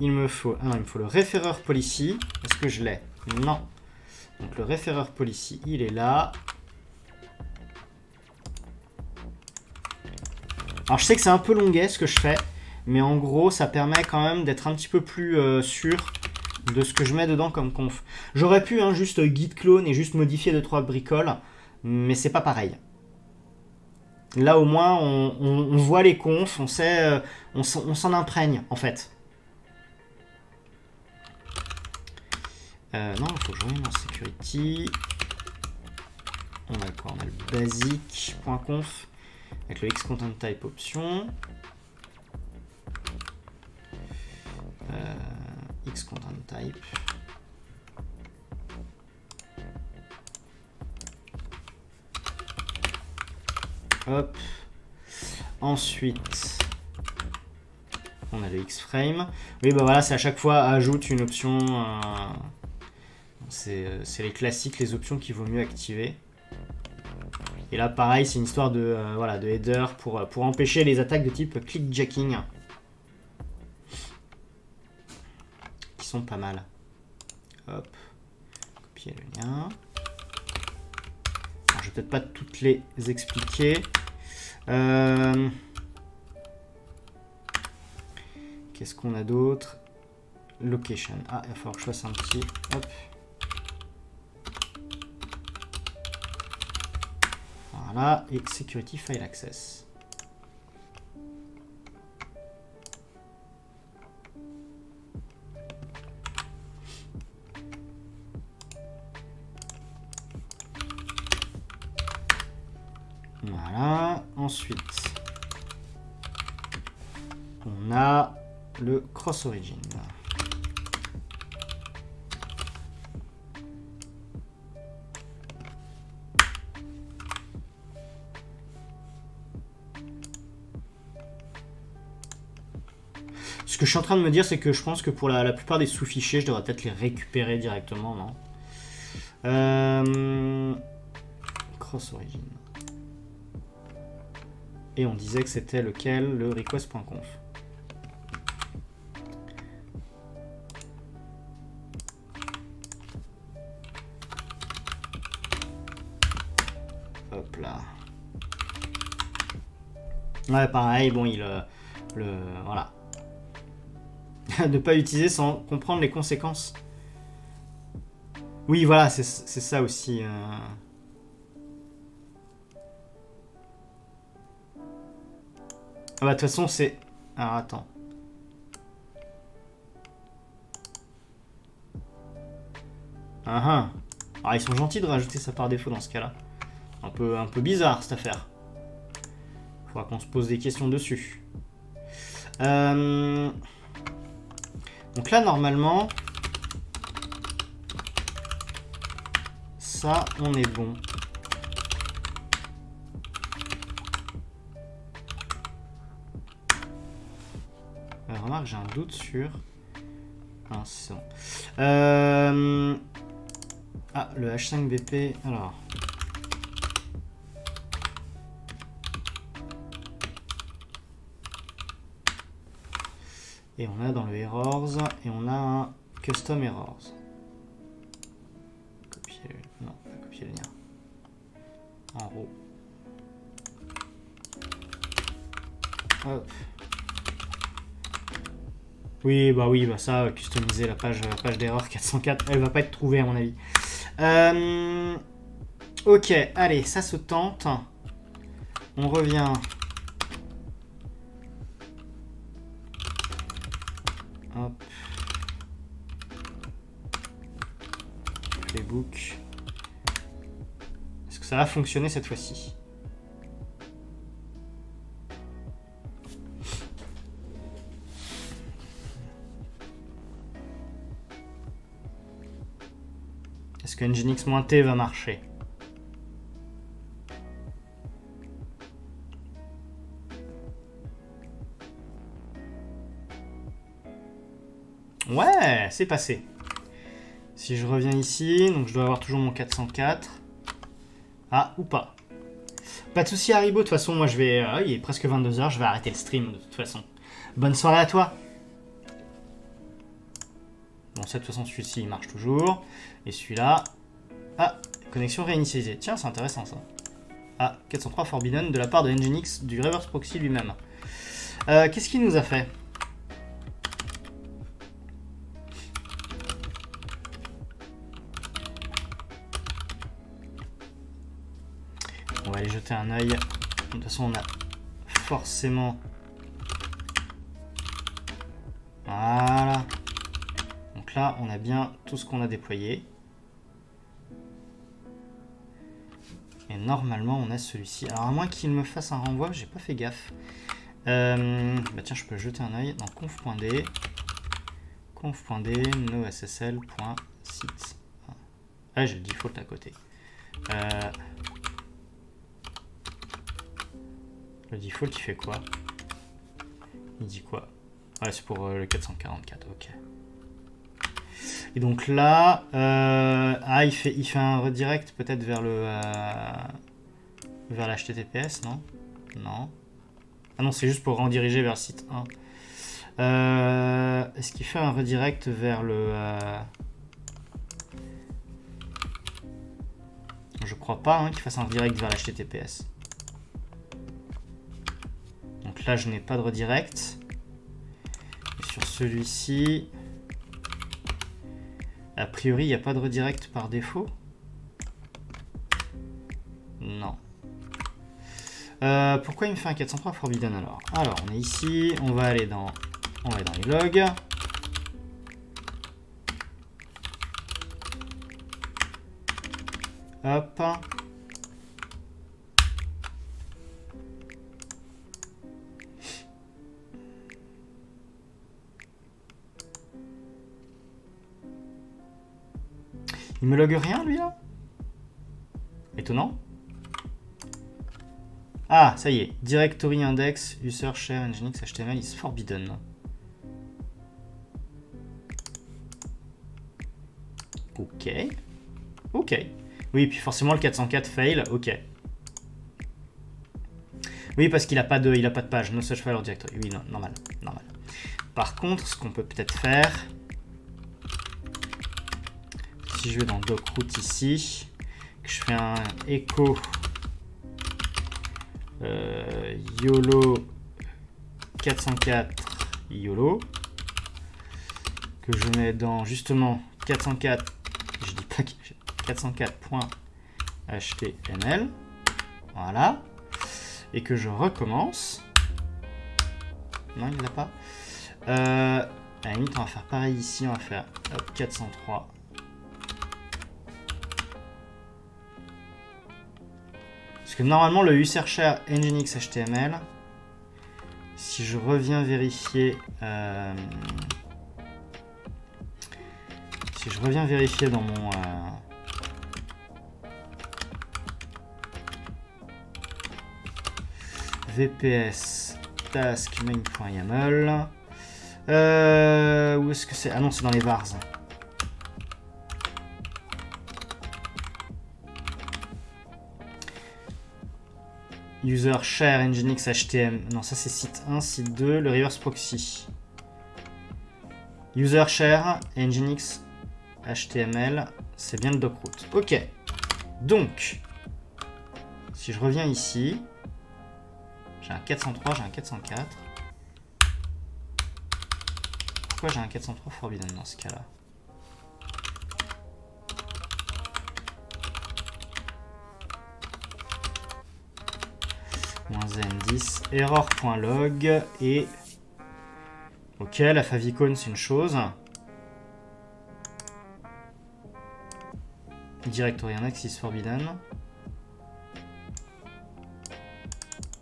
Il me faut... Ah non, il me le référeur policy. Est-ce que je l'ai? Non. Donc le référeur policy, il est là. Alors je sais que c'est un peu longuet ce que je fais, mais en gros ça permet quand même d'être un petit peu plus euh, sûr de ce que je mets dedans comme conf. J'aurais pu hein, juste git clone et juste modifier 2-3 bricoles, mais c'est pas pareil. Là au moins on, voit les confs, on sait, euh, on, s'en imprègne en fait. Euh, non, il faut que je en security. On a quoi? On a le basic.conf avec le xcontent type option. Euh, xcontent type. Hop. Ensuite, on a le X-Frame. Oui, bah voilà, c'est à chaque fois ajoute une option. Euh, c'est les classiques, les options qu'il vaut mieux activer. Et là, pareil, c'est une histoire de, euh, voilà, de header pour, euh, pour empêcher les attaques de type clickjacking. Qui sont pas mal. Hop. Copier le lien. Peut-être pas toutes les expliquer. Euh, qu'est-ce qu'on a d'autre? Location. Ah, il va falloir que je fasse un petit... Hop. Voilà, et Security File Access. Origin. que je suis en train de me dire, c'est que je pense que pour la, plupart des sous-fichiers, je devrais peut-être les récupérer directement, non euh, Cross Origin. Et on disait que c'était lequel Le request.conf. Ouais, pareil, bon, il... Euh, le, voilà. *laughs* ne pas utiliser sans comprendre les conséquences. Oui, voilà, c'est ça aussi. Euh. Ah bah, de toute façon, c'est... Alors, attends. Ah, ah ah. ils sont gentils de rajouter ça par défaut dans ce cas-là. Un peu, un peu bizarre, cette affaire. Faudra qu'on se pose des questions dessus. Euh... Donc là, normalement... ça, on est bon. Euh, remarque, j'ai un doute sur... Ah, c'est bon. Euh, Ah, le H5BP, alors... Et on a dans le errors, et on a un custom errors. Copier, non, copier le lien. En haut. Hop. Oui, bah oui, bah ça, customiser la page, la page d'erreur 404, elle va pas être trouvée à mon avis. Euh, ok, allez, ça se tente. On revient. Ça va fonctionner cette fois-ci Est-ce que Nginx-T va marcher? Ouais, c'est passé. Si je reviens ici, donc je dois avoir toujours mon 404. Ah, ou pas. Pas de souci, Haribo. De toute façon, moi, je vais... Euh, il est presque 22h, je vais arrêter le stream, de toute façon. Bonne soirée à toi. Bon, ça, de toute façon, celui-ci, il marche toujours. Et celui-là... Ah, connexion réinitialisée. Tiens, c'est intéressant, ça. Ah, 403 Forbidden de la part de Nginx, du reverse proxy lui-même. Euh, Qu'est-ce qu'il nous a fait? Aller jeter un œil. De toute façon, on a forcément... Voilà. Donc là, on a bien tout ce qu'on a déployé. Et normalement, on a celui-ci. Alors, à moins qu'il me fasse un renvoi, j'ai pas fait gaffe. Euh, bah tiens, je peux jeter un œil dans conf.d. conf.d noSSL.site. Ah, j'ai le default à côté. Euh, Le default, il fait quoi? Il dit quoi? Ouais, c'est pour euh, le 444, ok. Et donc là, euh, ah, il fait, il fait un redirect peut-être vers le euh, vers l'HTTPS, non? Non. Ah non, c'est juste pour rediriger vers le site 1. Est-ce qu'il fait un redirect vers le... Je crois pas hein, qu'il fasse un redirect vers l'HTTPS. Donc là, je n'ai pas de redirect. Sur celui-ci, a priori, il n'y a pas de redirect par défaut. Non. Euh, pourquoi il me fait un 403 Forbidden alors? Alors, on est ici, on va aller dans, on va aller dans les logs. Hop. Il me log rien, lui, là Étonnant. Ah, ça y est. Directory index, user share, nginx, html is forbidden. Ok. Ok. Oui, puis forcément le 404 fail, ok. Oui, parce qu'il n'a pas, de, pas de page, no such file or directory. Oui, non, normal, normal. Par contre, ce qu'on peut peut-être faire, si je vais dans docroot ici, que je fais un echo euh, YOLO 404 YOLO, que je mets dans justement 404, je dis pas 404.html, voilà, et que je recommence. Non, il l'a pas. Euh, à la limite, on va faire pareil ici, on va faire 403 Parce que normalement, le usershare Nginx HTML, si je reviens vérifier... Euh, si je reviens vérifier dans mon... Euh, VPS task main.yaml. Euh, où est-ce que c'est? Ah non, c'est dans les vars. User share nginx htm. Non, ça c'est site 1, site 2, le reverse proxy. User share nginx html, c'est bien le docroot. Ok. Donc, si je reviens ici, j'ai un 403, j'ai un 404. Pourquoi j'ai un 403 Forbidden dans ce cas-là? N10 error.log et ok la favicon c'est une chose. Directory index is forbidden.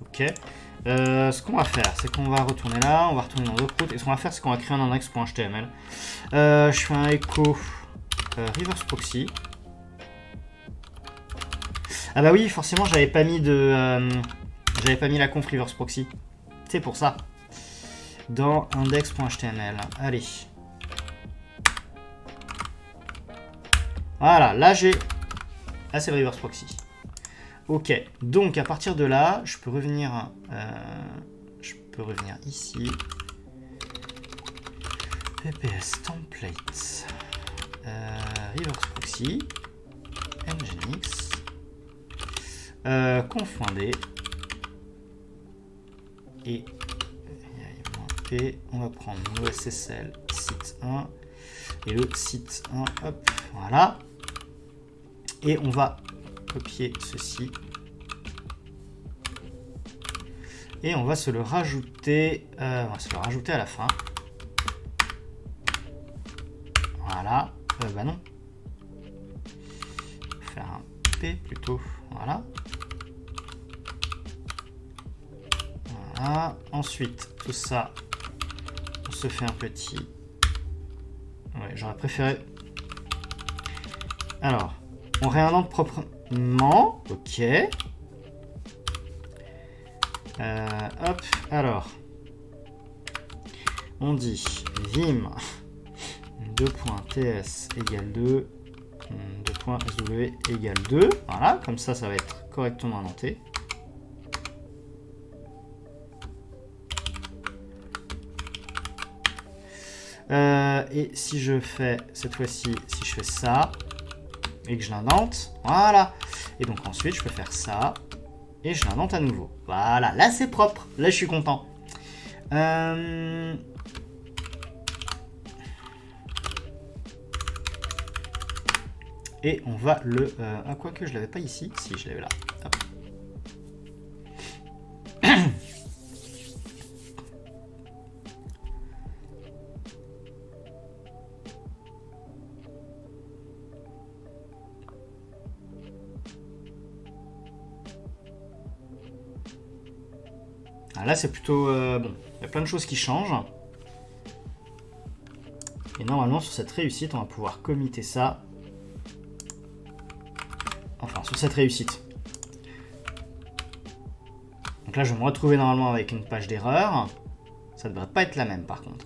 Ok. Euh, ce qu'on va faire c'est qu'on va retourner là on va retourner dans routes. Et ce qu'on va faire c'est qu'on va créer un index.html euh, je fais un echo euh, reverse proxy. Ah bah oui forcément j'avais pas mis de j'avais pas mis la conf reverse proxy. C'est pour ça. Dans index.html. Allez. Voilà, là j'ai... Là c'est reverse proxy. Ok, donc à partir de là, je peux revenir... Euh, je peux revenir ici. VPS template. Euh, reverse proxy. Nginx. Euh, conf.d et on va prendre le SSL site 1 et le site 1, hop, voilà. Et on va copier ceci. Et on va se le rajouter, euh, on va se le rajouter à la fin. Voilà, euh, bah non. Faire un P plutôt, voilà. Ensuite, tout ça, on se fait un petit... Ouais, j'aurais préféré... Alors, on réinvente proprement. Ok. Euh, hop, alors. On dit vim 2.ts égale 2, 2.sw égale 2. Voilà, comme ça, ça va être correctement inventé. Euh, et si je fais, cette fois-ci, si je fais ça, et que je l'indente, voilà. Et donc ensuite, je peux faire ça, et je l'indente à nouveau. Voilà, là c'est propre, là je suis content. Euh, et on va le... Euh... Ah, quoi que je l'avais pas ici. Si, je l'avais là. Là, c'est plutôt... Euh, bon, il y a plein de choses qui changent. Et normalement, sur cette réussite, on va pouvoir committer ça. Enfin, sur cette réussite. Donc là, je vais me retrouver normalement avec une page d'erreur. Ça ne devrait pas être la même, par contre.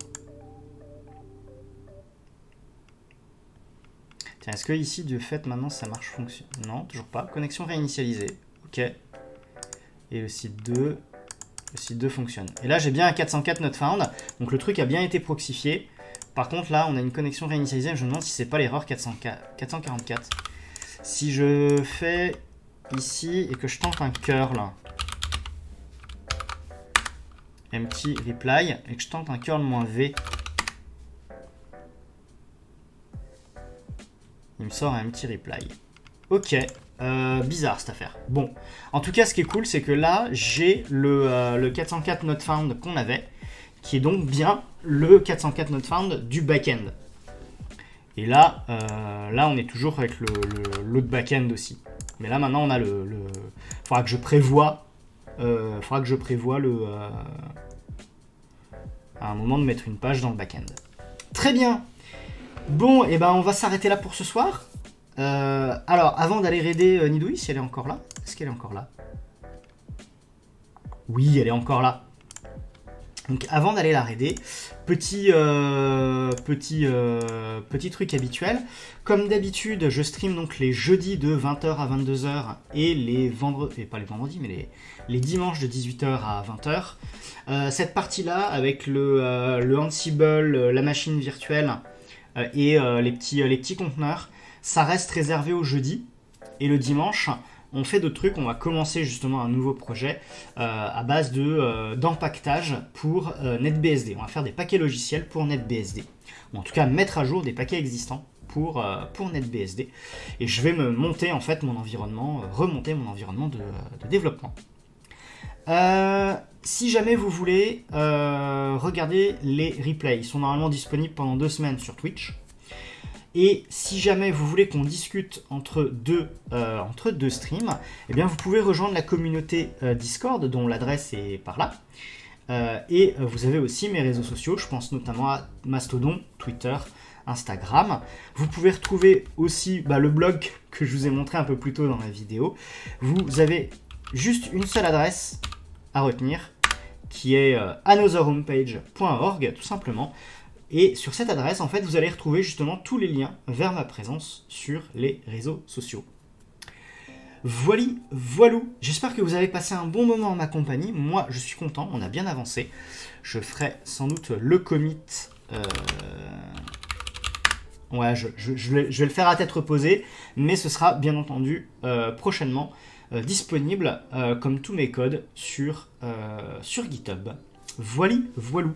Tiens, est-ce que ici, de fait, maintenant, ça marche fonction Non, toujours pas. Connexion réinitialisée. Ok. Et le site 2, site 2 fonctionne. Et là, j'ai bien un 404 not found, donc le truc a bien été proxifié. Par contre, là, on a une connexion réinitialisée, je me demande si c'est pas l'erreur 444. Si je fais ici et que je tente un curl, empty reply, et que je tente un curl "-v", il me sort un empty reply. Ok, euh, bizarre cette affaire. Bon, en tout cas, ce qui est cool, c'est que là, j'ai le, 404 euh, not found qu'on avait, qui est donc bien le 404 not found du back-end. Et là, euh, on est toujours avec l'autre back-end aussi. Mais là, maintenant, on a le. le... Faudra que je prévoie. faudra que je prévoie le. à un moment de mettre une page dans le back-end. Très bien. Bon, et eh ben, on va s'arrêter là pour ce soir. Euh, alors, avant d'aller raider euh, Nidoui, si elle est encore là, est-ce qu'elle est encore là? Oui, elle est encore là. Donc avant d'aller la raider, petit, euh, euh, petit truc habituel. Comme d'habitude, je stream donc les jeudis de 20h à 22h et les vendredis, et pas les vendredis, mais les, dimanches de 18h à 20h. Euh, cette partie-là, avec le, le Ansible, la machine virtuelle et les, petits, les petits conteneurs, ça reste réservé au jeudi. Et le dimanche, on fait d'autres trucs. On va commencer justement un nouveau projet euh, à base de euh, d'empaquetage pour euh, NetBSD. On va faire des paquets logiciels pour NetBSD. Ou en tout cas mettre à jour des paquets existants pour, NetBSD. Et je vais me monter en fait mon environnement, remonter mon environnement de développement. si jamais vous voulez regarder les replays, ils sont normalement disponibles pendant deux semaines sur Twitch. Et si jamais vous voulez qu'on discute entre deux, euh, entre deux streams, eh bien vous pouvez rejoindre la communauté euh, Discord dont l'adresse est par là. Euh, et vous avez aussi mes réseaux sociaux, je pense notamment à Mastodon, Twitter, Instagram. Vous pouvez retrouver aussi bah, le blog que je vous ai montré un peu plus tôt dans la vidéo. Vous avez juste une seule adresse à retenir qui est anotherhomepage.org tout simplement. Et sur cette adresse, en fait, vous allez retrouver justement tous les liens vers ma présence sur les réseaux sociaux. Voilà, voilou. J'espère que vous avez passé un bon moment en ma compagnie. Moi, je suis content, on a bien avancé. Je ferai sans doute le commit. Euh, ouais, je, vais, le faire à tête reposée, mais ce sera bien entendu euh, prochainement euh, disponible, comme tous mes codes, sur, sur GitHub. Voilà, voilou.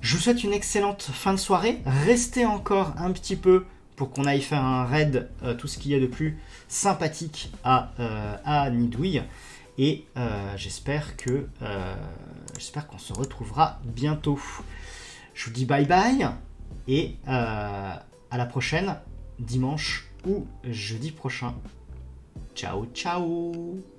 Je vous souhaite une excellente fin de soirée. Restez encore un petit peu pour qu'on aille faire un raid, euh, tout ce qu'il y a de plus sympathique à, euh, Nidouille. Et euh, j'espère j'espère qu'on se retrouvera bientôt. Je vous dis bye bye et à la prochaine, dimanche ou jeudi prochain. Ciao ciao